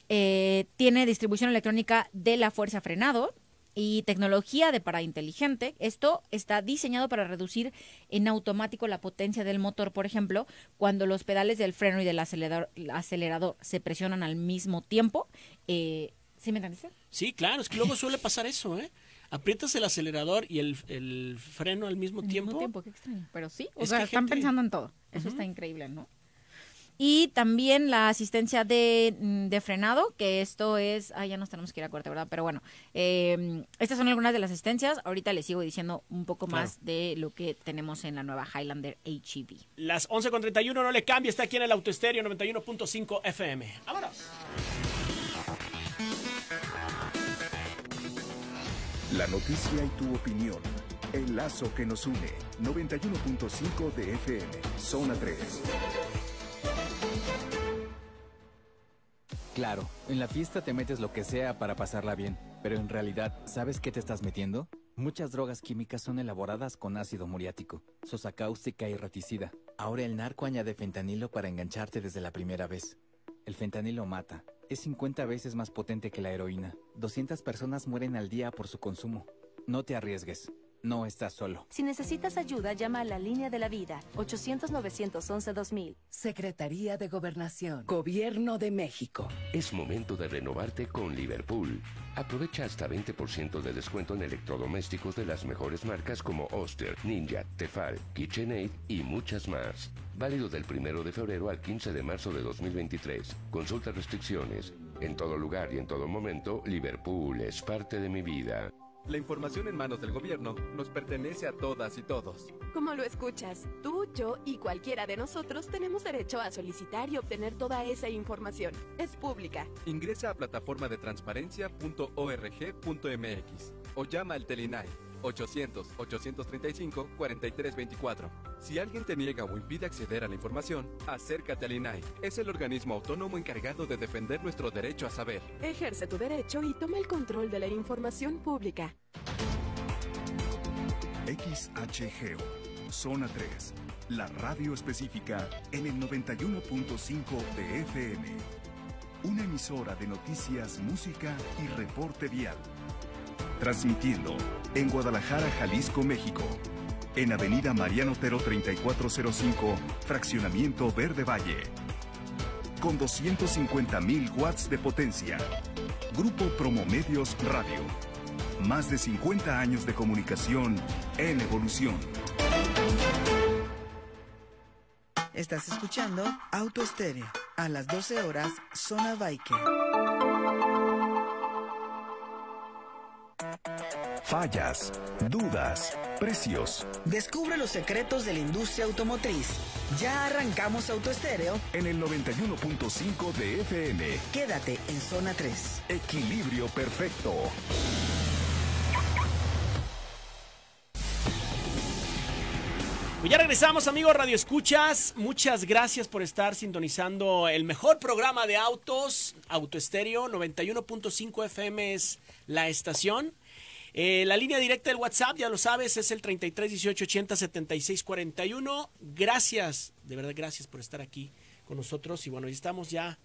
S5: Eh, tiene distribución electrónica de la fuerza frenado, y tecnología de parada inteligente. Esto está diseñado para reducir en automático la potencia del motor, por ejemplo, cuando los pedales del freno y del acelerador, acelerador se presionan al mismo tiempo. Eh, ¿Sí me entendiste?
S3: Sí, claro, es que luego suele pasar eso, ¿eh? Aprietas el acelerador y el, freno al mismo tiempo.
S5: Al mismo tiempo, qué extraño. Pero sí, o sea, están pensando en todo. Eso está increíble, ¿no? Y también la asistencia de, mm, de, frenado, que esto es, ah, ya nos tenemos que ir a corte, ¿verdad? Pero bueno, eh, estas son algunas de las asistencias. Ahorita les sigo diciendo un poco más de lo que tenemos en la nueva Highlander HEV.
S3: Las 11.31, no le cambie, está aquí en el Autoestéreo 91.5 FM. ¡Vámonos!
S2: La noticia y tu opinión. El lazo que nos une. 91.5 de FM. Zona 3.
S33: Claro, en la fiesta te metes lo que sea para pasarla bien, pero en realidad, ¿sabes qué te estás metiendo? Muchas drogas químicas son elaboradas con ácido muriático, sosa cáustica y reticida. Ahora el narco añade fentanilo para engancharte desde la primera vez. El fentanilo mata. Es 50 veces más potente que la heroína. 200 personas mueren al día por su consumo. No te arriesgues. No estás solo.
S32: Si necesitas ayuda, llama a la línea de la vida, 800-911-2000.
S34: Secretaría de Gobernación, Gobierno de México.
S14: Es momento de renovarte con Liverpool. Aprovecha hasta 20% de descuento en electrodomésticos de las mejores marcas como Oster, Ninja, Tefal, KitchenAid y muchas más. Válido del 1 de febrero al 15 de marzo de 2023. Consulta restricciones. En todo lugar y en todo momento, Liverpool es parte de mi vida.
S35: La información en manos del gobierno nos pertenece a todas y todos.
S36: Como lo escuchas, tú, yo y cualquiera de nosotros tenemos derecho a solicitar y obtener toda esa información. Es pública.
S35: Ingresa a plataforma de transparencia.org.mx o llama al Telinai 800-835-4324. Si alguien te niega o impide acceder a la información, acércate al INAI. Es el organismo autónomo encargado de defender nuestro derecho a saber.
S36: Ejerce tu derecho y toma el control de la información pública.
S2: XHGO, Zona 3, la radio específica en el 91.5 de FM. Una emisora de noticias, música y reporte vial. Transmitiendo en Guadalajara, Jalisco, México. En Avenida Mariano Otero 3405, Fraccionamiento Verde Valle. con 250 mil watts de potencia. Grupo Promomedios Radio. Más de 50 años de comunicación en evolución.
S4: Estás escuchando Auto Estéreo. A las 12 horas, Zona Biker.
S2: Fallas, dudas, precios.
S4: Descubre los secretos de la industria automotriz. Ya arrancamos Autoestéreo
S2: En el 91.5 de FM.
S4: Quédate en zona 3.
S2: Equilibrio perfecto.
S3: Pues ya regresamos, amigos Radio Escuchas. Muchas gracias por estar sintonizando el mejor programa de autos, Autoestéreo 91.5 FM es la estación. Eh, la línea directa del WhatsApp, ya lo sabes, es el 33 18 80 76 41. Gracias, de verdad, gracias por estar aquí con nosotros. Y bueno, ya estamos ya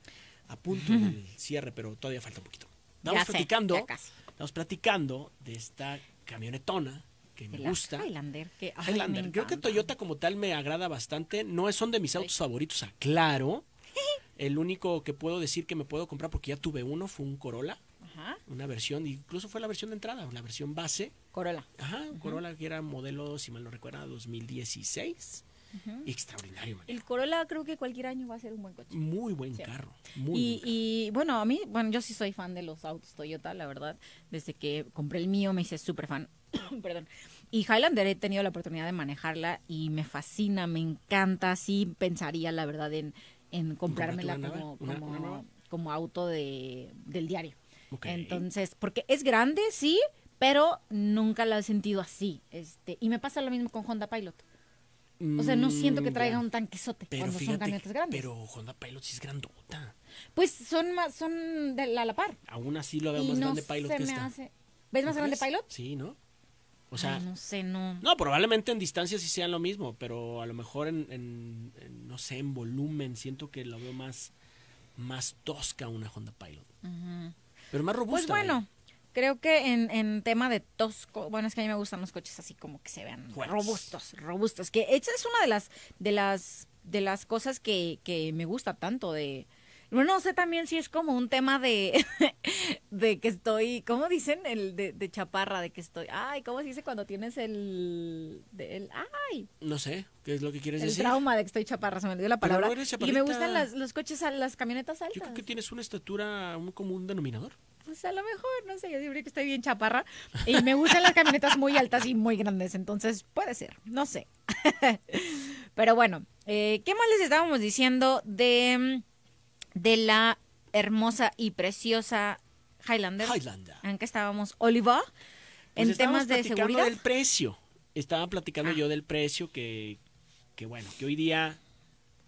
S3: a punto del cierre, pero todavía falta un poquito. Estamos
S5: Ya
S3: platicando, estamos platicando de esta camionetona que me
S5: la
S3: gusta.
S5: Highlander, que ay,
S3: Highlander.
S5: me
S3: Creo que. Toyota como tal me agrada bastante. No son de mis autos favoritos, aclaro. El único que puedo decir que me puedo comprar porque ya tuve uno fue un Corolla.
S5: Ajá.
S3: Una versión, incluso fue la versión de entrada, la versión base.
S5: Corolla.
S3: Ajá, un Corolla que era modelo, si mal no recuerdo, 2016.
S5: Ujú.
S3: Extraordinario, man.
S5: El Corolla creo que cualquier año va a ser un buen coche.
S3: Muy buen
S5: Sí.
S3: carro. Muy
S5: y,
S3: buen carro.
S5: y, bueno, a mí, bueno, yo sí soy fan de los autos Toyota, la verdad. Desde que compré el mío me hice súper fan. Perdón. Y Highlander he tenido la oportunidad de manejarla y me fascina, me encanta. Sí pensaría, la verdad, en, en comprármela como,
S3: nueva? ¿Una-
S5: como,
S3: una nueva?
S5: como auto de, del diario. Entonces, porque es grande, sí, pero nunca la he sentido así. Este, y me pasa lo mismo con Honda Pilot. O sea, no siento que
S3: Mm,
S5: traiga un tanquesote
S3: Pero
S5: cuando son
S3: fíjate,
S5: camionetas grandes.
S3: pero Honda Pilot sí es grandota.
S5: Pues son más, son de la, la par.
S3: Aún así lo veo
S5: Y
S3: más
S5: no
S3: grande Pilot
S5: se
S3: que
S5: me
S3: esta.
S5: hace- ¿Ves más
S3: ¿No
S5: grande? Pilot?
S3: Sí, ¿no? O sea,
S5: Ay, no sé, no.
S3: No, probablemente en distancia sí sean lo mismo, pero a lo mejor en, en- en, no sé, en volumen siento que lo veo más, más tosca una Honda Pilot.
S5: Ujú.
S3: Pero más robusta.
S5: Pues bueno, creo que en, en tema de tosco, bueno, es que a mí me gustan los coches así como que se vean
S3: Fuertes.
S5: robustos, robustos. Que esa es una de las, de las, de las cosas que, que me gusta tanto de. Bueno, no sé también si es como un tema de, de que estoy, ¿cómo dicen? El de, de chaparra, de que estoy, ay, ¿cómo se dice cuando tienes el, de- el ay,
S3: No sé, ¿qué es lo que quieres
S5: el
S3: decir?
S5: trauma de que estoy chaparra, se me olvidó la palabra.
S3: no eres
S5: y me gustan las, los coches, las camionetas altas.
S3: Yo creo que tienes una estatura, un común denominador.
S5: Pues a lo mejor, no sé, yo siempre que estoy bien chaparra. Y me gustan las camionetas muy altas y muy grandes, entonces puede ser, no sé. Pero bueno, eh, ¿qué más les estábamos diciendo de, de la hermosa y preciosa Highlander?
S3: Highlander.
S5: En que estábamos, Oliver,
S3: Pues
S5: en temas de seguridad. Ah.
S3: del precio. Estaba platicando yo del precio que, que, bueno, que hoy día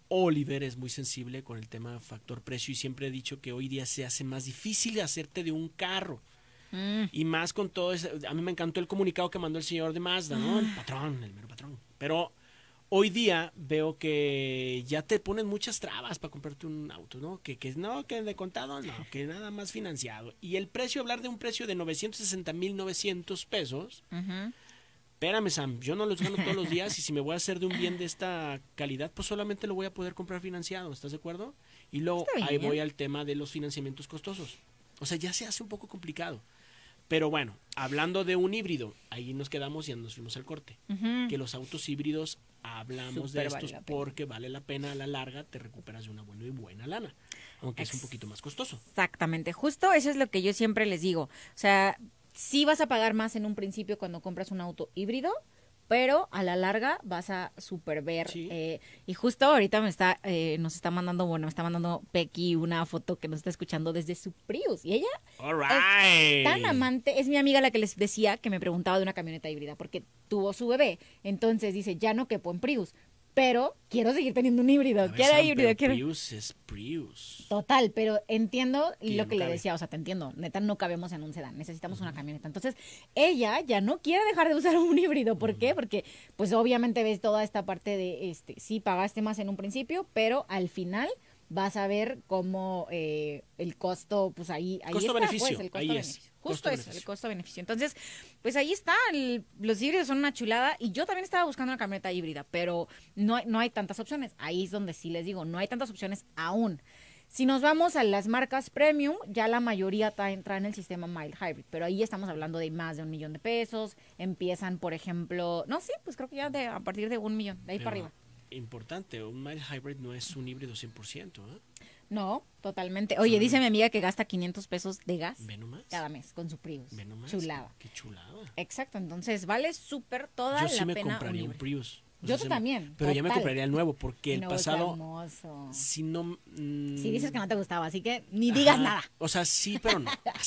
S3: Oliver es muy sensible con el tema factor precio y siempre he dicho que hoy día se hace más difícil hacerte de un carro.
S5: Mm.
S3: Y más con todo eso, a mí me encantó el comunicado que mandó el señor de Mazda, ¿no?
S5: Ah.
S3: El patrón, el mero patrón. Pero hoy día veo que ya te ponen muchas trabas para comprarte un auto, ¿no? Que, que no, que de contado, no, que nada más financiado. Y el precio, hablar de un precio de 960 mil 900 pesos,
S5: Ujú.
S3: espérame Sam, yo no los gano todos los días y si me voy a hacer de un bien de esta calidad, pues solamente lo voy a poder comprar financiado, ¿estás de acuerdo? Y luego ahí voy al tema de los financiamientos costosos. O sea, ya se hace un poco complicado. Pero bueno, hablando de un híbrido, ahí nos quedamos y nos fuimos al corte. Que los autos híbridos hablamos de estos porque vale la pena a la larga, te recuperas de una buena y buena lana. Aunque es un poquito más costoso.
S5: Exactamente, justo eso es lo que yo siempre les digo. O sea, sí vas a pagar más en un principio cuando compras un auto híbrido, pero a la larga vas a super ver. eh, y justo ahorita me está, eh, nos está mandando, bueno, me está mandando Pequi una foto que nos está escuchando desde su Prius. Y ella es tan amante, es mi amiga la que les decía que me preguntaba de una camioneta híbrida, porque tuvo su bebé. Entonces dice, ya no quepo en Prius, pero quiero seguir teniendo un híbrido. Quiero híbrido, quiero...
S3: Prius es Prius.
S5: Total, pero entiendo
S3: Y
S5: lo
S3: no
S5: que le decía, o sea, te entiendo, neta no cabemos en un sedán, necesitamos una camioneta. Entonces, ella ya no quiere dejar de usar un híbrido, ¿por qué? Porque pues obviamente ves toda esta parte de este, sí pagaste más en un principio, pero al final vas a ver cómo eh, el costo, pues ahí, ahí está,
S3: Costo-beneficio,
S5: pues, el
S3: ahí es.
S5: Justo eso, el
S3: Costo-beneficio.
S5: Entonces, pues ahí está, el- los híbridos son una chulada y yo también estaba buscando una camioneta híbrida, pero no, hay- no hay tantas opciones. Ahí es donde sí les digo, no hay tantas opciones aún. Si nos vamos a las marcas premium, ya la mayoría traen, traen el sistema mild hybrid, pero ahí estamos hablando de más de un millón de pesos. Empiezan, por ejemplo, no, sí, pues creo que ya de, a partir de un millón, de ahí para arriba.
S3: Importante, un mild hybrid no es un híbrido 100%. ¿eh?
S5: No, totalmente. Oye, dice mi amiga que gasta 500 pesos de gas cada mes con su Prius.
S3: Ve nomás.
S5: Chulada.
S3: Qué chulada.
S5: Exacto, entonces vale súper toda
S3: Yo sí
S5: la
S3: me
S5: pena
S3: compraría un. Prius.
S5: Yo también,
S3: Pero ya me
S5: total.
S3: compraría el nuevo porque el pasado. Si no. mm,
S5: Si dices que no te gustaba, así que ni digas
S3: Ajá.
S5: nada.
S3: O sea, sí, pero no. O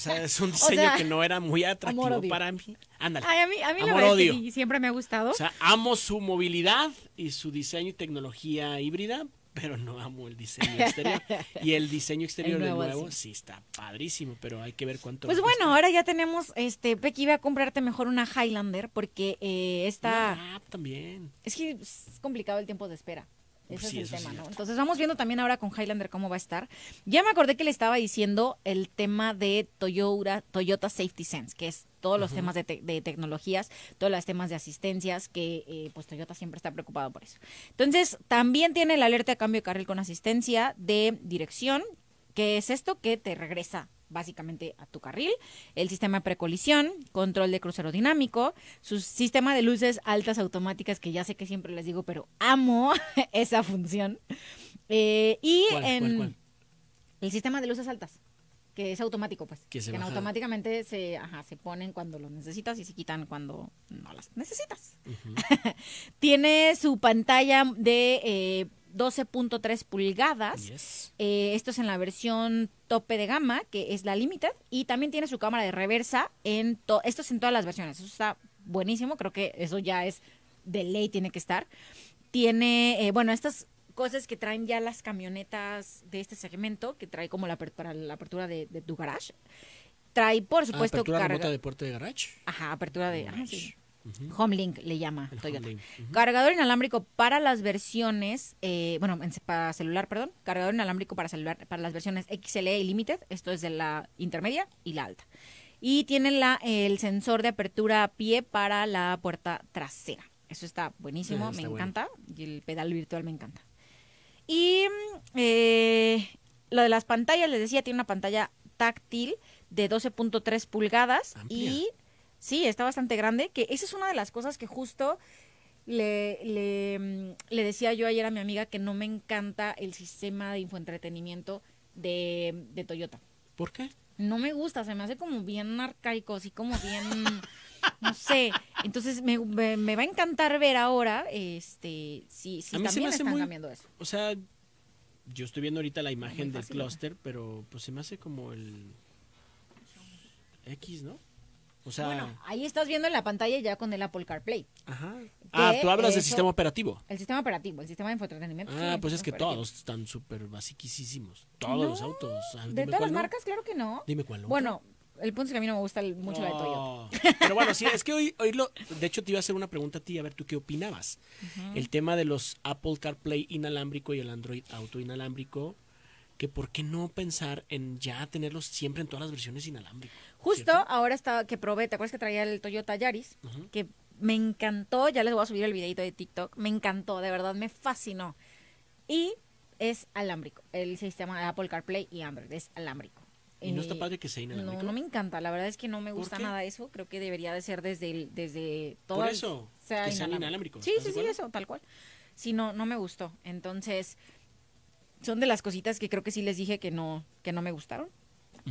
S3: sea, es un
S5: O
S3: diseño
S5: sea,
S3: que no era muy atractivo para mí. Ándale.
S5: Ay, a mí, a mí
S3: Amor, odio.
S5: siempre me ha gustado.
S3: O sea, amo su movilidad y su diseño y tecnología híbrida, pero no amo el diseño exterior. y el diseño exterior
S5: El
S3: del
S5: nuevo,
S3: nuevo
S5: sí.
S3: sí. está padrísimo, pero hay que ver cuánto.
S5: Pues
S3: cuesta.
S5: bueno, ahora ya tenemos, este, Pequi, iba a comprarte mejor una Highlander porque eh, esta...
S3: App también.
S5: Es que es complicado el tiempo de espera. Ese
S3: Pues sí,
S5: es el tema, ¿no? Entonces vamos viendo también ahora con Highlander cómo va a estar. Ya me acordé que le estaba diciendo el tema de Toyota, Toyota Safety Sense, que es todos los temas de, te- de tecnologías, todos los temas de asistencias, que eh, pues Toyota siempre está preocupado por eso. Entonces también tiene la alerta de cambio de carril con asistencia de dirección, que es esto que te regresa básicamente a tu carril, el sistema de precolisión, control de crucero dinámico, su sistema de luces altas automáticas, que ya sé que siempre les digo, pero amo esa función. Eh, y
S3: ¿Cuál,
S5: en
S3: cuál, cuál?
S5: el sistema de luces altas, que es automático, pues.
S3: Que se baja.
S5: automáticamente se, ajá, se ponen cuando lo necesitas y se quitan cuando no las necesitas. Tiene su pantalla de eh, 12.3 pulgadas.
S3: Yes.
S5: Eh, esto es en la versión tope de gama, que es la Limited. Y también tiene su cámara de reversa. en to- Esto es en todas las versiones. Eso está buenísimo. Creo que eso ya es de ley, tiene que estar. Tiene, eh, bueno, estas cosas que traen ya las camionetas de este segmento, que trae como la apertura, la apertura de, de tu garage. Trae, por supuesto,
S3: Apertura
S5: carga-
S3: de puerta de garage.
S5: Ajá, apertura de...
S3: Garage.
S5: ah, sí.
S3: Ujú.
S5: Homelink le llama
S3: El
S5: Toyota. Cargador inalámbrico para las versiones, eh, bueno, en- para celular, perdón. Cargador inalámbrico para celular para las versiones XLE y Limited. Esto es de la intermedia y la alta. Y tiene la, el sensor de apertura a pie para la puerta trasera. Eso está buenísimo,
S37: Ah,
S5: me
S37: bueno.
S5: encanta. Y el pedal virtual me encanta. Y mm, eh, lo de las pantallas, les decía, tiene una pantalla táctil de 12.3 pulgadas y sí, está bastante grande, que esa es una de las cosas que justo le, le, mm, le decía yo ayer a mi amiga que no me encanta el sistema de infoentretenimiento de, de Toyota.
S3: ¿Por qué?
S5: No me gusta, se me hace como bien arcaico, así como bien, no sé. Entonces me, me- me va a encantar ver ahora, este, si, si
S3: me
S5: también
S3: hace
S5: están
S3: muy-
S5: cambiando eso.
S3: O sea, yo estoy viendo ahorita la imagen del clúster, pero pues se me hace como el X, ¿no? O sea,
S5: Bueno, ahí estás viendo en la pantalla ya con el Apple CarPlay.
S3: ajá. Ah, tú hablas del sistema operativo.
S5: El sistema operativo, el sistema de infoentretenimiento. sí,
S3: Ah, pues es que
S5: operativo.
S3: todos están súper basiquísimos. Todos los autos. Ah,
S5: De todas las
S3: no.
S5: marcas, claro que no.
S3: Dime cuál no.
S5: Bueno, el punto es que a mí no me gusta mucho la de Toyota.
S3: Oh. Pero bueno, sí, es que hoy, hoy lo, de hecho te iba a hacer una pregunta a ti, a ver tú qué opinabas. El tema de los Apple CarPlay inalámbrico y el Android Auto inalámbrico, que por qué no pensar en ya tenerlos siempre en todas las versiones inalámbricas.
S5: Justo ahora estaba que probé, ¿te acuerdas que traía el Toyota Yaris? Que me encantó, ya les voy a subir el videito de TikTok, me encantó, de verdad me fascinó. Y es alámbrico, el sistema de Apple CarPlay y Android es alámbrico.
S3: ¿Y no está
S5: Eh,
S3: padre que sea inalámbrico?
S5: No, no me encanta, la verdad es que no me
S3: ¿Por
S5: gusta nada eso, creo que debería de ser desde el, desde
S3: Por
S5: todas
S3: eso,
S5: sea
S3: que sean
S5: inalámbrico.
S3: inalámbricos,
S5: Sí,
S3: ¿estás
S5: sí, sí, eso, tal cual. Sí, no, no me gustó. Entonces, son de las cositas que creo que sí les dije que no, que no me gustaron.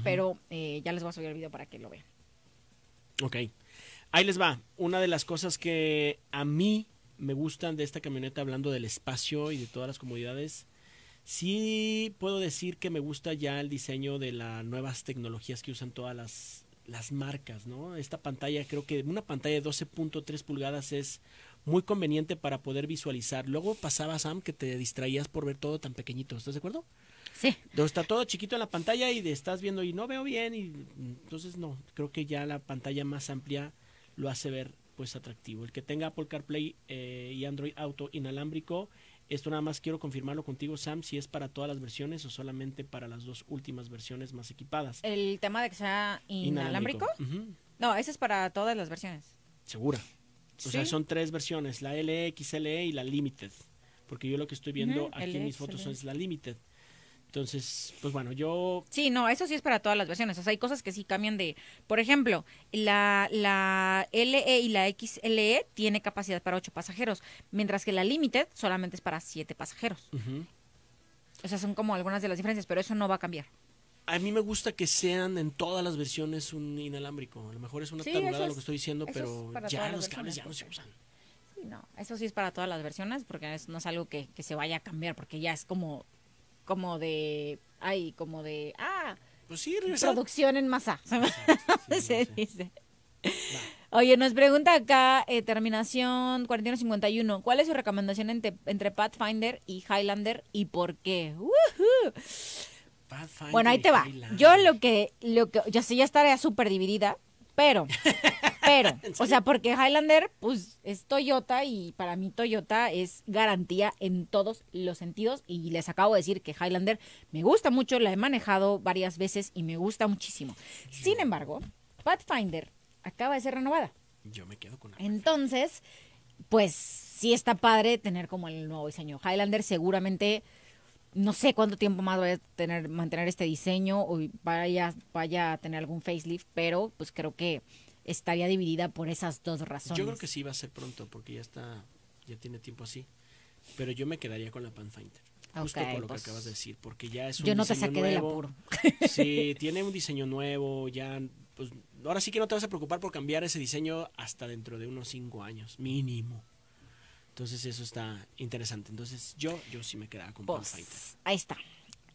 S5: Pero eh, ya les voy a subir el video para que lo vean.
S3: Ok. Ahí les va. Una de las cosas que a mí me gustan de esta camioneta, hablando del espacio y de todas las comodidades, sí puedo decir que me gusta ya el diseño de las nuevas tecnologías que usan todas las, las marcas, ¿no? Esta pantalla, creo que una pantalla de 12.3 pulgadas es muy conveniente para poder visualizar. Luego pasaba, Sam, que te distraías por ver todo tan pequeñito. ¿Estás de acuerdo?
S5: Sí.
S3: Está todo chiquito en la pantalla y de- estás viendo y no veo bien y entonces no, creo que ya la pantalla más amplia lo hace ver pues atractivo. El que tenga Apple CarPlay eh, y Android Auto inalámbrico, esto nada más quiero confirmarlo contigo Sam, si es para todas las versiones o solamente para las dos últimas versiones más equipadas.
S5: El tema de que sea inalámbrico. No, ese es para todas las versiones.
S3: Segura. O sea, son tres versiones, la LE, XLE y la Limited. Porque yo lo que estoy viendo aquí en mis fotos
S5: XLE.
S3: es la Limited. Entonces, pues bueno, yo...
S5: Sí, no, eso sí es para todas las versiones. O sea, hay cosas que sí cambian de... Por ejemplo, la, la LE y la XLE tiene capacidad para 8 pasajeros, mientras que la Limited solamente es para 7 pasajeros. O sea, son como algunas de las diferencias, pero eso no va a cambiar.
S3: A mí me gusta que sean en todas las versiones un inalámbrico. A lo mejor es una
S5: Sí,
S3: tarugada
S5: eso
S3: lo que estoy diciendo, pero
S5: es
S3: ya los cables ya no se usan.
S5: Sí, no, eso sí es para todas las versiones, porque es- no es algo que, que se vaya a cambiar, porque ya es como, como de, ay, como de, ah,
S3: pues sí,
S5: producción en masa, se dice. Oye, nos pregunta acá, eh, terminación 4151, ¿cuál es su recomendación entre, entre Pathfinder y Highlander y por qué? ¡Woohoo!
S3: Pathfinder
S5: Bueno, ahí te va. Yo lo que, lo que, ya sé, ya estaría súper dividida, pero, pero, o sea, porque Highlander, pues, es Toyota y para mí Toyota es garantía en todos los sentidos y les acabo de decir que Highlander me gusta mucho, la he manejado varias veces y me gusta muchísimo. Sin embargo, Pathfinder acaba de ser renovada.
S3: Yo me quedo con
S5: Entonces, pues sí está padre tener como el nuevo diseño. Highlander seguramente no sé cuánto tiempo más vaya a tener mantener este diseño o vaya vaya a tener algún facelift, pero pues creo que estaría dividida por esas dos razones.
S3: Yo creo que sí va a ser pronto, porque ya está, ya tiene tiempo así. Pero yo me quedaría con la Pathfinder. Justo
S5: Ok,
S3: por lo
S5: pues,
S3: que acabas de decir, porque ya es un
S5: yo no te saqué del apuro.
S3: Sí, tiene un diseño nuevo, ya, pues, ahora sí que no te vas a preocupar por cambiar ese diseño hasta dentro de unos cinco años, mínimo. Entonces eso está interesante. Entonces yo, yo sí me quedaba con
S5: Pues. Ahí está.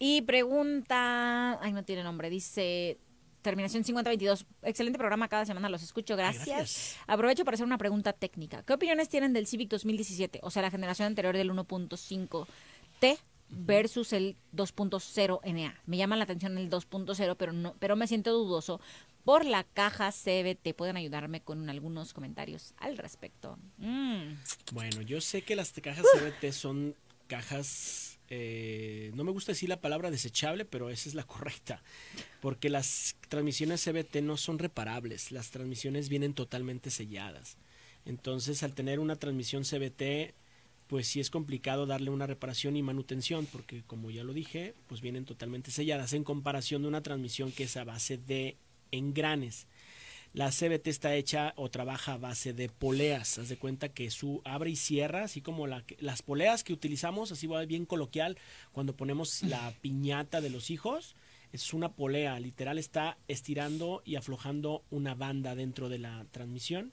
S5: Y pregunta, ay no tiene nombre, dice terminación 5022. Excelente programa, cada semana los escucho, gracias.
S3: gracias.
S5: Aprovecho para hacer una pregunta técnica. ¿Qué opiniones tienen del Civic 2017? O sea, la generación anterior del 1.5T versus el 2.0 NA. Me llama la atención el 2.0, pero no pero me siento dudoso por la caja CBT. Pueden ayudarme con algunos comentarios al respecto. Mm.
S3: Bueno, yo sé que las cajas CBT son cajas, eh, no me gusta decir la palabra desechable, pero esa es la correcta, porque las transmisiones CBT no son reparables, las transmisiones vienen totalmente selladas. Entonces, al tener una transmisión CBT, pues sí es complicado darle una reparación y manutención, porque como ya lo dije, pues vienen totalmente selladas en comparación de una transmisión que es a base de engranes. La CBT está hecha o trabaja a base de poleas. Haz de cuenta que su abre y cierra, así como la las poleas que utilizamos, así va bien coloquial, cuando ponemos la piñata de los hijos. Es una polea, literal está estirando y aflojando una banda dentro de la transmisión.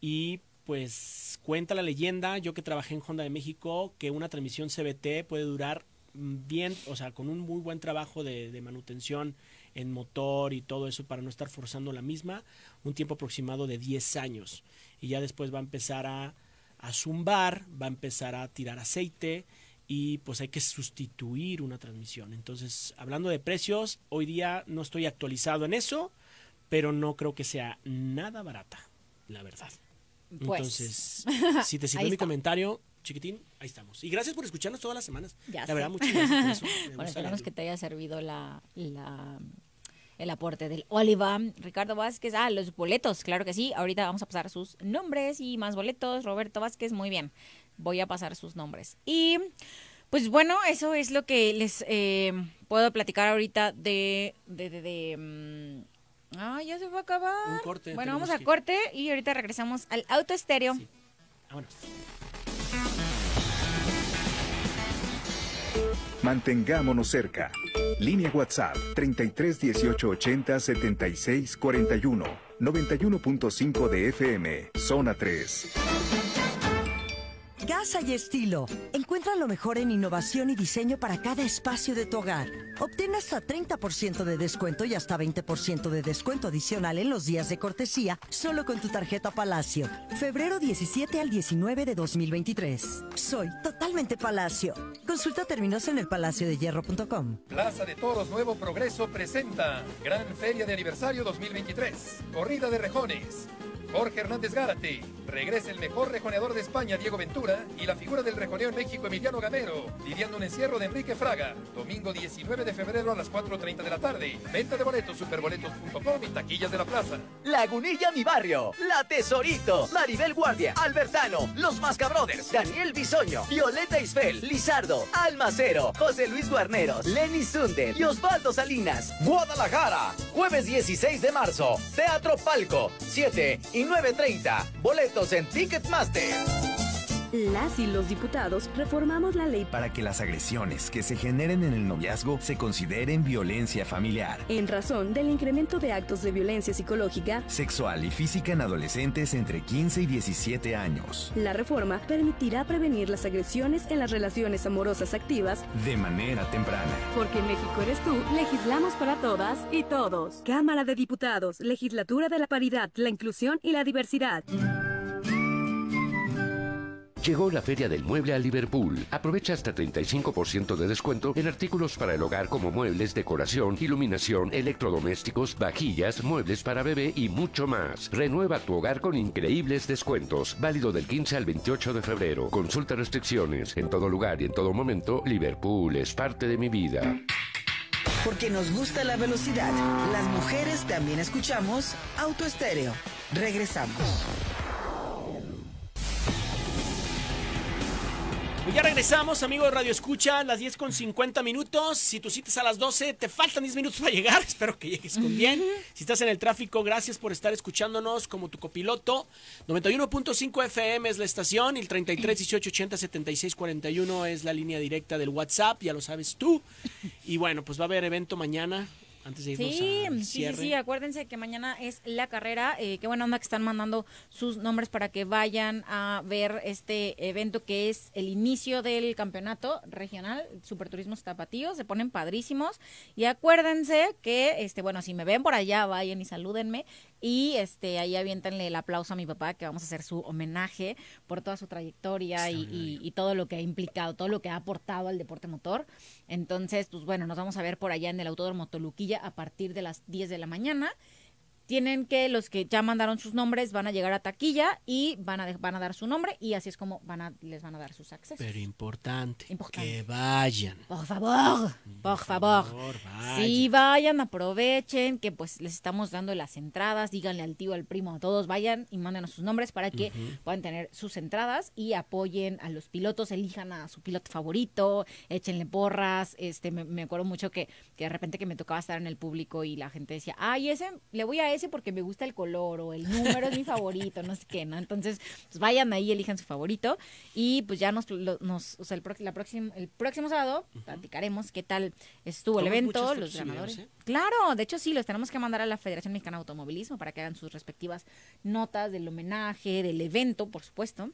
S3: Y pues cuenta la leyenda, yo que trabajé en Honda de México, que una transmisión CBT puede durar mm, bien, o sea, con un muy buen trabajo de, manutención en motor y todo eso para no estar forzando la misma, un tiempo aproximado de 10 años. Y ya después va a empezar a zumbar, va a empezar a tirar aceite y pues hay que sustituir una transmisión. Entonces, hablando de precios, hoy día no estoy actualizado en eso, pero no creo que sea nada barata, la verdad.
S5: Pues.
S3: Entonces, si te sirvió mi comentario, chiquitín, ahí estamos. Y gracias por escucharnos todas las semanas.
S5: Ya
S3: la
S5: sé.
S3: verdad, muchas gracias por eso. Me
S5: bueno, esperamos que te haya servido la, la- el aporte del Oliva. Ricardo Vázquez, ah, los boletos, claro que sí. Ahorita vamos a pasar sus nombres y más boletos. Roberto Vázquez, muy bien. Voy a pasar sus nombres. Y pues bueno, eso es lo que les eh, puedo platicar ahorita de... de, de, de, mm, Ah, ya se va a acabar.
S3: Un corte,
S5: Bueno, vamos a
S3: que-
S5: corte y ahorita regresamos al auto estéreo.
S3: Vámonos.
S2: Mantengámonos cerca. Línea WhatsApp 33 18 80 76 41 91.5 de FM, zona 3.
S10: Casa y estilo. Encuentra lo mejor en innovación y diseño para cada espacio de tu hogar. Obtén hasta 30% de descuento y hasta 20% de descuento adicional en los días de cortesía solo con tu tarjeta Palacio. Febrero 17 al 19 de 2023. Soy totalmente Palacio. Consulta términos en elpalaciodehierro.com.
S37: Plaza de Toros Nuevo Progreso presenta Gran Feria de Aniversario 2023. Corrida de rejones. Jorge Hernández Gárate. Regresa el mejor rejoneador de España, Diego Ventura, y la figura del rejoneo en México, Emiliano Gamero, lidiando un encierro de Enrique Fraga. Domingo 19 de febrero a las 4.30 de la tarde. Venta de boletos, superboletos.com y taquillas de la plaza.
S19: Lagunilla, mi barrio. La Tesorito. Maribel Guardia. Albertano. Los Mascabrothers. Daniel Bisoño. Violeta Isfel. Lizardo. Almacero. José Luis Guarneros. Lenny Sunder. Y Osvaldo Salinas. Guadalajara. Jueves 16 de marzo. Teatro Palco. 7 y 9.30. Boletos en Ticketmaster.
S6: Las y los diputados reformamos la ley
S21: para que las agresiones que se generen en el noviazgo se consideren violencia familiar,
S6: en razón del incremento de actos de violencia psicológica,
S21: sexual y física en adolescentes entre 15 y 17 años.
S6: La reforma permitirá prevenir las agresiones en las relaciones amorosas activas
S21: de manera temprana.
S6: Porque en México eres tú, legislamos para todas y todos. Cámara de Diputados, Legislatura de la Paridad, la Inclusión y la Diversidad.
S14: Llegó la Feria del Mueble a Liverpool. Aprovecha hasta 35% de descuento en artículos para el hogar como muebles, decoración, iluminación, electrodomésticos, vajillas, muebles para bebé y mucho más. Renueva tu hogar con increíbles descuentos. Válido del 15 al 28 de febrero. Consulta restricciones. En todo lugar y en todo momento, Liverpool es parte de mi vida.
S4: Porque nos gusta la velocidad. Las mujeres también escuchamos Auto Estéreo. Regresamos.
S3: Pues ya regresamos, amigos de Radio Escucha, las 10 con 50 minutos. Si tu cita es a las 12, te faltan 10 minutos para llegar. Espero que llegues con bien. Si estás en el tráfico, gracias por estar escuchándonos como tu copiloto. 91.5 FM es la estación y el 33 18 80 76 41 es la línea directa del WhatsApp, ya lo sabes tú. Y bueno, pues va a haber evento mañana antes de irnos
S5: sí,
S3: al
S5: sí, sí,
S3: cierre.
S5: sí, acuérdense que mañana es la carrera. Eh, qué buena onda que están mandando sus nombres para que vayan a ver este evento que es el inicio del campeonato regional Superturismos Tapatíos. Se ponen padrísimos. Y acuérdense que, este, bueno, si me ven por allá, vayan y salúdenme. Y este ahí aviéntanle el aplauso a mi papá, que vamos a hacer su homenaje por toda su trayectoria y, y- y todo lo que ha implicado, todo lo que ha aportado al deporte motor. Entonces, pues bueno, nos vamos a ver por allá en el Autódromo Toluquilla a partir de las 10 de la mañana. Tienen que, los que ya mandaron sus nombres, van a llegar a taquilla y van a, de- van a dar su nombre y así es como van a, les van a dar sus accesos.
S3: Pero importante,
S5: Importante.
S3: que vayan.
S5: Por favor, por favor. Sí, vayan, aprovechen, que pues les estamos dando las entradas, díganle al tío, al primo, a todos, vayan y mándenos sus nombres para que puedan tener sus entradas y apoyen a los pilotos, elijan a su piloto favorito, échenle porras, este, me, me acuerdo mucho que, que de repente que me tocaba estar en el público y la gente decía, ay, ese, le voy a ese porque me gusta el color o el número es mi favorito, no sé qué, ¿no? Entonces, pues vayan ahí, elijan su favorito y pues ya nos, lo- nos o sea, el, la próxima, el próximo sábado platicaremos qué tal estuvo el evento, los ganadores.
S3: ¿eh?
S5: Claro, de hecho sí, los tenemos que mandar a la Federación Mexicana de Automovilismo para que hagan sus respectivas notas del homenaje, del evento, por supuesto.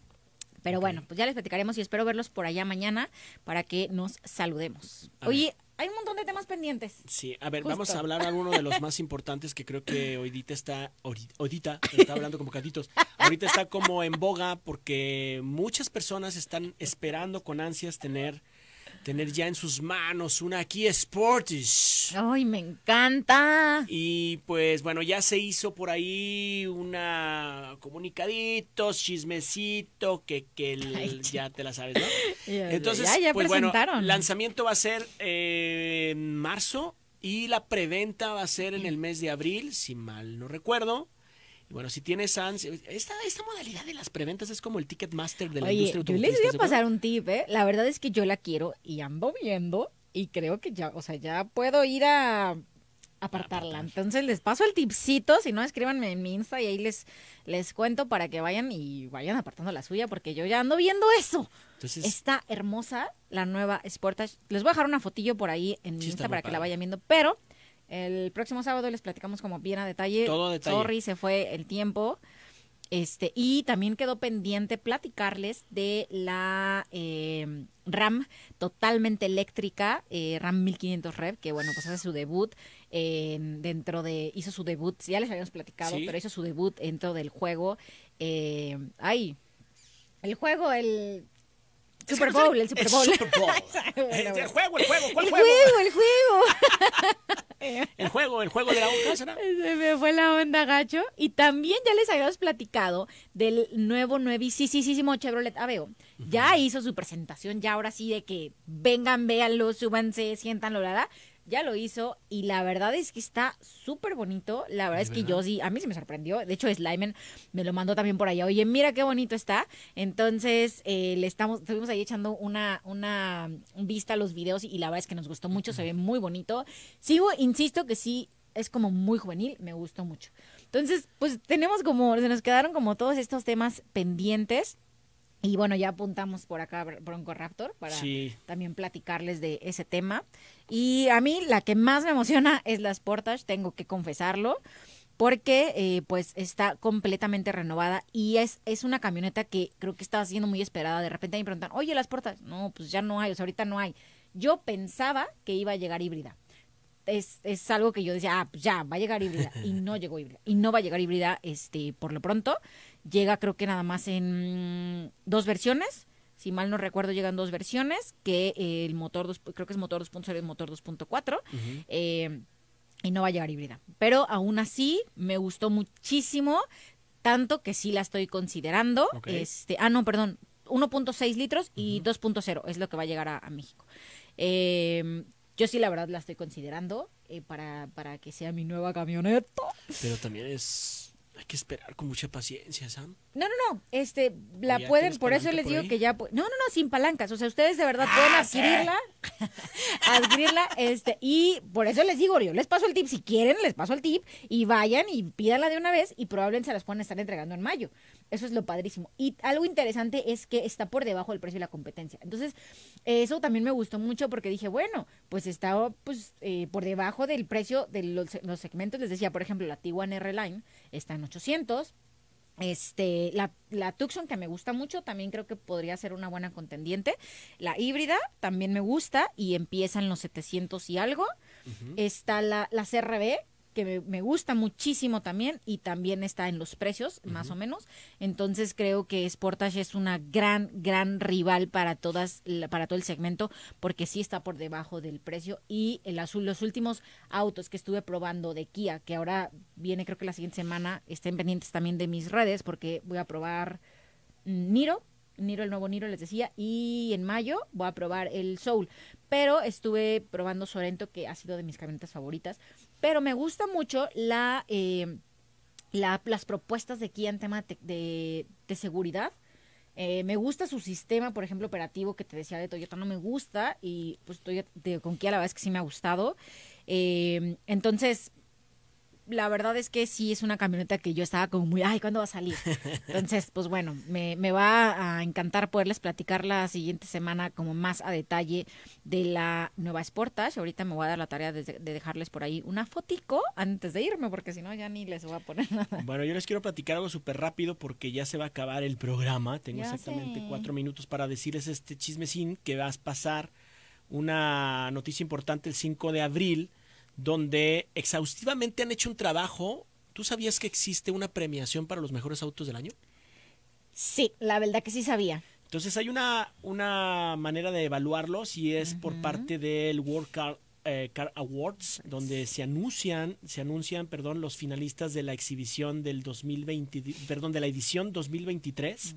S5: Pero bueno, pues ya les platicaremos y espero verlos por allá mañana para que nos saludemos.
S3: A
S5: Oye, hay un montón de temas pendientes.
S3: Sí, a ver,
S5: Justo.
S3: vamos a hablar de uno de los más importantes que creo que ahorita está, ahorita está hablando como gatitos, ahorita está como en boga porque muchas personas están esperando con ansias tener, tener ya en sus manos una Kia Sportage.
S5: Ay, me encanta.
S3: Y pues bueno, ya se hizo por ahí una comunicaditos, chismecito, que, que el-
S5: Ay,
S3: ya te la sabes, ¿no?
S5: Ya,
S3: Entonces,
S5: ya, ya
S3: pues bueno, lanzamiento va a ser eh, en marzo y la preventa va a ser en el mes de abril, si mal no recuerdo. Bueno, si tienes ansia, esta, esta modalidad de las preventas es como el Ticketmaster de la
S5: Oye,
S3: industria
S5: yo
S3: automotriz.
S5: les voy a pasar un tip, ¿eh? La verdad es que yo la quiero y ando viendo y creo que ya, o sea, ya puedo ir a apartarla. Entonces les paso el tipcito, si no escríbanme en mi Insta y ahí les les cuento para que vayan y vayan apartando la suya porque yo ya ando viendo eso.
S3: Entonces,
S5: Está hermosa la nueva Sportage. Les voy a dejar una fotillo por ahí en mi
S3: Sí,
S5: Insta para que la vayan viendo, pero el próximo sábado les platicamos como bien a detalle.
S3: Todo a detalle.
S5: Sorry, se fue el tiempo. Este, y también quedó pendiente platicarles de la eh, RAM totalmente eléctrica, eh, RAM 1500 Rev, que bueno, pues hace su debut eh, dentro de, hizo su debut, ya les habíamos platicado,
S3: Sí.
S5: pero hizo su debut dentro del juego. Eh, ay, el juego, el Super Bowl, el Super Bowl.
S3: Super Bowl.
S5: Bueno,
S3: El juego, el juego, ¿cuál
S5: el
S3: juego?
S5: juego, el juego.
S3: El juego, el juego de la hoja, ¿será?
S5: Se me fue la onda, gacho. Y también ya les habíamos platicado del nuevo, nuevísimo Chevrolet Aveo. Ya hizo su presentación, ya ahora sí de que vengan, véanlo, súbanse, siéntanlo, la, ya lo hizo y la verdad es que está súper bonito. La verdad es que yo sí, a mí se me sorprendió. De hecho, Slimen me lo mandó también por allá. Oye, mira qué bonito está. Entonces, eh, le estamos, estuvimos ahí echando una, una vista a los videos y la verdad es que nos gustó mucho, se ve muy bonito. Sigo, insisto que sí, es como muy juvenil, me gustó mucho. Entonces, pues tenemos como, se nos quedaron como todos estos temas pendientes. Y bueno, ya apuntamos por acá Bronco Raptor para también platicarles de ese tema. Y a mí la que más me emociona es la Sportage, tengo que confesarlo, porque eh, pues está completamente renovada y es, es una camioneta que creo que estaba siendo muy esperada. De repente me preguntan, oye, la Sportage, no, pues ya no hay, o sea, ahorita no hay. Yo pensaba que iba a llegar híbrida. Es, es, algo que yo decía, ah, pues ya, va a llegar híbrida. Y no llegó híbrida. Y no va a llegar híbrida este, por lo pronto. Llega creo que nada más en dos versiones. Si mal no recuerdo, llegan dos versiones, que el motor, dos, creo que es motor 2.0 y motor 2.4. Eh, y no va a llegar híbrida. Pero aún así, me gustó muchísimo, tanto que sí la estoy considerando. Este, ah, no, perdón, 1.6 litros y 2.0 es lo que va a llegar a, México. Eh, yo sí, la verdad, la estoy considerando eh, para, para que sea mi nueva camioneta.
S3: Pero también es hay que esperar con mucha paciencia, Sam.
S5: No, no, no. Este, la pueden, por eso les digo que ya. No, no, no, sin palancas. O sea, ustedes de verdad pueden ah, adquirirla. adquirirla. Este, y por eso les digo, yo les paso el tip. Si quieren, les paso el tip. Y vayan y pídanla de una vez. Y probablemente se las puedan estar entregando en mayo. Eso es lo padrísimo. Y algo interesante es que está por debajo del precio de la competencia. Entonces, eso también me gustó mucho porque dije, bueno, pues está pues, eh, por debajo del precio de los, segmentos. Les decía, por ejemplo, la Tiguan R-Line está en 800. Este, la, la Tucson que me gusta mucho, también creo que podría ser una buena contendiente. La híbrida también me gusta y empieza en los 700 y algo. Está la, la CRB, que me, gusta muchísimo también y también está en los precios, más o menos. Entonces creo que Sportage es una gran, gran rival para todas, para todo el segmento, porque sí está por debajo del precio. Y el azul, los últimos autos que estuve probando de Kia, que ahora viene creo que la siguiente semana, estén pendientes también de mis redes, porque voy a probar Niro, Niro, el nuevo Niro, les decía, y en mayo voy a probar el Soul. Pero estuve probando Sorento, que ha sido de mis camionetas favoritas. Pero me gusta mucho la, eh, las propuestas de Kia en tema de, seguridad. Eh, me gusta su sistema, por ejemplo, operativo que te decía de Toyota, no me gusta. Y pues Toyota, con Kia la verdad es que sí me ha gustado. Eh, entonces, la verdad es que sí es una camioneta que yo estaba como muy, ay, ¿cuándo va a salir? Entonces, pues bueno, me, me, va a encantar poderles platicar la siguiente semana como más a detalle de la nueva Sportage. Ahorita me voy a dar la tarea de, dejarles por ahí una fotico antes de irme, porque si no ya ni les voy a poner nada.
S3: Bueno, yo les quiero platicar algo súper rápido porque ya se va a acabar el programa. Tengo exactamente cuatro minutos para decirles este chismecín que vas a pasar una noticia importante el 5 de abril donde exhaustivamente han hecho un trabajo. ¿Tú sabías que existe una premiación para los mejores autos del año?
S5: Sí, la verdad que sí sabía.
S3: Entonces hay una, una manera de evaluarlo si es por parte del World Car, eh, Awards, donde se anuncian, se anuncian, perdón, los finalistas de la exhibición del 2020, perdón, de la edición 2023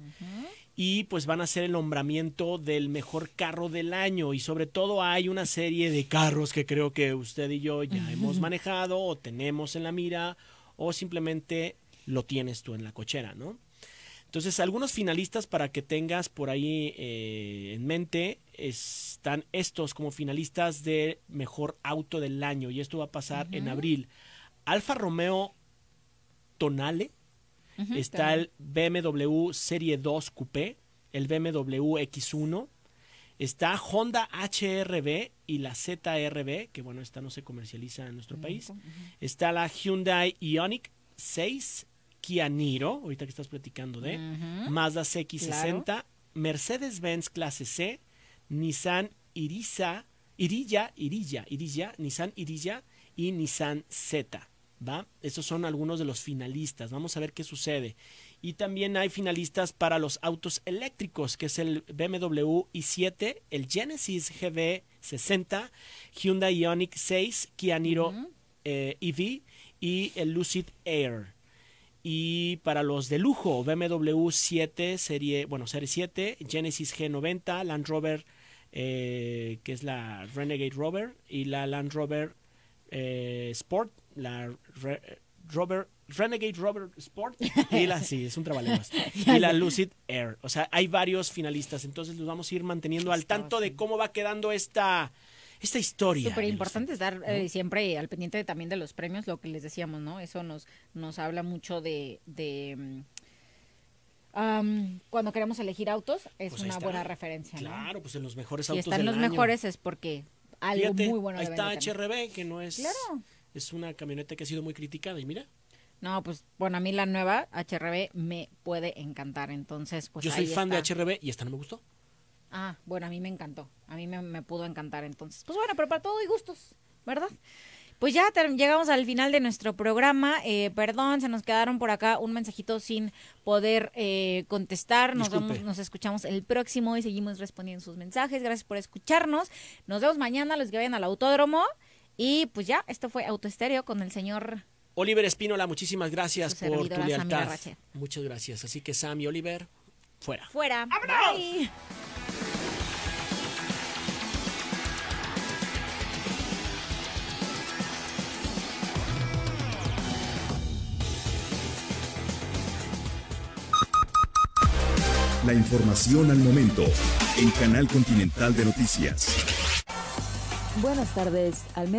S3: y pues van a hacer el nombramiento del mejor carro del año. Y sobre todo hay una serie de carros que creo que usted y yo ya hemos manejado o tenemos en la mira o simplemente lo tienes tú en la cochera, ¿no? Entonces, algunos finalistas para que tengas por ahí eh, en mente están estos como finalistas de mejor auto del año y esto va a pasar en abril. Alfa Romeo Tonale, está el BMW Serie 2 Coupé, el BMW X1, está Honda HRB y la ZRB, que bueno, esta no se comercializa en nuestro país. Está la Hyundai Ioniq 6, Kia Niro, ahorita que estás platicando de, Mazda CX60, Mercedes-Benz clase C, Nissan Iriza, Irilla, Irilla, Irilla, Nissan Irilla y Nissan Z. ¿va? Esos son algunos de los finalistas. Vamos a ver qué sucede. Y también hay finalistas para los autos eléctricos, que es el BMW i7, el Genesis GV60, Hyundai Ioniq 6, Kia Niro EV e y el Lucid Air. Y para los de lujo, BMW 7, serie, bueno, serie 7, Genesis G90, Land Rover, eh, que es la Renegade Rover, y la Land Rover eh, Sport, la Rover Renegade Rover Sport y la sí, es un trabalenguas. y la Lucid Air. O sea, hay varios finalistas, entonces los vamos a ir manteniendo al tanto de cómo va quedando esta esta historia.
S5: Súper importante estar eh, siempre al pendiente también de los premios, lo que les decíamos, ¿no? Eso nos, nos habla mucho de... de mm, cuando queremos elegir autos, es
S3: Pues
S5: una buena referencia. ¿no?
S3: Claro, pues en los mejores
S5: Si
S3: autos
S5: están
S3: del
S5: los
S3: año.
S5: mejores es porque algo
S3: Fíjate,
S5: muy bueno
S3: Ahí está. HRB, que no es.
S5: Claro.
S3: Es una camioneta que ha sido muy criticada. Y mira,
S5: No, pues bueno, a mí la nueva HRB me puede encantar, entonces pues
S3: yo soy
S5: ahí
S3: fan
S5: está.
S3: de HRB y esta no me gustó.
S5: Ah, bueno, a mí me encantó. A mí me, me pudo encantar entonces. Pues bueno, pero para todo y gustos, ¿verdad? Pues ya llegamos al final de nuestro programa. Eh, perdón, se nos quedaron por acá un mensajito sin poder eh, contestar. Nos, vemos, nos escuchamos el próximo y seguimos respondiendo sus mensajes. Gracias por escucharnos. Nos vemos mañana, los que vayan al autódromo. Y pues ya, esto fue Autoestéreo con el señor
S3: Oliver Espínola, muchísimas gracias por tu lealtad. Muchas gracias. Así que Sam y Oliver, fuera.
S5: fuera. Bye.
S2: La información al momento en Canal Continental de Noticias.
S23: Buenas tardes. Al